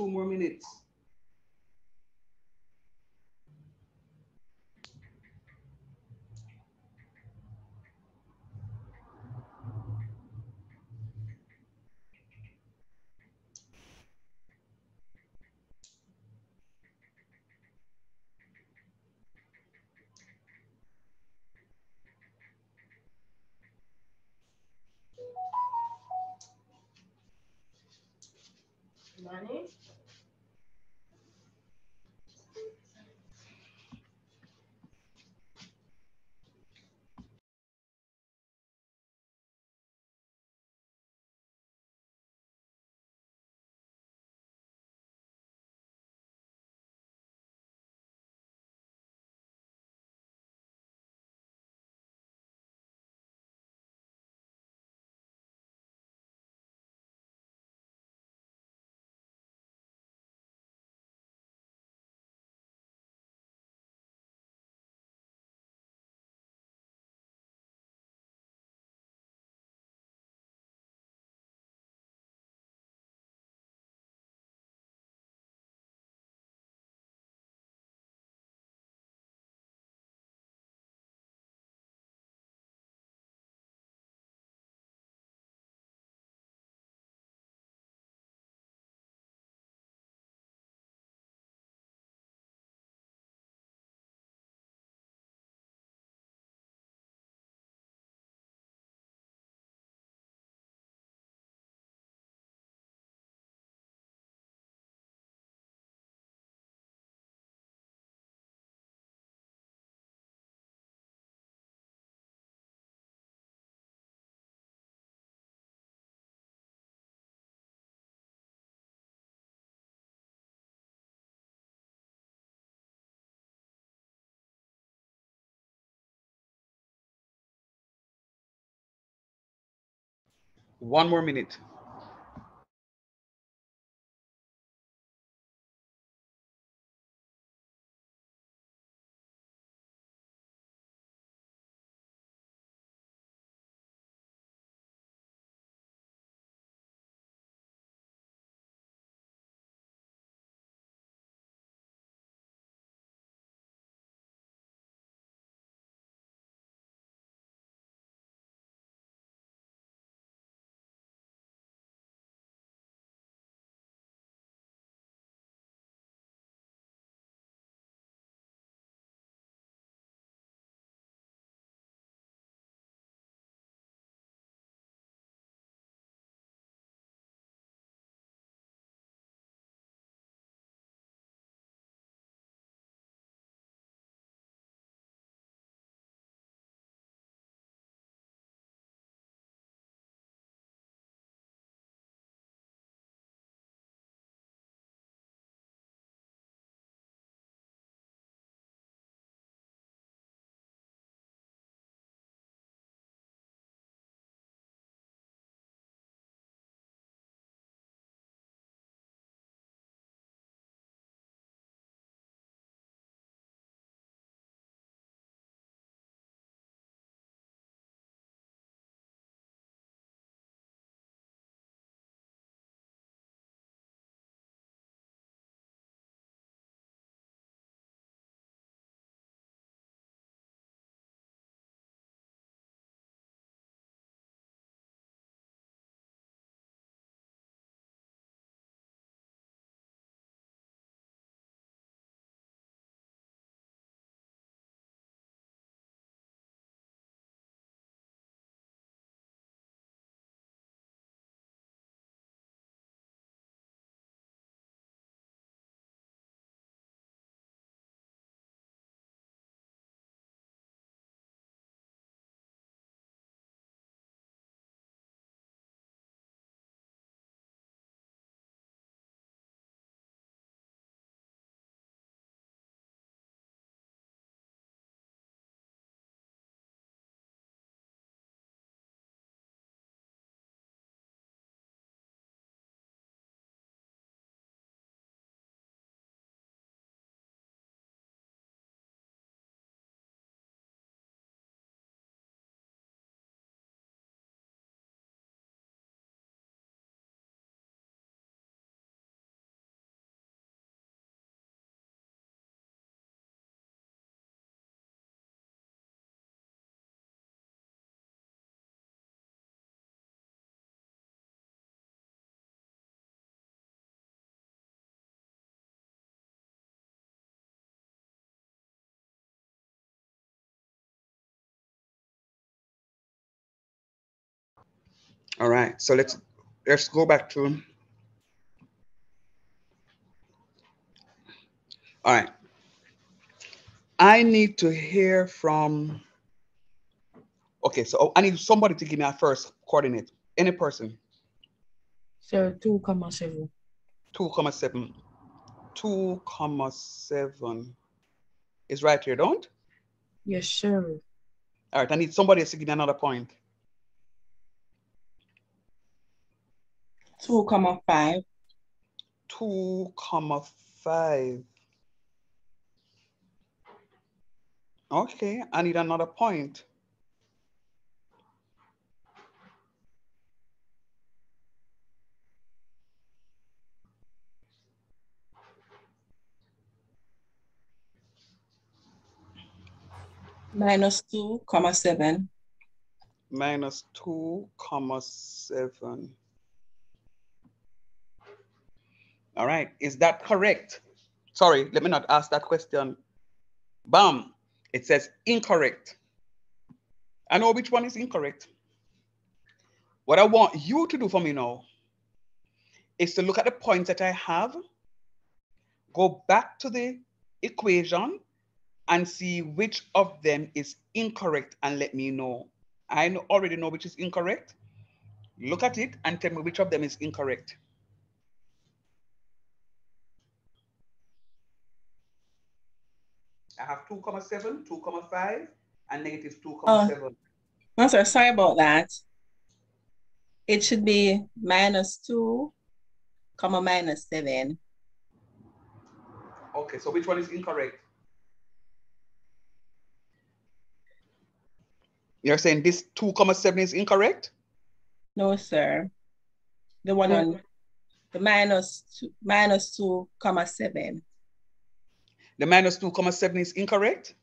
Two more minutes. One more minute. All right, so let's let's go back to. All right. I need to hear from. Okay, so oh, I need somebody to give me a first coordinate. Any person. Sir, two comma seven. Two comma seven. Two comma seven is right here, don't? Yes, sir. All right, I need somebody to give me another point. Two comma five. Two comma five. Okay, I need another point. Minus two comma seven. Minus two comma seven. All right, is that correct? Sorry, let me not ask that question. Bam, it says incorrect. I know which one is incorrect. What I want you to do for me now is to look at the points that I have, go back to the equation and see which of them is incorrect and let me know. I already know which is incorrect. Look at it and tell me which of them is incorrect. I have 2,7, 2,5, and negative 2,7. Uh, no, sir, sorry about that. It should be minus two, comma minus seven. Okay, so which one is incorrect? You're saying this 2,7 is incorrect? No, sir. The one on the minus two, minus two, comma seven. The minus 2,7 is incorrect?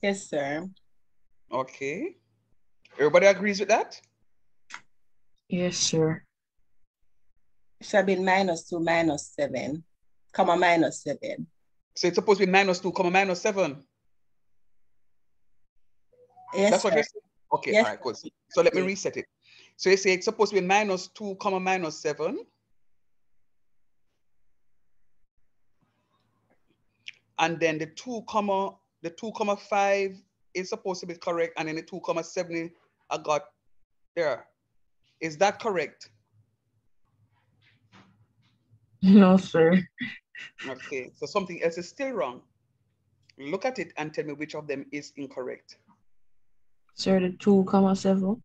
Yes, sir. Okay. Everybody agrees with that? Yes, sir. It should have been minus two, minus seven, comma minus seven. So it's supposed to be minus 2, comma minus 7. Yes, That's what sir. you're saying? Okay, Yes, all right, good. So let me reset it. So you say it's supposed to be minus 2, comma minus 7. And then the 2, comma, the 2, comma 5 is supposed to be correct. And then the 2, comma 7 I got there. Is that correct? No, sir. Okay, so something else is still wrong. Look at it and tell me which of them is incorrect. Sir, the two comma seven.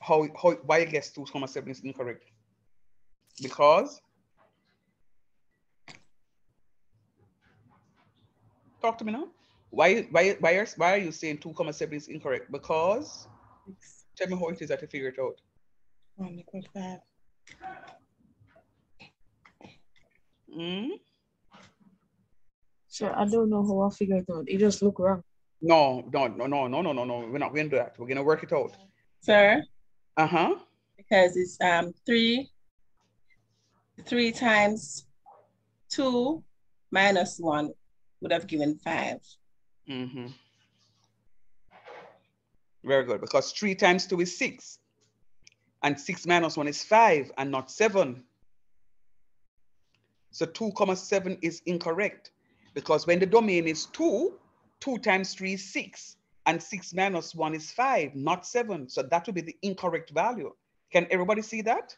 How, how why you guess 2, comma 7 is incorrect? Because talk to me now. Why why why are, why are you saying 2, comma 7 is incorrect? Because tell me how it is that you figure it out. One equal five. Mm? Sir, I don't know how I figure it out. It just look wrong. No, no, no, no, no, no, no, no. We're not going to do that. We're going to work it out. Sir, Uh-huh. because it's um three, three times two minus one would have given five. Mm-hmm. Very good. Because 3 times 2 is 6. And 6 minus 1 is 5 and not 7. So 2 comma 7 is incorrect. Because when the domain is 2, 2 times 3 is 6. And 6 minus 1 is 5, not 7. So that would be the incorrect value. Can everybody see that?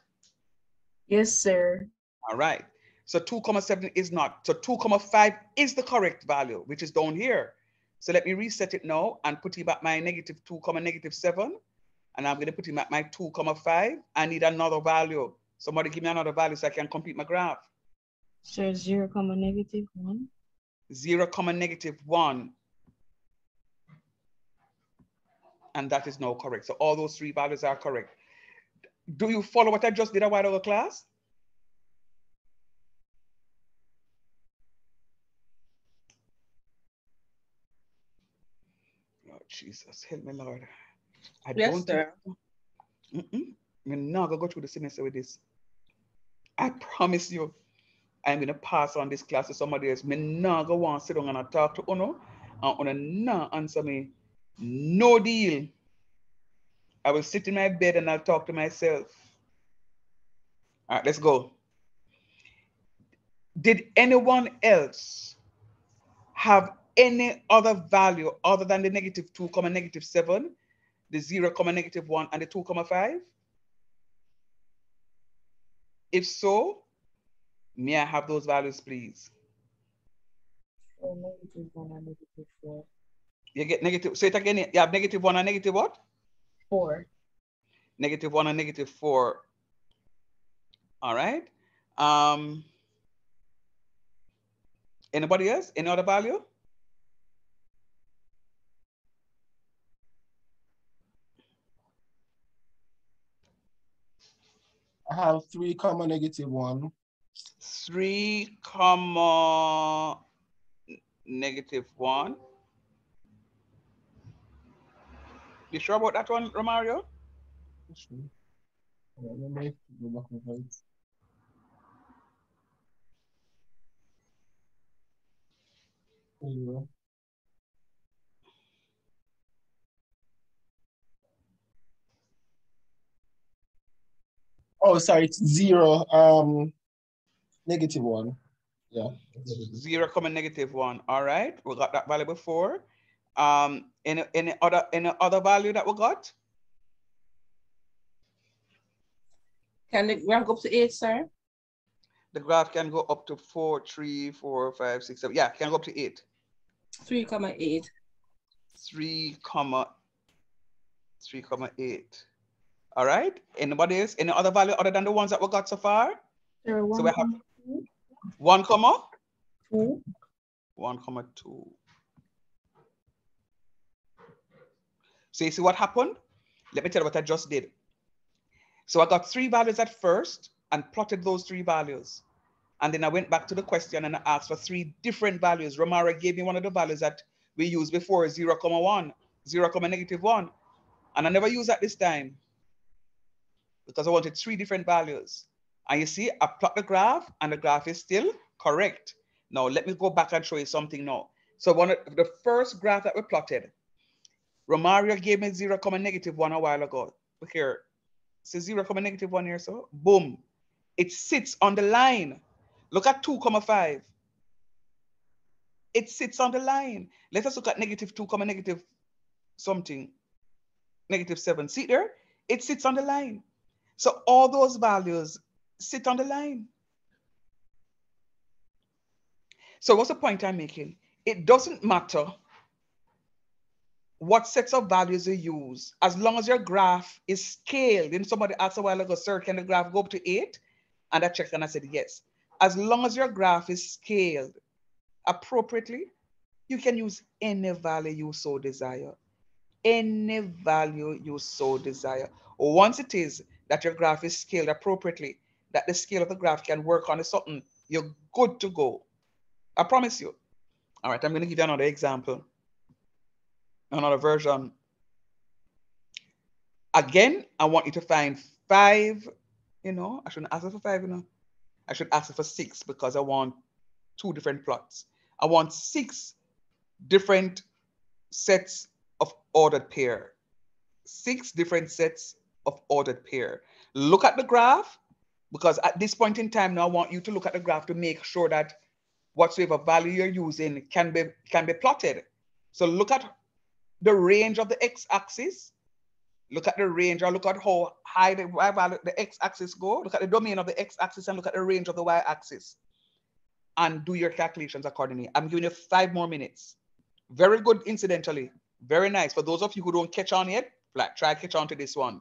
Yes, sir. All right. So 2 comma 7 is not. So 2 comma 5 is the correct value, which is down here. So let me reset it now and put it back my negative 2 comma negative 7. And I'm going to put it back my 2 comma 5. I need another value. Somebody give me another value so I can complete my graph. So zero comma negative one. 0 comma negative 1. And that is now correct. So all those three values are correct. Do you follow what I just did a while ago, class? Jesus, help me, Lord. I Yes, don't sir. Mm-mm. I'm not gonna go through the semester with this. I promise you, I'm gonna pass on this class to somebody else. Me not go want sit down and talk to Uno, and Uno not answer me. No deal. I will sit in my bed and I'll talk to myself. All right, let's go. Did anyone else have any other value other than the negative 2 comma negative 7, the 0 comma negative 1, and the 2 comma 5? If so, may I have those values, please? So negative and negative four. You get negative, say it again. You have negative 1 and negative what? Four. Negative 1 and negative 4. All right. Um, anybody else? Any other value? Have three comma negative one. Three comma negative one. You sure about that one, Romario? Sure. Let me go back and it. There you go. Oh, sorry, it's zero, um, negative one. Yeah. Zero comma negative one. All right, we got that value before. Um, any any other any other value that we got? Can the graph go up to eight, sir? The graph can go up to four, three, four, five, six, seven. Yeah, can go up to eight. Three comma eight. Three comma three comma eight. All right. Anybody else? Any other value other than the ones that we got so far? So one we have two. one comma Two. one comma two. So you see what happened? Let me tell you what I just did. So I got three values at first and plotted those three values. And then I went back to the question and I asked for three different values. Romario gave me one of the values that we used before, 0, comma 1, 0, comma negative 1. And I never used that this time because I wanted three different values. And you see, I plot the graph and the graph is still correct. Now, let me go back and show you something now. So one of the first graph that we plotted, Romario gave me 0, comma negative 1 a while ago. Look here. So 0, comma negative 1 here, so boom. It sits on the line. Look at 2, comma 5. It sits on the line. Let us look at negative 2, comma negative something. Negative 7. See there? It sits on the line. So all those values sit on the line. So what's the point I'm making? It doesn't matter what sets of values you use, as long as your graph is scaled. And somebody asked a while ago, sir, can the graph go up to eight? And I checked and I said, yes. As long as your graph is scaled appropriately, you can use any value you so desire. Any value you so desire. Once it is that your graph is scaled appropriately, that the scale of the graph can work on a certain, you're good to go. I promise you. All right, I'm going to give you another example, another version. Again, I want you to find five, you know, I shouldn't ask for five, you know. I should ask for six because I want two different plots. I want six different sets of ordered pair. Six different sets of ordered pair. Look at the graph because at this point in time now I want you to look at the graph to make sure that whatsoever value you're using can be can be plotted. So look at the range of the x-axis. Look at the range or look at how high the y value the x-axis go. Look at the domain of the x-axis and look at the range of the y-axis. And do your calculations accordingly. I'm giving you five more minutes. Very good, incidentally. Very nice. For those of you who don't catch on yet, try catch on to this one.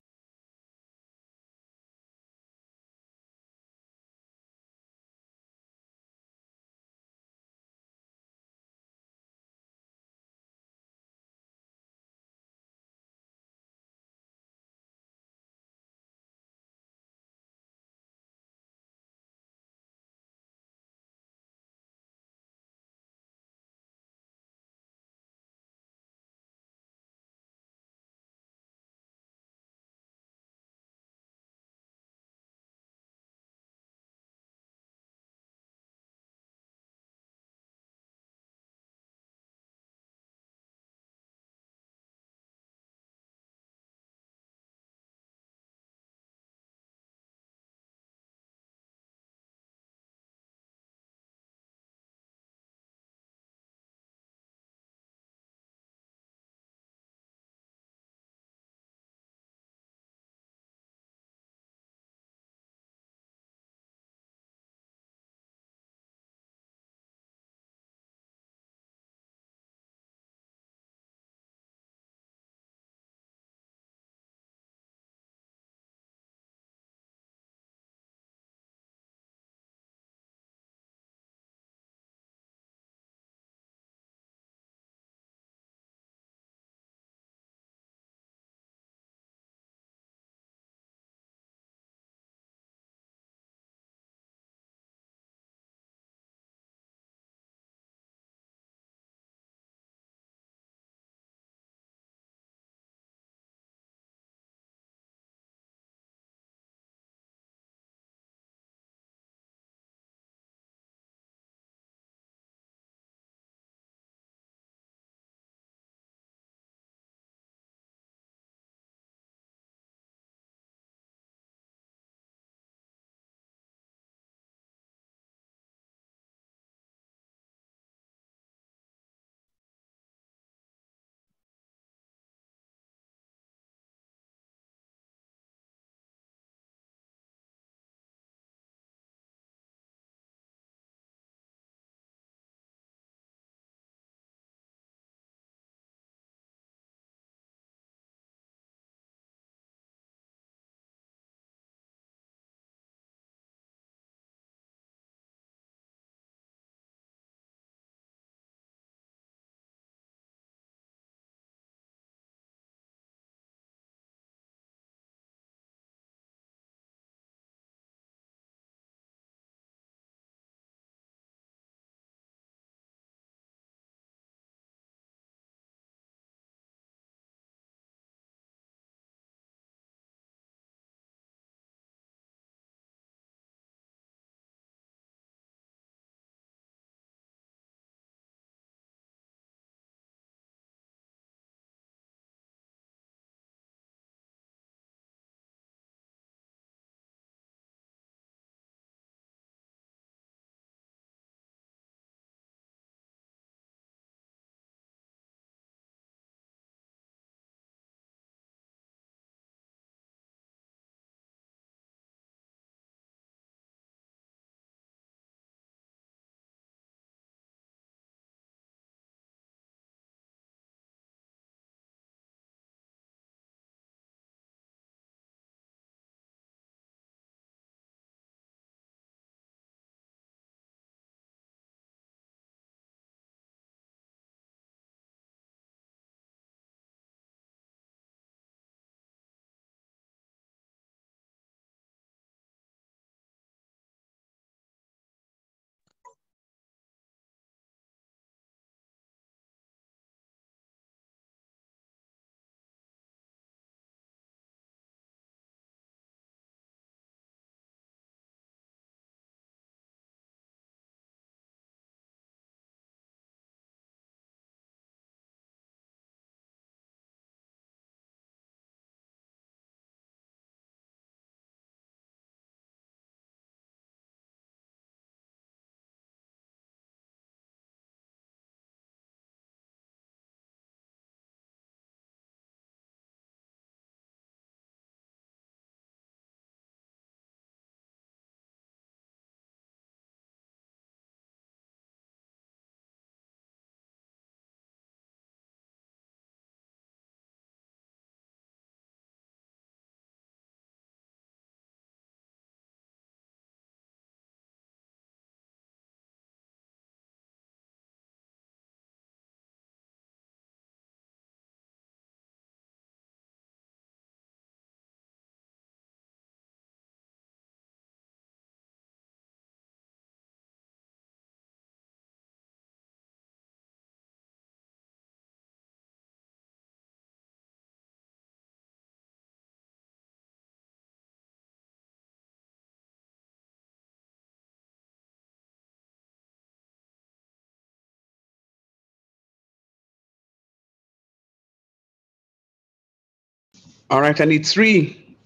All right, I need three.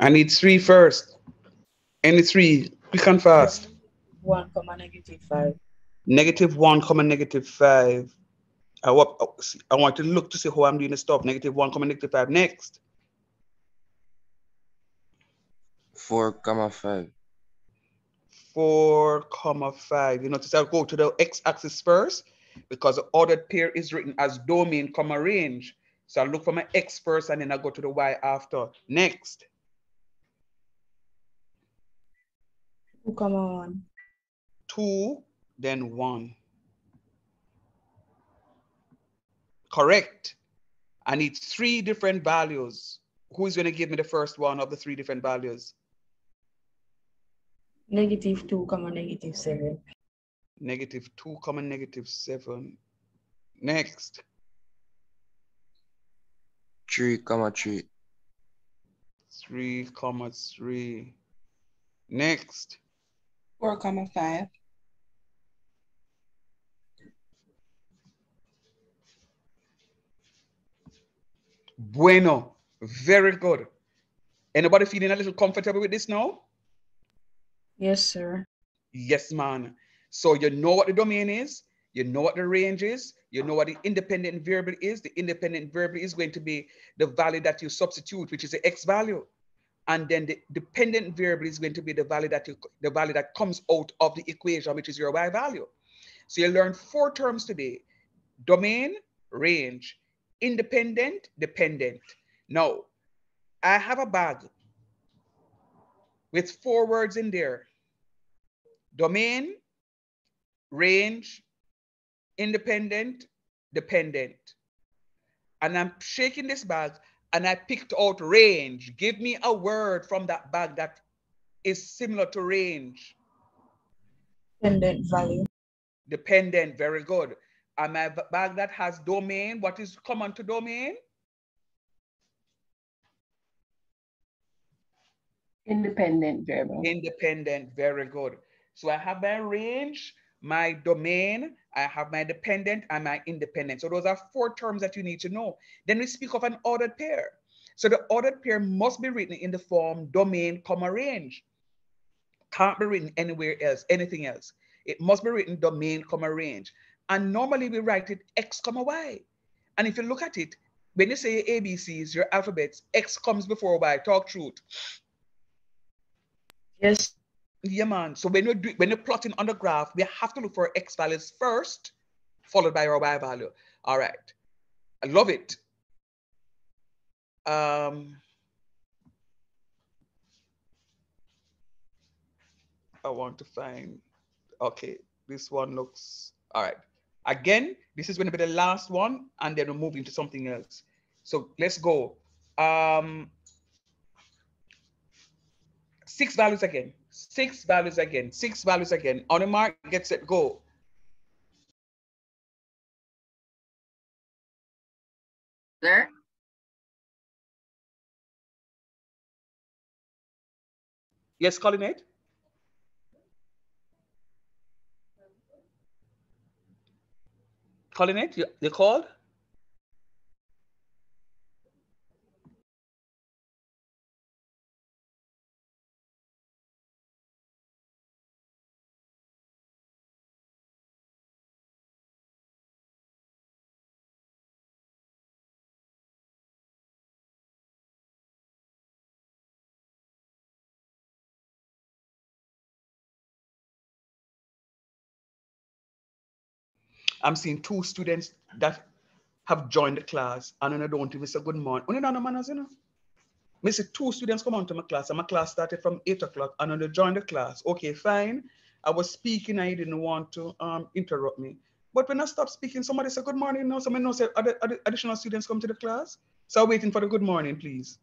I need three first. Any three, quick and fast. One comma negative five. Negative one comma negative five. I want, oh, I want to look to see how I'm doing the stuff. Negative one comma negative five. Next. Four comma five. Four comma five. You notice I'll go to the x-axis first because the ordered pair is written as domain comma range. So I look for my x first and then I go to the y after. Next. Oh, two comma one. Two, then one. Correct. I need three different values. Who is going to give me the first one of the three different values? Negative two comma negative seven. Negative two comma negative seven. Next. Three comma three. Three comma three. Next. Four comma five. Bueno. Very good. Anybody feeling a little comfortable with this now? Yes, sir. Yes, man. So you know what the domain is, you know what the range is, you know what the independent variable is. The independent variable is going to be the value that you substitute, which is the x value. And then the dependent variable is going to be the value that you, the value that comes out of the equation, which is your y value. So you learned four terms today: domain, range, independent, dependent. Now, I have a bag with four words in there. Domain, range, independent, dependent. And I'm shaking this bag and I picked out range. Give me a word from that bag that is similar to range. Dependent value. Dependent, very good. And my bag that has domain, what is common to domain? Independent variable. Independent, very good. So I have my range, my domain, I have my dependent and my independent. So those are four terms that you need to know. Then we speak of an ordered pair. So the ordered pair must be written in the form domain comma range. Can't be written anywhere else, anything else. It must be written domain comma range. And normally we write it X comma Y. And if you look at it, when you say ABCs, your alphabets, X comes before Y, talk truth. Yes. Yeah, man. So when you're do, when you're plotting on the graph, we have to look for x values first, followed by our y value. All right. I love it. Um, I want to find, okay, this one looks, all right. Again, this is going to be the last one, and then we'll move into something else. So let's go. Um, six values again, six values again, six values again. On the mark, get set, go. There. Yes, Collinette? Collinette, you, you called? I'm seeing two students that have joined the class and then I don't even say good morning. Only know manners, you know. Me see two students come on to my class and my class started from eight o'clock and then they joined the class. Okay, fine. I was speaking and you didn't want to um, interrupt me. But when I stopped speaking, somebody said good morning. No, somebody no said other, other additional students come to the class. So I'm waiting for the good morning, please.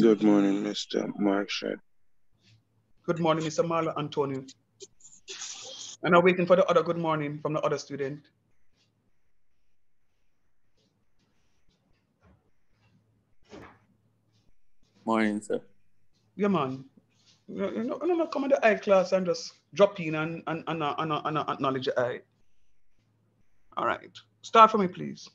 Good morning, Mr. Mark Shand. Good morning, Mr. Marla Antonio. And I'm waiting for the other good morning from the other student. Morning, sir. Yeah, man. You know, you know, come in the I class and just drop in and, and, and, and, and, and acknowledge the I. All right. Start for me, please.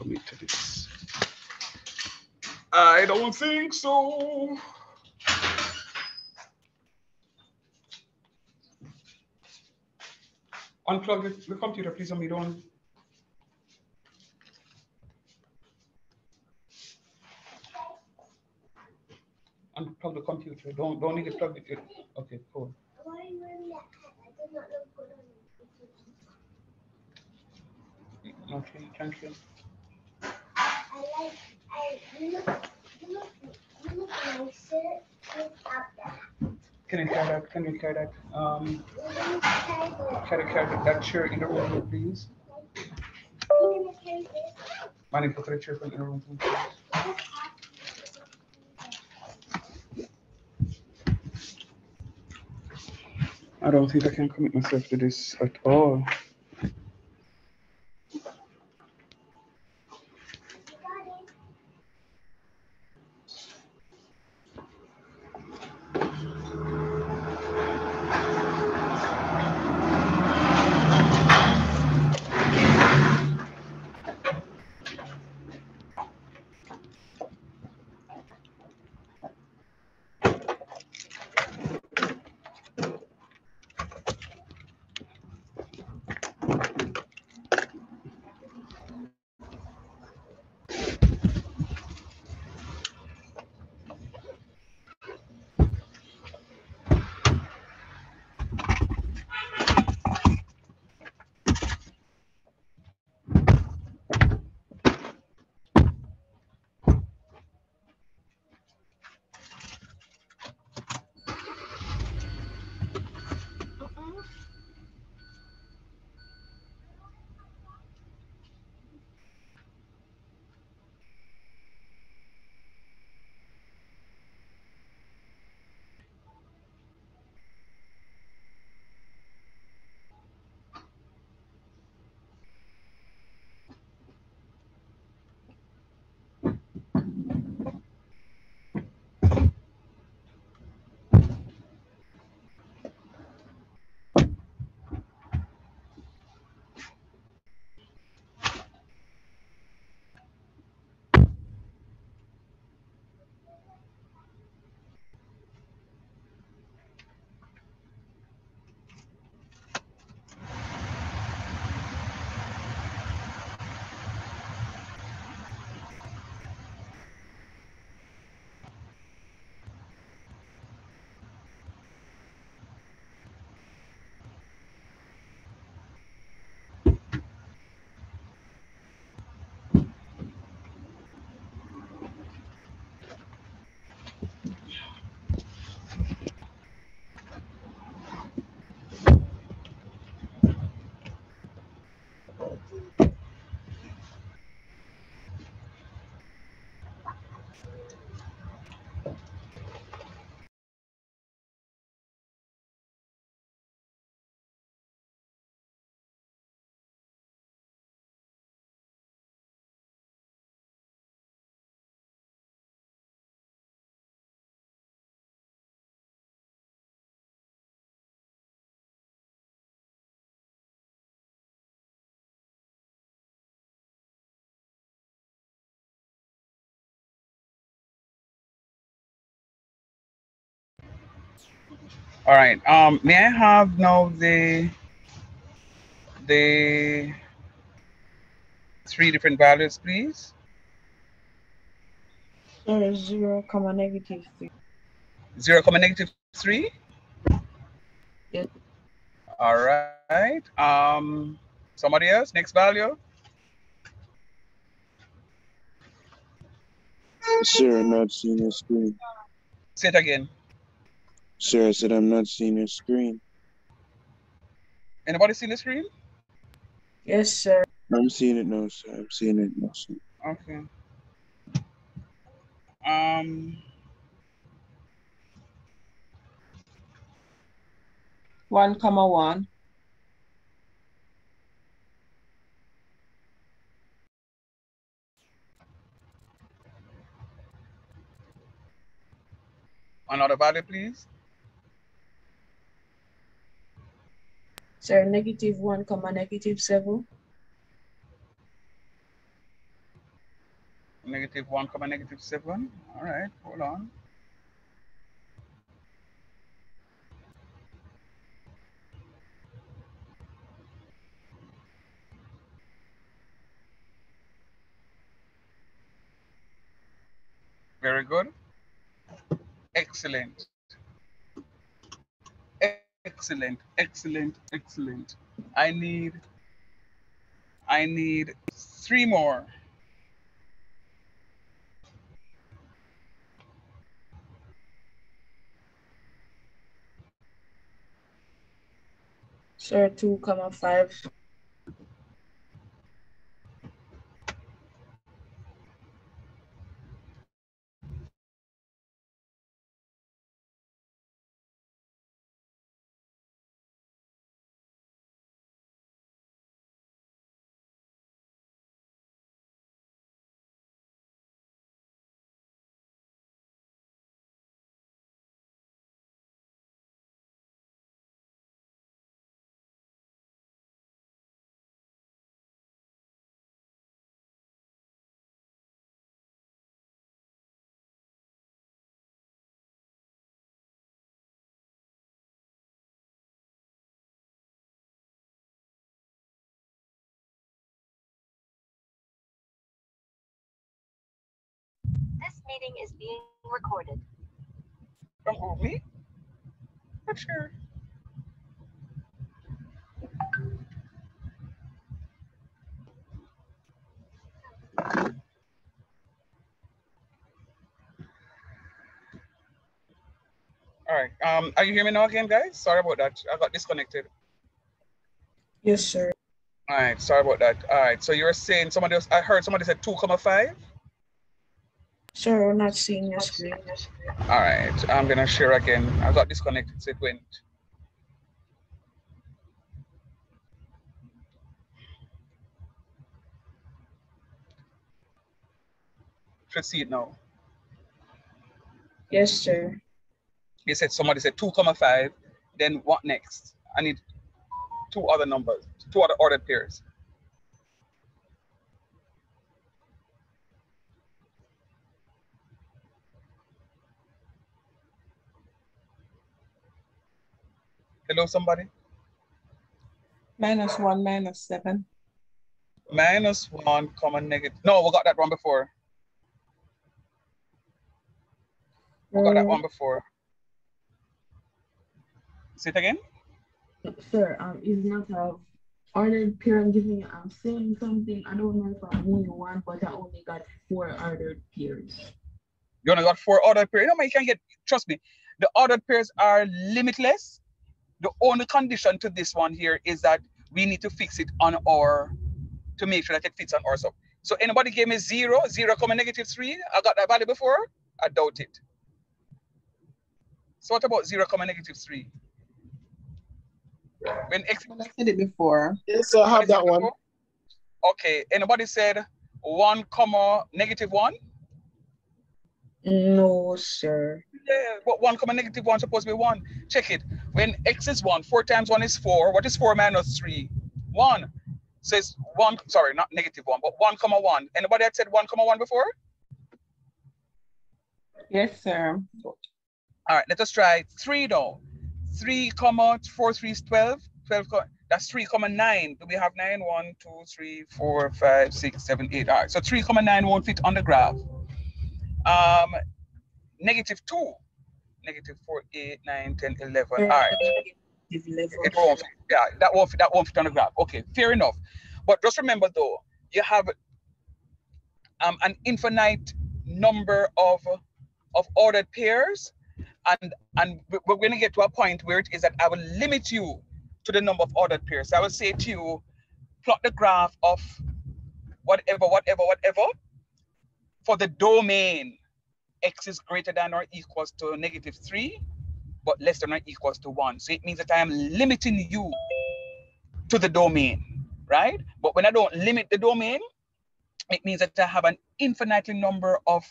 Commit to this. I don't think so. Unplug the, the computer, please, and we don't. Unplug the computer. Don't don't need to plug it. Okay, cool. Okay, thank you. Can you carry that? Can you carry that? Um, carry, carry that, that chair in the room, please. Money put the chair in the room, please. I don't think I can commit myself to this at all. All right. Um, may I have now the the three different values, please? Sorry, zero comma negative three. Zero comma negative three. Yes. All right. Um, somebody else. Next value. Sir, I'm not seeing your screen. Say it again. Sir, I said I'm not seeing your screen. Anybody see the screen? Yes, sir. I'm seeing it now, sir. I'm seeing it now, sir. Okay. Um. One comma one. Another value, please. Sir, negative one comma negative seven. Negative one comma negative seven. All right, hold on. Very good. Excellent. Excellent, excellent, excellent. I need, I need three more. Sir, two comma five. This meeting is being recorded. From who, me? Not sure. All right. Um, are you hearing me now again, guys? Sorry about that. I got disconnected. Yes, sir. All right. Sorry about that. All right. So you were saying somebody else, I heard somebody said 2.5. Sir, we're not seeing your screen. All right. I'm going to share again. I got disconnected. So it went. Should see it now. Yes, sir. You said somebody said 2.5. Then what next? I need two other numbers, two other ordered pairs. Hello, somebody? Minus one, minus seven. Minus one, comma negative. No, we got that one before. We got that one before. Say it again. Sir, um, is not a ordered pair I'm giving you. I'm saying something. I don't know if I'm only one, but I only got four ordered pairs. You only got four ordered pairs. No, man, you can get, trust me, the ordered pairs are limitless. The only condition to this one here is that we need to fix it on our, to make sure that it fits on our sub. So anybody gave me zero, zero comma negative three? I got that value before? I doubt it. So what about zero comma negative three? When X I said it before. Yes, I have that one. Okay, anybody said one comma negative one? No, sir. Yeah, but one comma negative one supposed to be one. Check it. When x is one, four times one is four. What is four minus three? One. Says one, sorry, not negative one, but one comma one. Anybody had said one comma one before? Yes, sir. All right, let us try three though. Three comma four three is 12. 12, co- that's three comma nine. Do we have nine? One, two, three, four, five, six, seven, eight. All right, so three comma nine won't fit on the graph. Um, negative two, negative four, eight, nine, 10, 11. All right. It won't, fit. yeah, that won't fit, that won't fit on the graph. Okay, fair enough. But just remember though, you have um, an infinite number of of ordered pairs, and and we- we're going to get to a point where it is that I will limit you to the number of ordered pairs. I will say to you, plot the graph of whatever, whatever, whatever for the domain x is greater than or equals to negative 3, but less than or equals to 1. So it means that I am limiting you to the domain, right? But when I don't limit the domain, it means that I have an infinitely number of,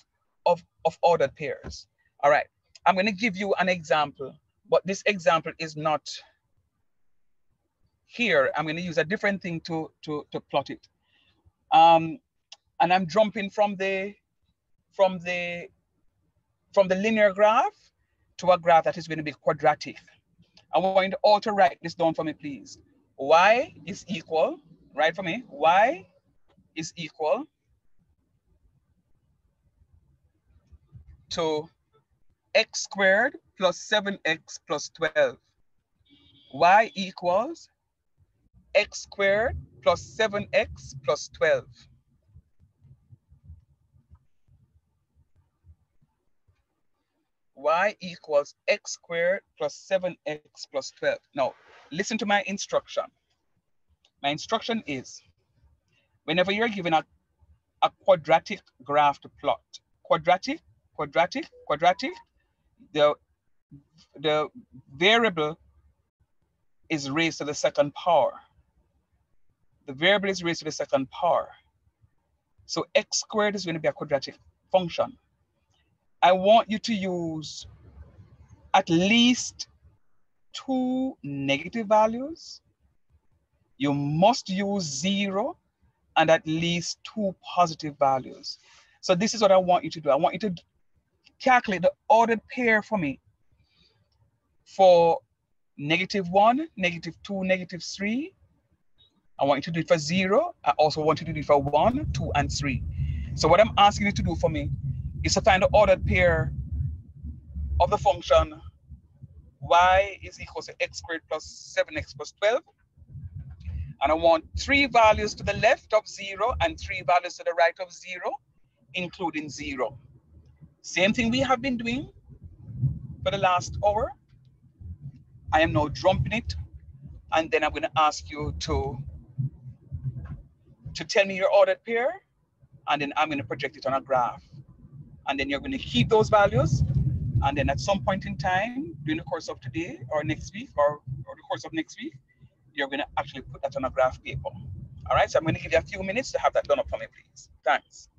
of, of ordered pairs. All right, I'm going to give you an example, but this example is not here. I'm going to use a different thing to, to, to plot it. Um, and I'm jumping from the from the from the linear graph to a graph that is going to be quadratic. I want you to all to write this down for me, please. Y is equal, write for me, Y is equal to x squared plus 7x plus 12. Y equals x squared plus 7x plus 12. Y equals x squared plus 7x plus 12. Now, listen to my instruction. My instruction is, whenever you're given a, a quadratic graph to plot, quadratic, quadratic, quadratic, the, the variable is raised to the second power. The variable is raised to the second power. So x squared is going to be a quadratic function. I want you to use at least two negative values. You must use zero and at least two positive values. So this is what I want you to do. I want you to calculate the ordered pair for me for negative one, negative two, negative three. I want you to do it for zero. I also want you to do it for one, two, and three. So what I'm asking you to do for me is to find the ordered pair of the function y is equal to x squared plus 7x plus 12. And I want three values to the left of zero and three values to the right of zero, including zero. Same thing we have been doing for the last hour. I am now dropping it. And then I'm going to ask you to, to tell me your ordered pair. And then I'm going to project it on a graph and then you're going to keep those values. And then at some point in time, during the course of today or next week or, or the course of next week, you're going to actually put that on a graph paper. All right, so I'm going to give you a few minutes to have that done up for me, please. Thanks.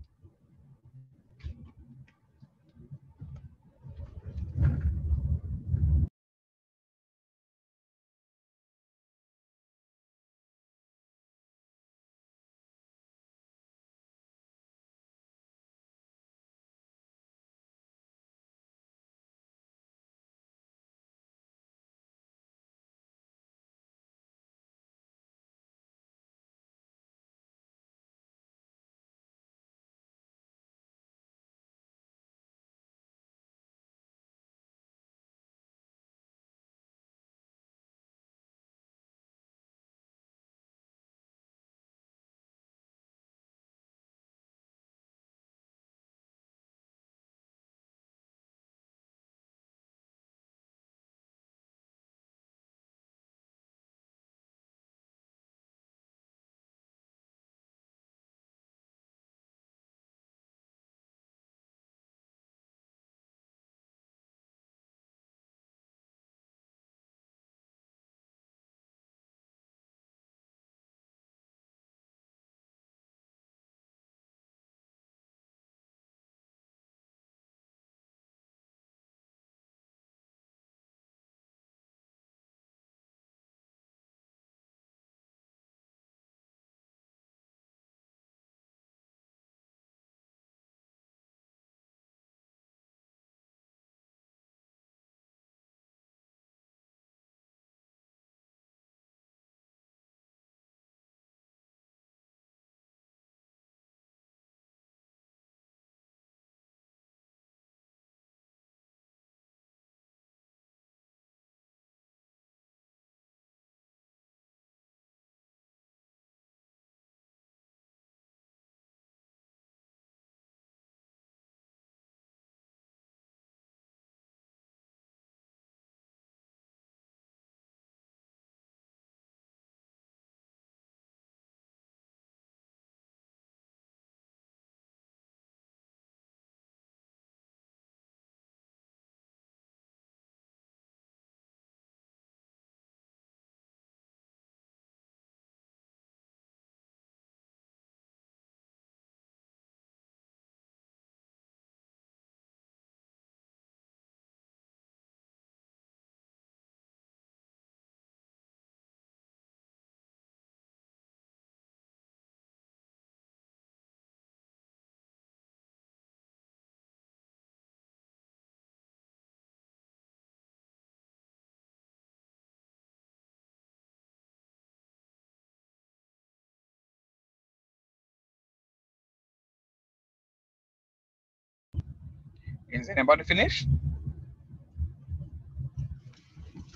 Is anybody finished?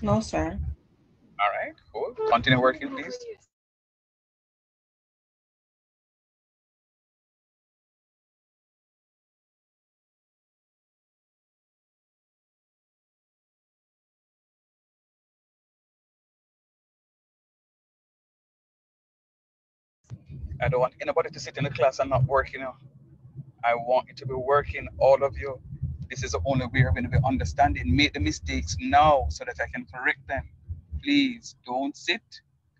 No, sir. All right, cool. Continue working, please. I don't want anybody to sit in the class and not work, you know. I want you to be working, all of you. This is the only way we're going to be understanding. Make the mistakes now so that I can correct them. Please don't sit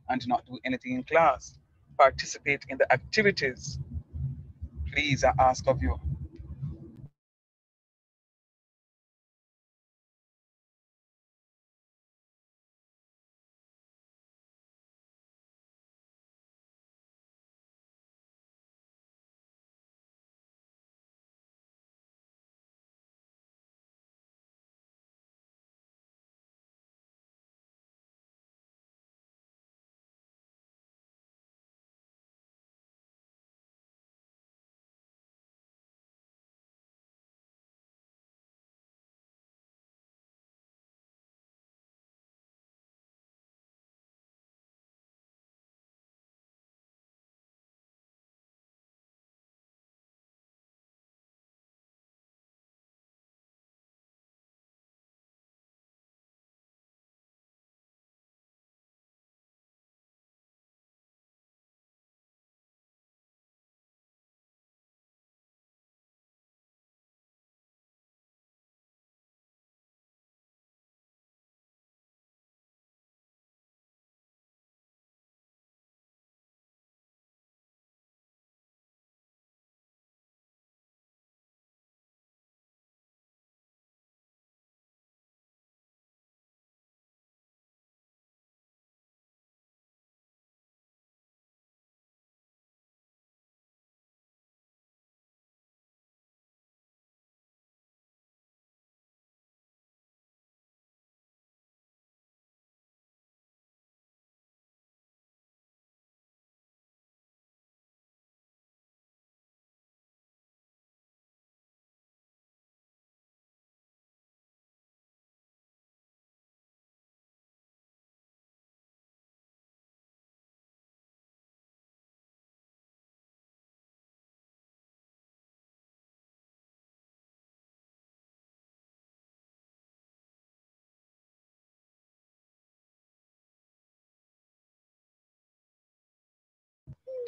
and not do anything in class. Participate in the activities. Please, I ask of you.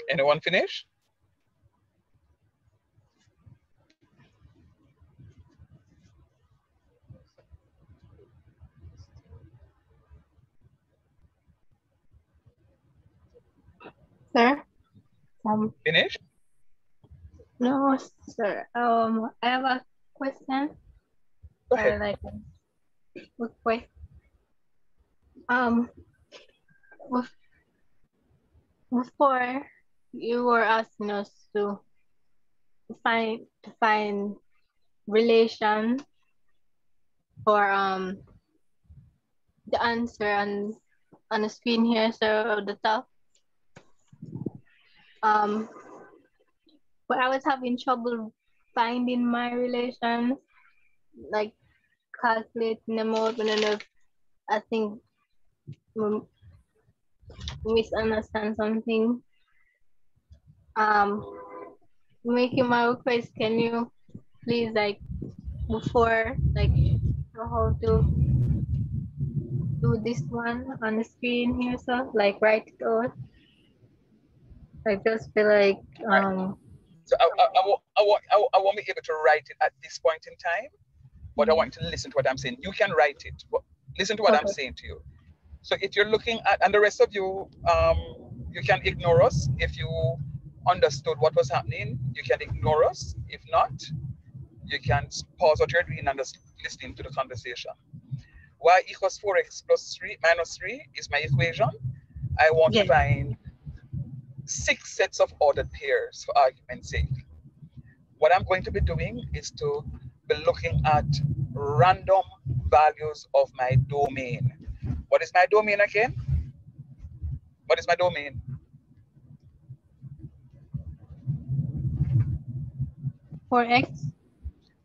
Anyone finish? Sir? Um, Finish? no, sir. Um, I have a question. Go ahead. like request. Um, bef- before you were asking us to find to find relation for um the answer on on the screen here, so the top. Um, but I was having trouble finding my relations, like calculating them out, and I think we misunderstand something. Um, making my request, can you please like before like how to do this one on the screen here, so like write it out. I just feel like um So I, I, I, won't, I, won't, I, won't be able to write it at this point in time, but I want you to listen to what I'm saying. You can write it, but listen to what I'm saying to you. So if you're looking at, and the rest of you, um, you can ignore us. If you understood what was happening, you can ignore us. If not, you can pause what you're doing and just listening to the conversation. Y equals 4x plus 3 minus 3 is my equation. I want to find six sets of ordered pairs for argument's sake. What I'm going to be doing is to be looking at random values of my domain. What is my domain again? What is my domain? For X.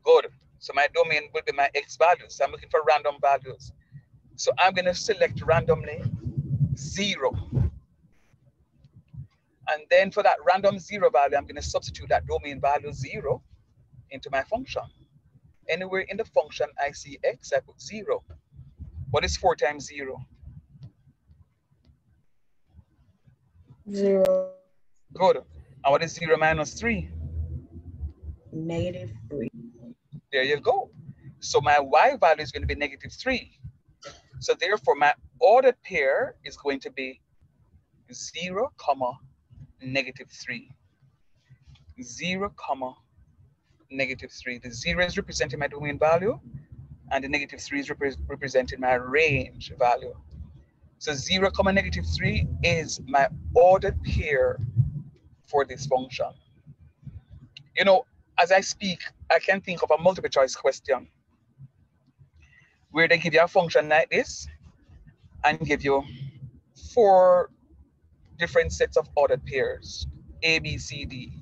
Good. So my domain will be my X values. So I'm looking for random values. So I'm going to select randomly zero. And then for that random zero value, I'm going to substitute that domain value zero into my function. Anywhere in the function I see x, I put zero. What is four times zero? Zero. Good. And what is zero minus three? Negative three. There you go. So my y value is going to be negative three. So therefore my ordered pair is going to be zero comma negative three. Zero comma negative three. The zero is representing my domain value and the negative three is repre representing my range value. So zero comma negative three is my ordered pair for this function. You know, as I speak, I can think of a multiple choice question where they give you a function like this and give you four different sets of ordered pairs, A, B, C, D.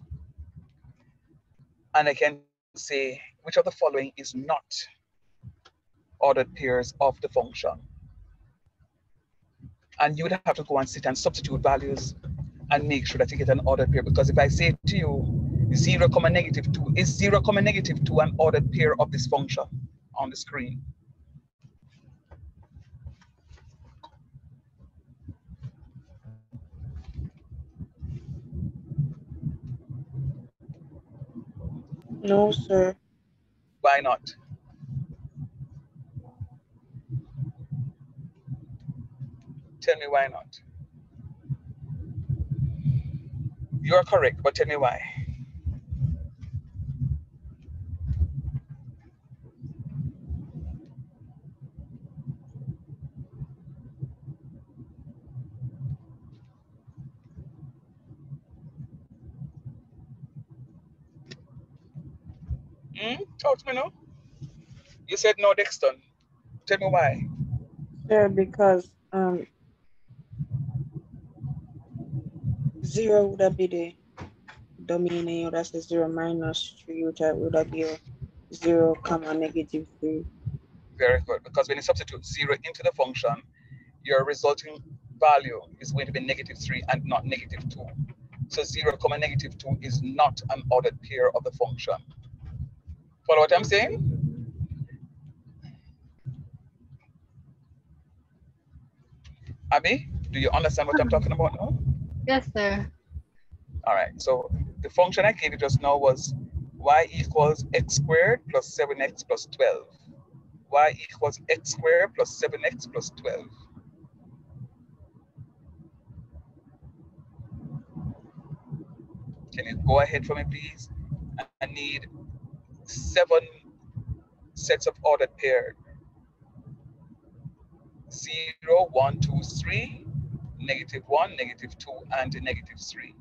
And I can say which of the following is not ordered pairs of the function. And you would have to go and sit and substitute values and make sure that you get an ordered pair. Because if I say to you, 0 comma negative 2, is 0 comma negative 2 an ordered pair of this function on the screen? No, sir. Why not? Tell me why not. You are correct, but tell me why. Hmm? Talk to me now. You said no, Dexton. Tell me why. Sir, because um zero would have be the domain and that's the zero minus three, which would have be a zero comma negative three. Very good. Because when you substitute zero into the function, your resulting value is going to be negative three and not negative two. So zero comma negative two is not an ordered pair of the function. Follow what I'm saying? Abby, do you understand what I'm talking about now? Yes, sir. All right, so the function I gave you just now was y equals x squared plus 7x plus 12. y equals x squared plus 7x plus 12. Can you go ahead for me, please? I need seven sets of ordered pair. Zero, one, two, three, negative one, negative two, and negative three.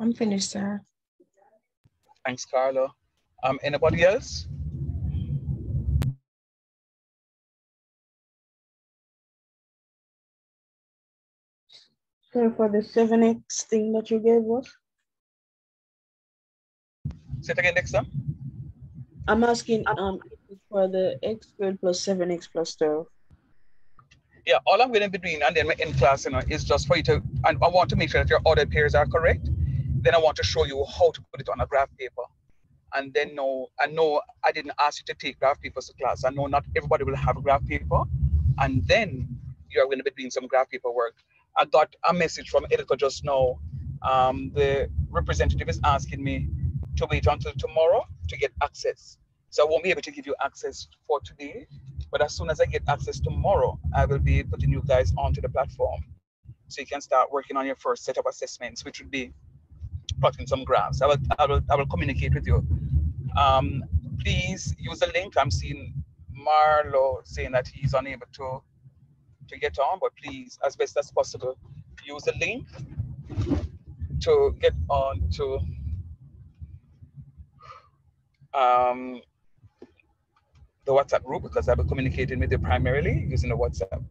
I'm finished, sir. Thanks, Carla. Um, anybody else? So for the seven X thing that you gave us, Say it again, next time. I'm asking um for the X squared plus seven X plus twelve. Yeah, all I'm going to be doing, and then in class, you know, is just for you to, and I want to make sure that your ordered pairs are correct. Then I want to show you how to put it on a graph paper. And then no, I know I didn't ask you to take graph papers to class. I know not everybody will have a graph paper. And then you're going to be doing some graph paper work. I got a message from Editor just now. Um, the representative is asking me to wait until tomorrow to get access. So I won't be able to give you access for today. But as soon as I get access tomorrow, I will be putting you guys onto the platform. so you can start working on your first set of assessments, which would be plotting some graphs. I will, I will, I will communicate with you. Um, please use the link. I'm seeing Marlo saying that he's unable to to get on, but please, as best as possible, use the link to get on to um, the WhatsApp group because I'll be communicating with you primarily using the WhatsApp.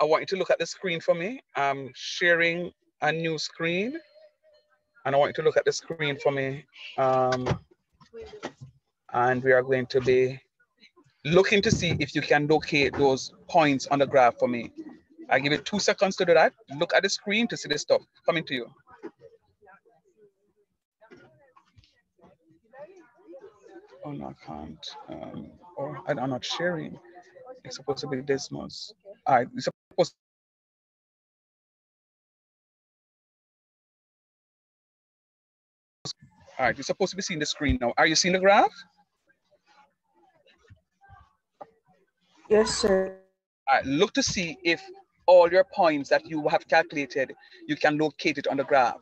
I want you to look at the screen for me. I'm sharing a new screen. And I want you to look at the screen for me. Um, and we are going to be looking to see if you can locate those points on the graph for me. I give you two seconds to do that. Look at the screen to see the stuff coming to you. Oh no, I can't. Um, oh, I'm not sharing. It's supposed to be Desmos. All right, it's supposed All right, you're supposed to be seeing the screen now. Are you seeing the graph? Yes, sir. All right, look to see if all your points that you have calculated, you can locate it on the graph.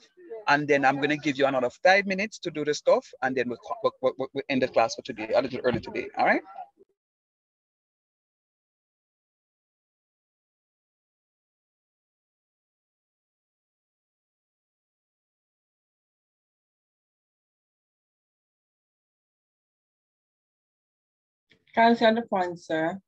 And then I'm going to give you another five minutes to do the stuff, and then we'll, we'll, we'll, we'll end the class for today, a little early today. All right? Can't see on the sir.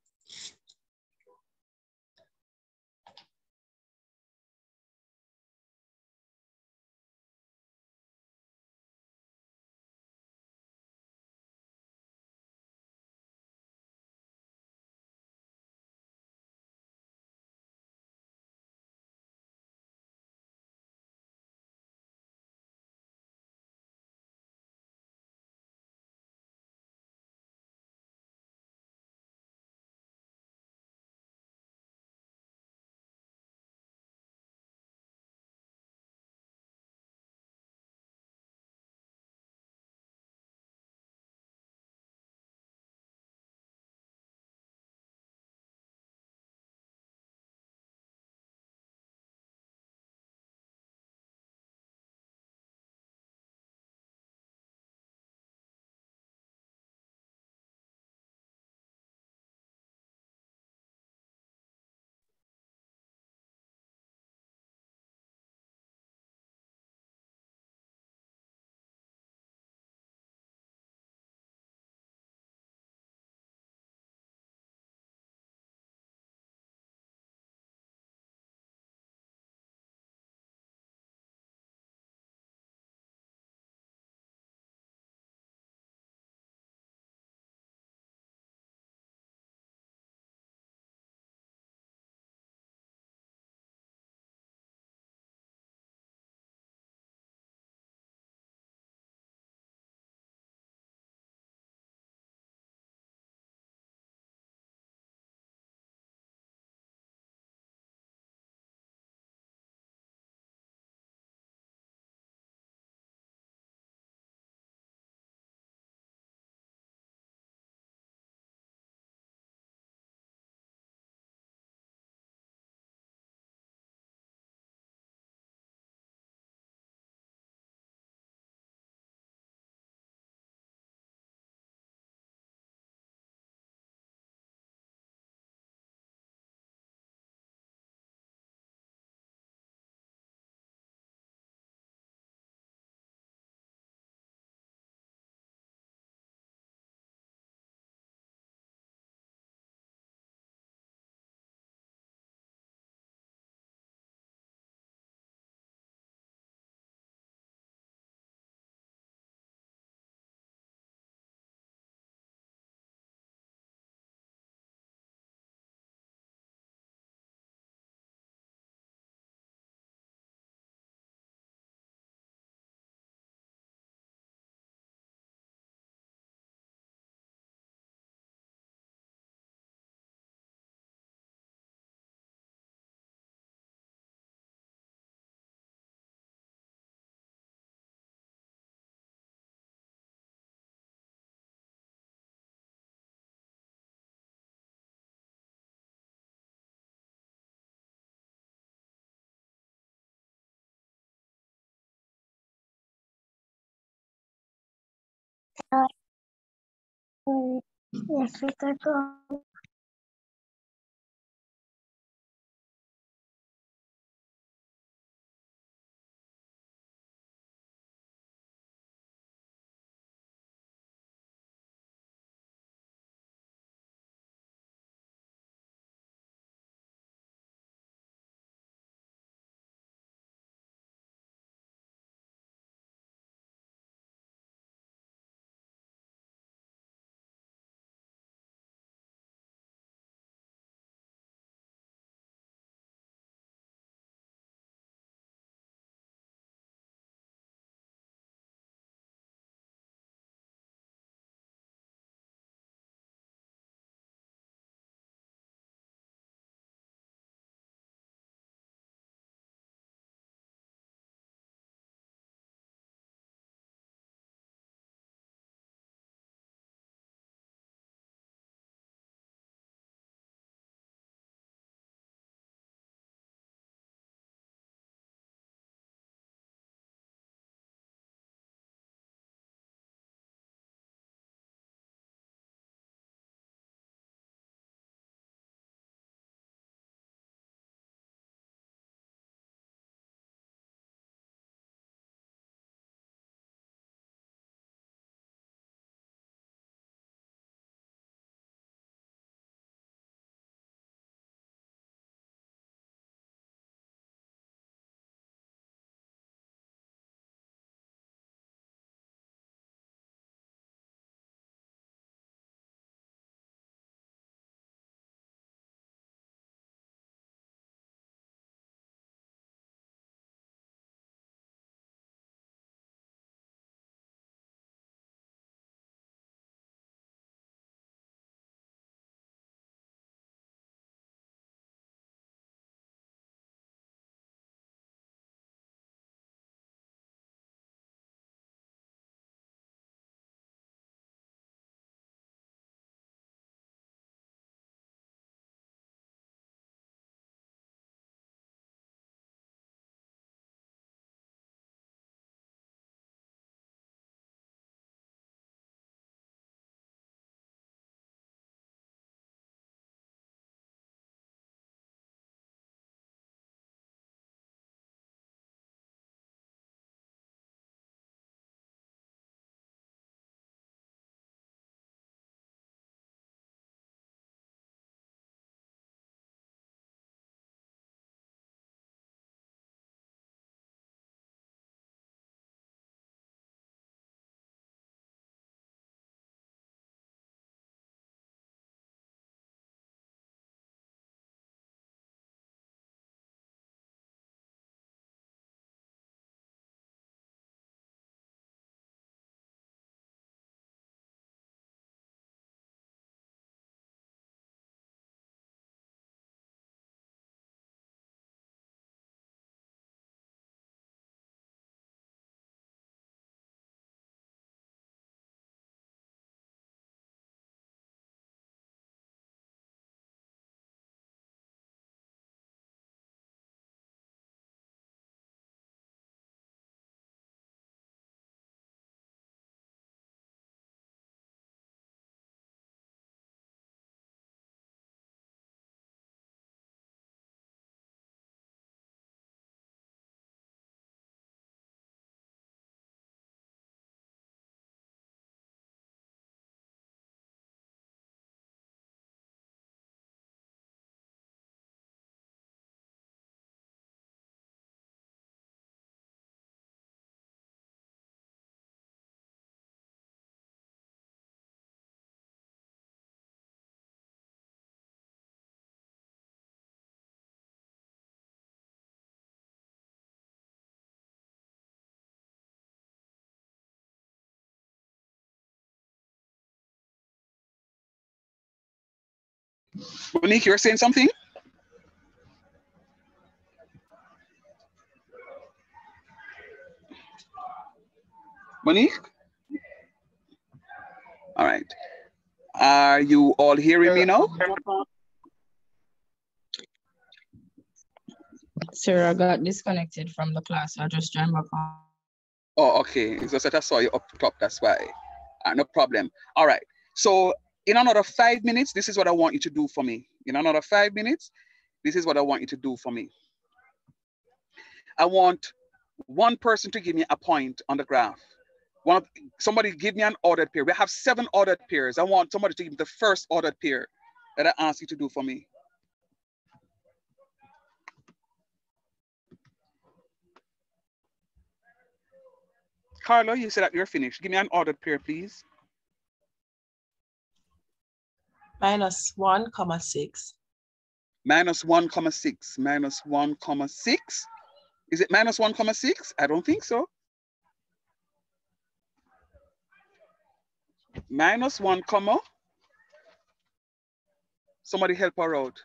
Yes, we could go. Monique, you were saying something? Monique? All right. Are you all hearing me now? Sir, I got disconnected from the class. I just joined back on. Oh, okay. It's just that I saw you up top, that's why. Uh, no problem. All right. So in another five minutes, this is what I want you to do for me. In another five minutes, this is what I want you to do for me. I want one person to give me a point on the graph. One somebody give me an ordered pair. We have seven ordered pairs. I want somebody to give me the first ordered pair that I ask you to do for me. Carla, you said that you're finished. Give me an ordered pair, please. Minus one comma six. Minus one comma six. Minus one comma six. Is it minus one comma six? I don't think so. Minus one comma. Somebody help her out.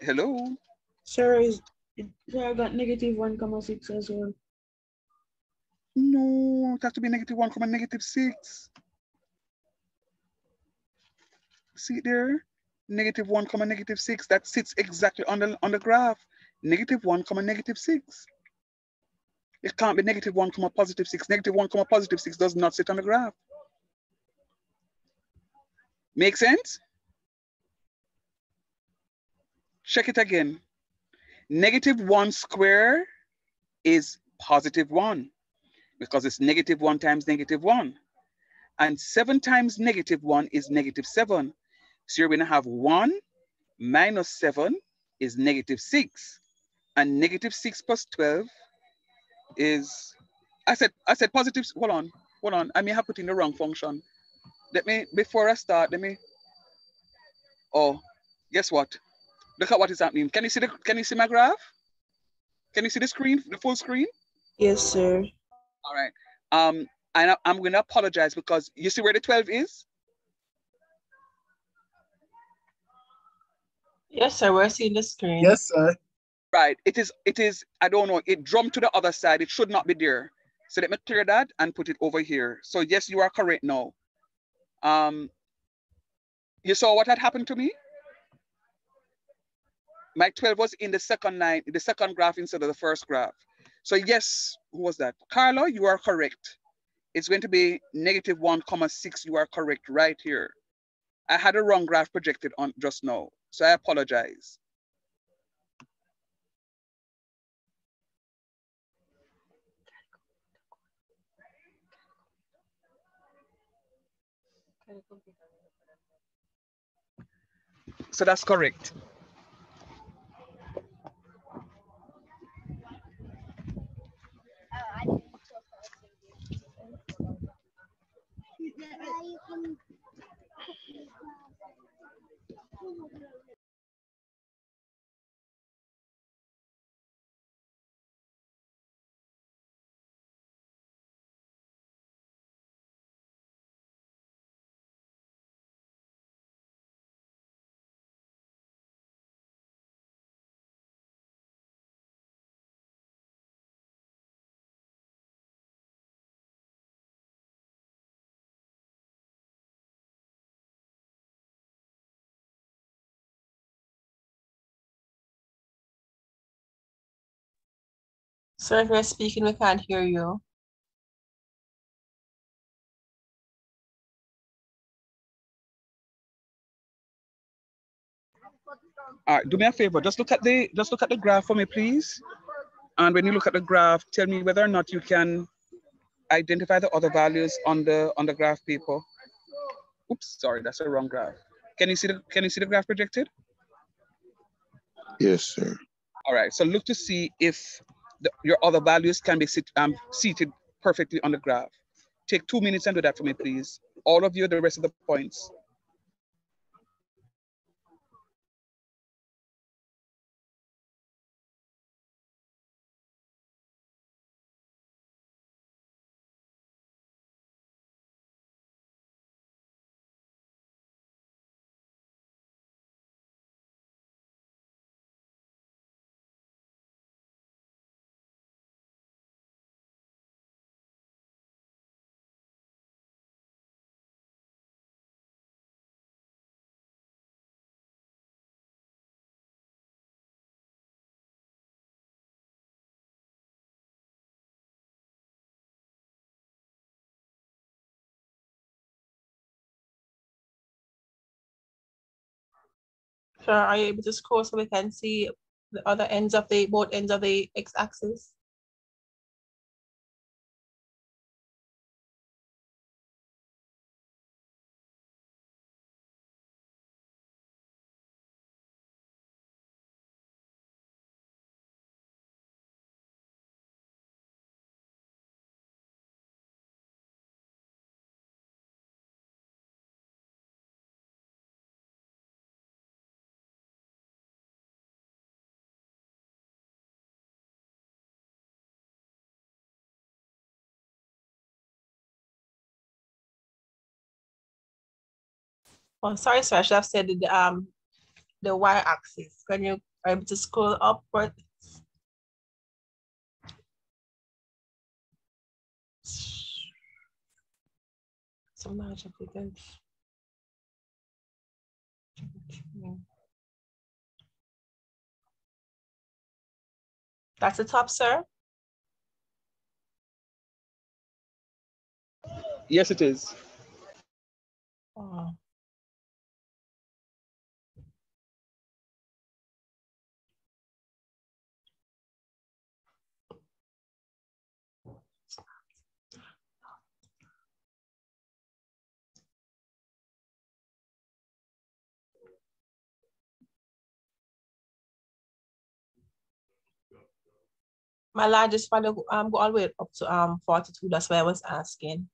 Hello. Sir, is sir, I got negative one comma six as well. No, it has to be negative one comma negative six. See there? Negative one comma negative six. That sits exactly on the on the graph. Negative one comma negative six. It can't be negative one comma positive six. Negative one comma positive six does not sit on the graph. Make sense? Check it again. Negative one square is positive one because it's negative one times negative one. And seven times negative one is negative seven. So you're gonna have one minus seven is negative six. And negative six plus 12 is, I said, I said positive, hold on, hold on. I may have put in the wrong function. Let me, before I start, let me, oh, guess what? Look at what is happening. Can you see the, can you see my graph? Can you see the screen, the full screen? Yes, sir. All right. Um, and I, I'm going to apologize because you see where the 12 is? Yes, sir. We're seeing the screen. Yes, sir. Right. It is, it is, I don't know, it jumped to the other side. It should not be there. So let me clear that and put it over here. So yes, you are correct now. Um, you saw what had happened to me? My 12 was in the second line, the second graph instead of the first graph. So yes, who was that? Carla, you are correct. It's going to be negative one comma six. You are correct right here. I had a wrong graph projected on just now. So I apologize. So that's correct. 네. Sir, if you're speaking, we can't hear you. All right, do me a favor. Just look at the just look at the graph for me, please. And when you look at the graph, tell me whether or not you can identify the other values on the on the graph people. Oops, sorry, that's the wrong graph. Can you see the can you see the graph projected? Yes, sir. All right, so look to see if your other values can be sit, um, seated perfectly on the graph. Take two minutes and do that for me, please. All of you, the rest of the points. Are you able to scroll so we can see the other ends of the, both ends of the x-axis? Oh, sorry, sir, I should have said the, um, the y-axis. Can you, are able to scroll upward? So much applicants. That's the top, sir? Yes, it is. Oh. My largest father um go all the way up to um 42. That's why I was asking.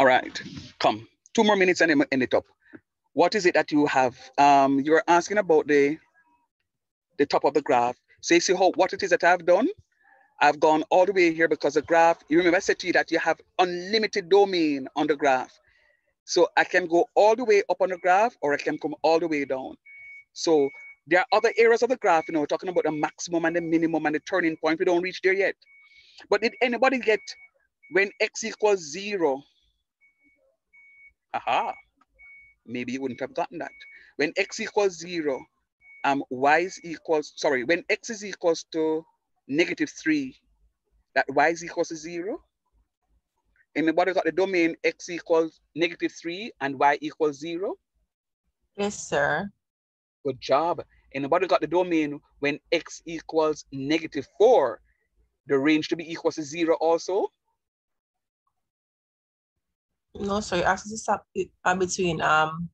All right, come. Two more minutes and end it up. what is it that you have? Um, you're asking about the, the top of the graph. So you see how, what it is that I've done? I've gone all the way here because the graph, you remember I said to you that you have unlimited domain on the graph. So I can go all the way up on the graph or I can come all the way down. So there are other areas of the graph, you know, talking about the maximum and the minimum and the turning point. We don't reach there yet. But did anybody get when x equals zero? Aha, maybe you wouldn't have gotten that. When x equals zero, um, y is equals, sorry, when x is equals to negative three, that y is equals to zero. Anybody got the domain x equals negative three and y equals zero? Yes, sir. Good job. Anybody got the domain when x equals negative four, the range to be equals to zero also? No, sorry, axis is up uh, between um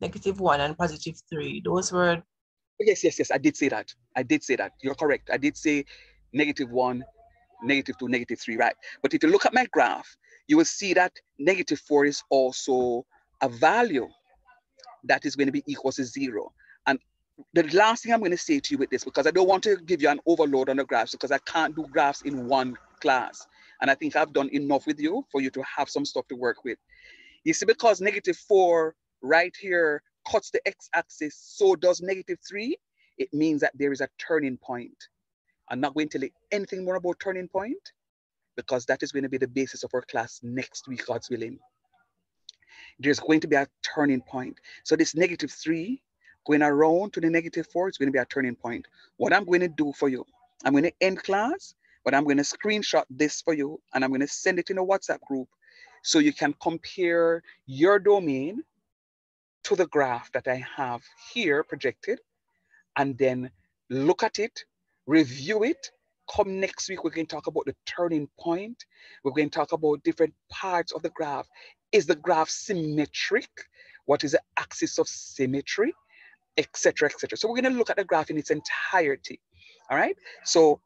negative one and positive three. Those were Yes, yes, yes. I did say that. I did say that. You're correct. I did say negative one, negative two, negative three, right? But if you look at my graph, you will see that negative four is also a value that is going to be equal to zero. And the last thing I'm going to say to you with this, because I don't want to give you an overload on the graphs because I can't do graphs in one class. And I think I've done enough with you for you to have some stuff to work with. You see, because negative four right here cuts the x-axis, so does negative three, it means that there is a turning point. I'm not going to tell you anything more about turning point because that is going to be the basis of our class next week, God's willing. There's going to be a turning point. So this negative three going around to the negative four is going to be a turning point. What I'm going to do for you, I'm going to end class, but I'm going to screenshot this for you and I'm going to send it in a WhatsApp group so you can compare your domain to the graph that I have here projected and then look at it, review it. Come next week, we're going to talk about the turning point. We're going to talk about different parts of the graph. Is the graph symmetric? What is the axis of symmetry? Etc. Etc. So we're going to look at the graph in its entirety. All right. So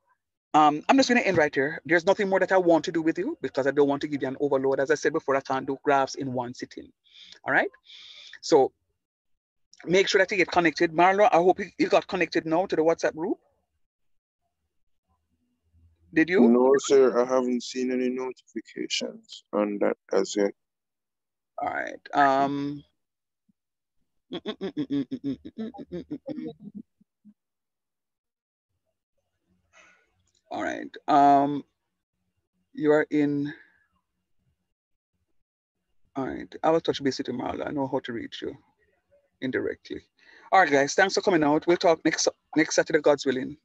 um, I'm just going to end right here. There's nothing more that I want to do with you because I don't want to give you an overload. As I said before, I can't do graphs in one sitting. All right. So make sure that you get connected. Marlo, I hope you got connected now to the WhatsApp group. Did you? No, sir. I haven't seen any notifications on that as yet. All right. Um. All right. Um, you are in. All right. I will touch base with you, Marla. I know how to reach you indirectly. All right, guys. Thanks for coming out. We'll talk next next Saturday, God's willing.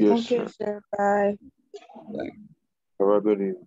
Yes, Thank you, sir. Bye. Bye. Have a good evening.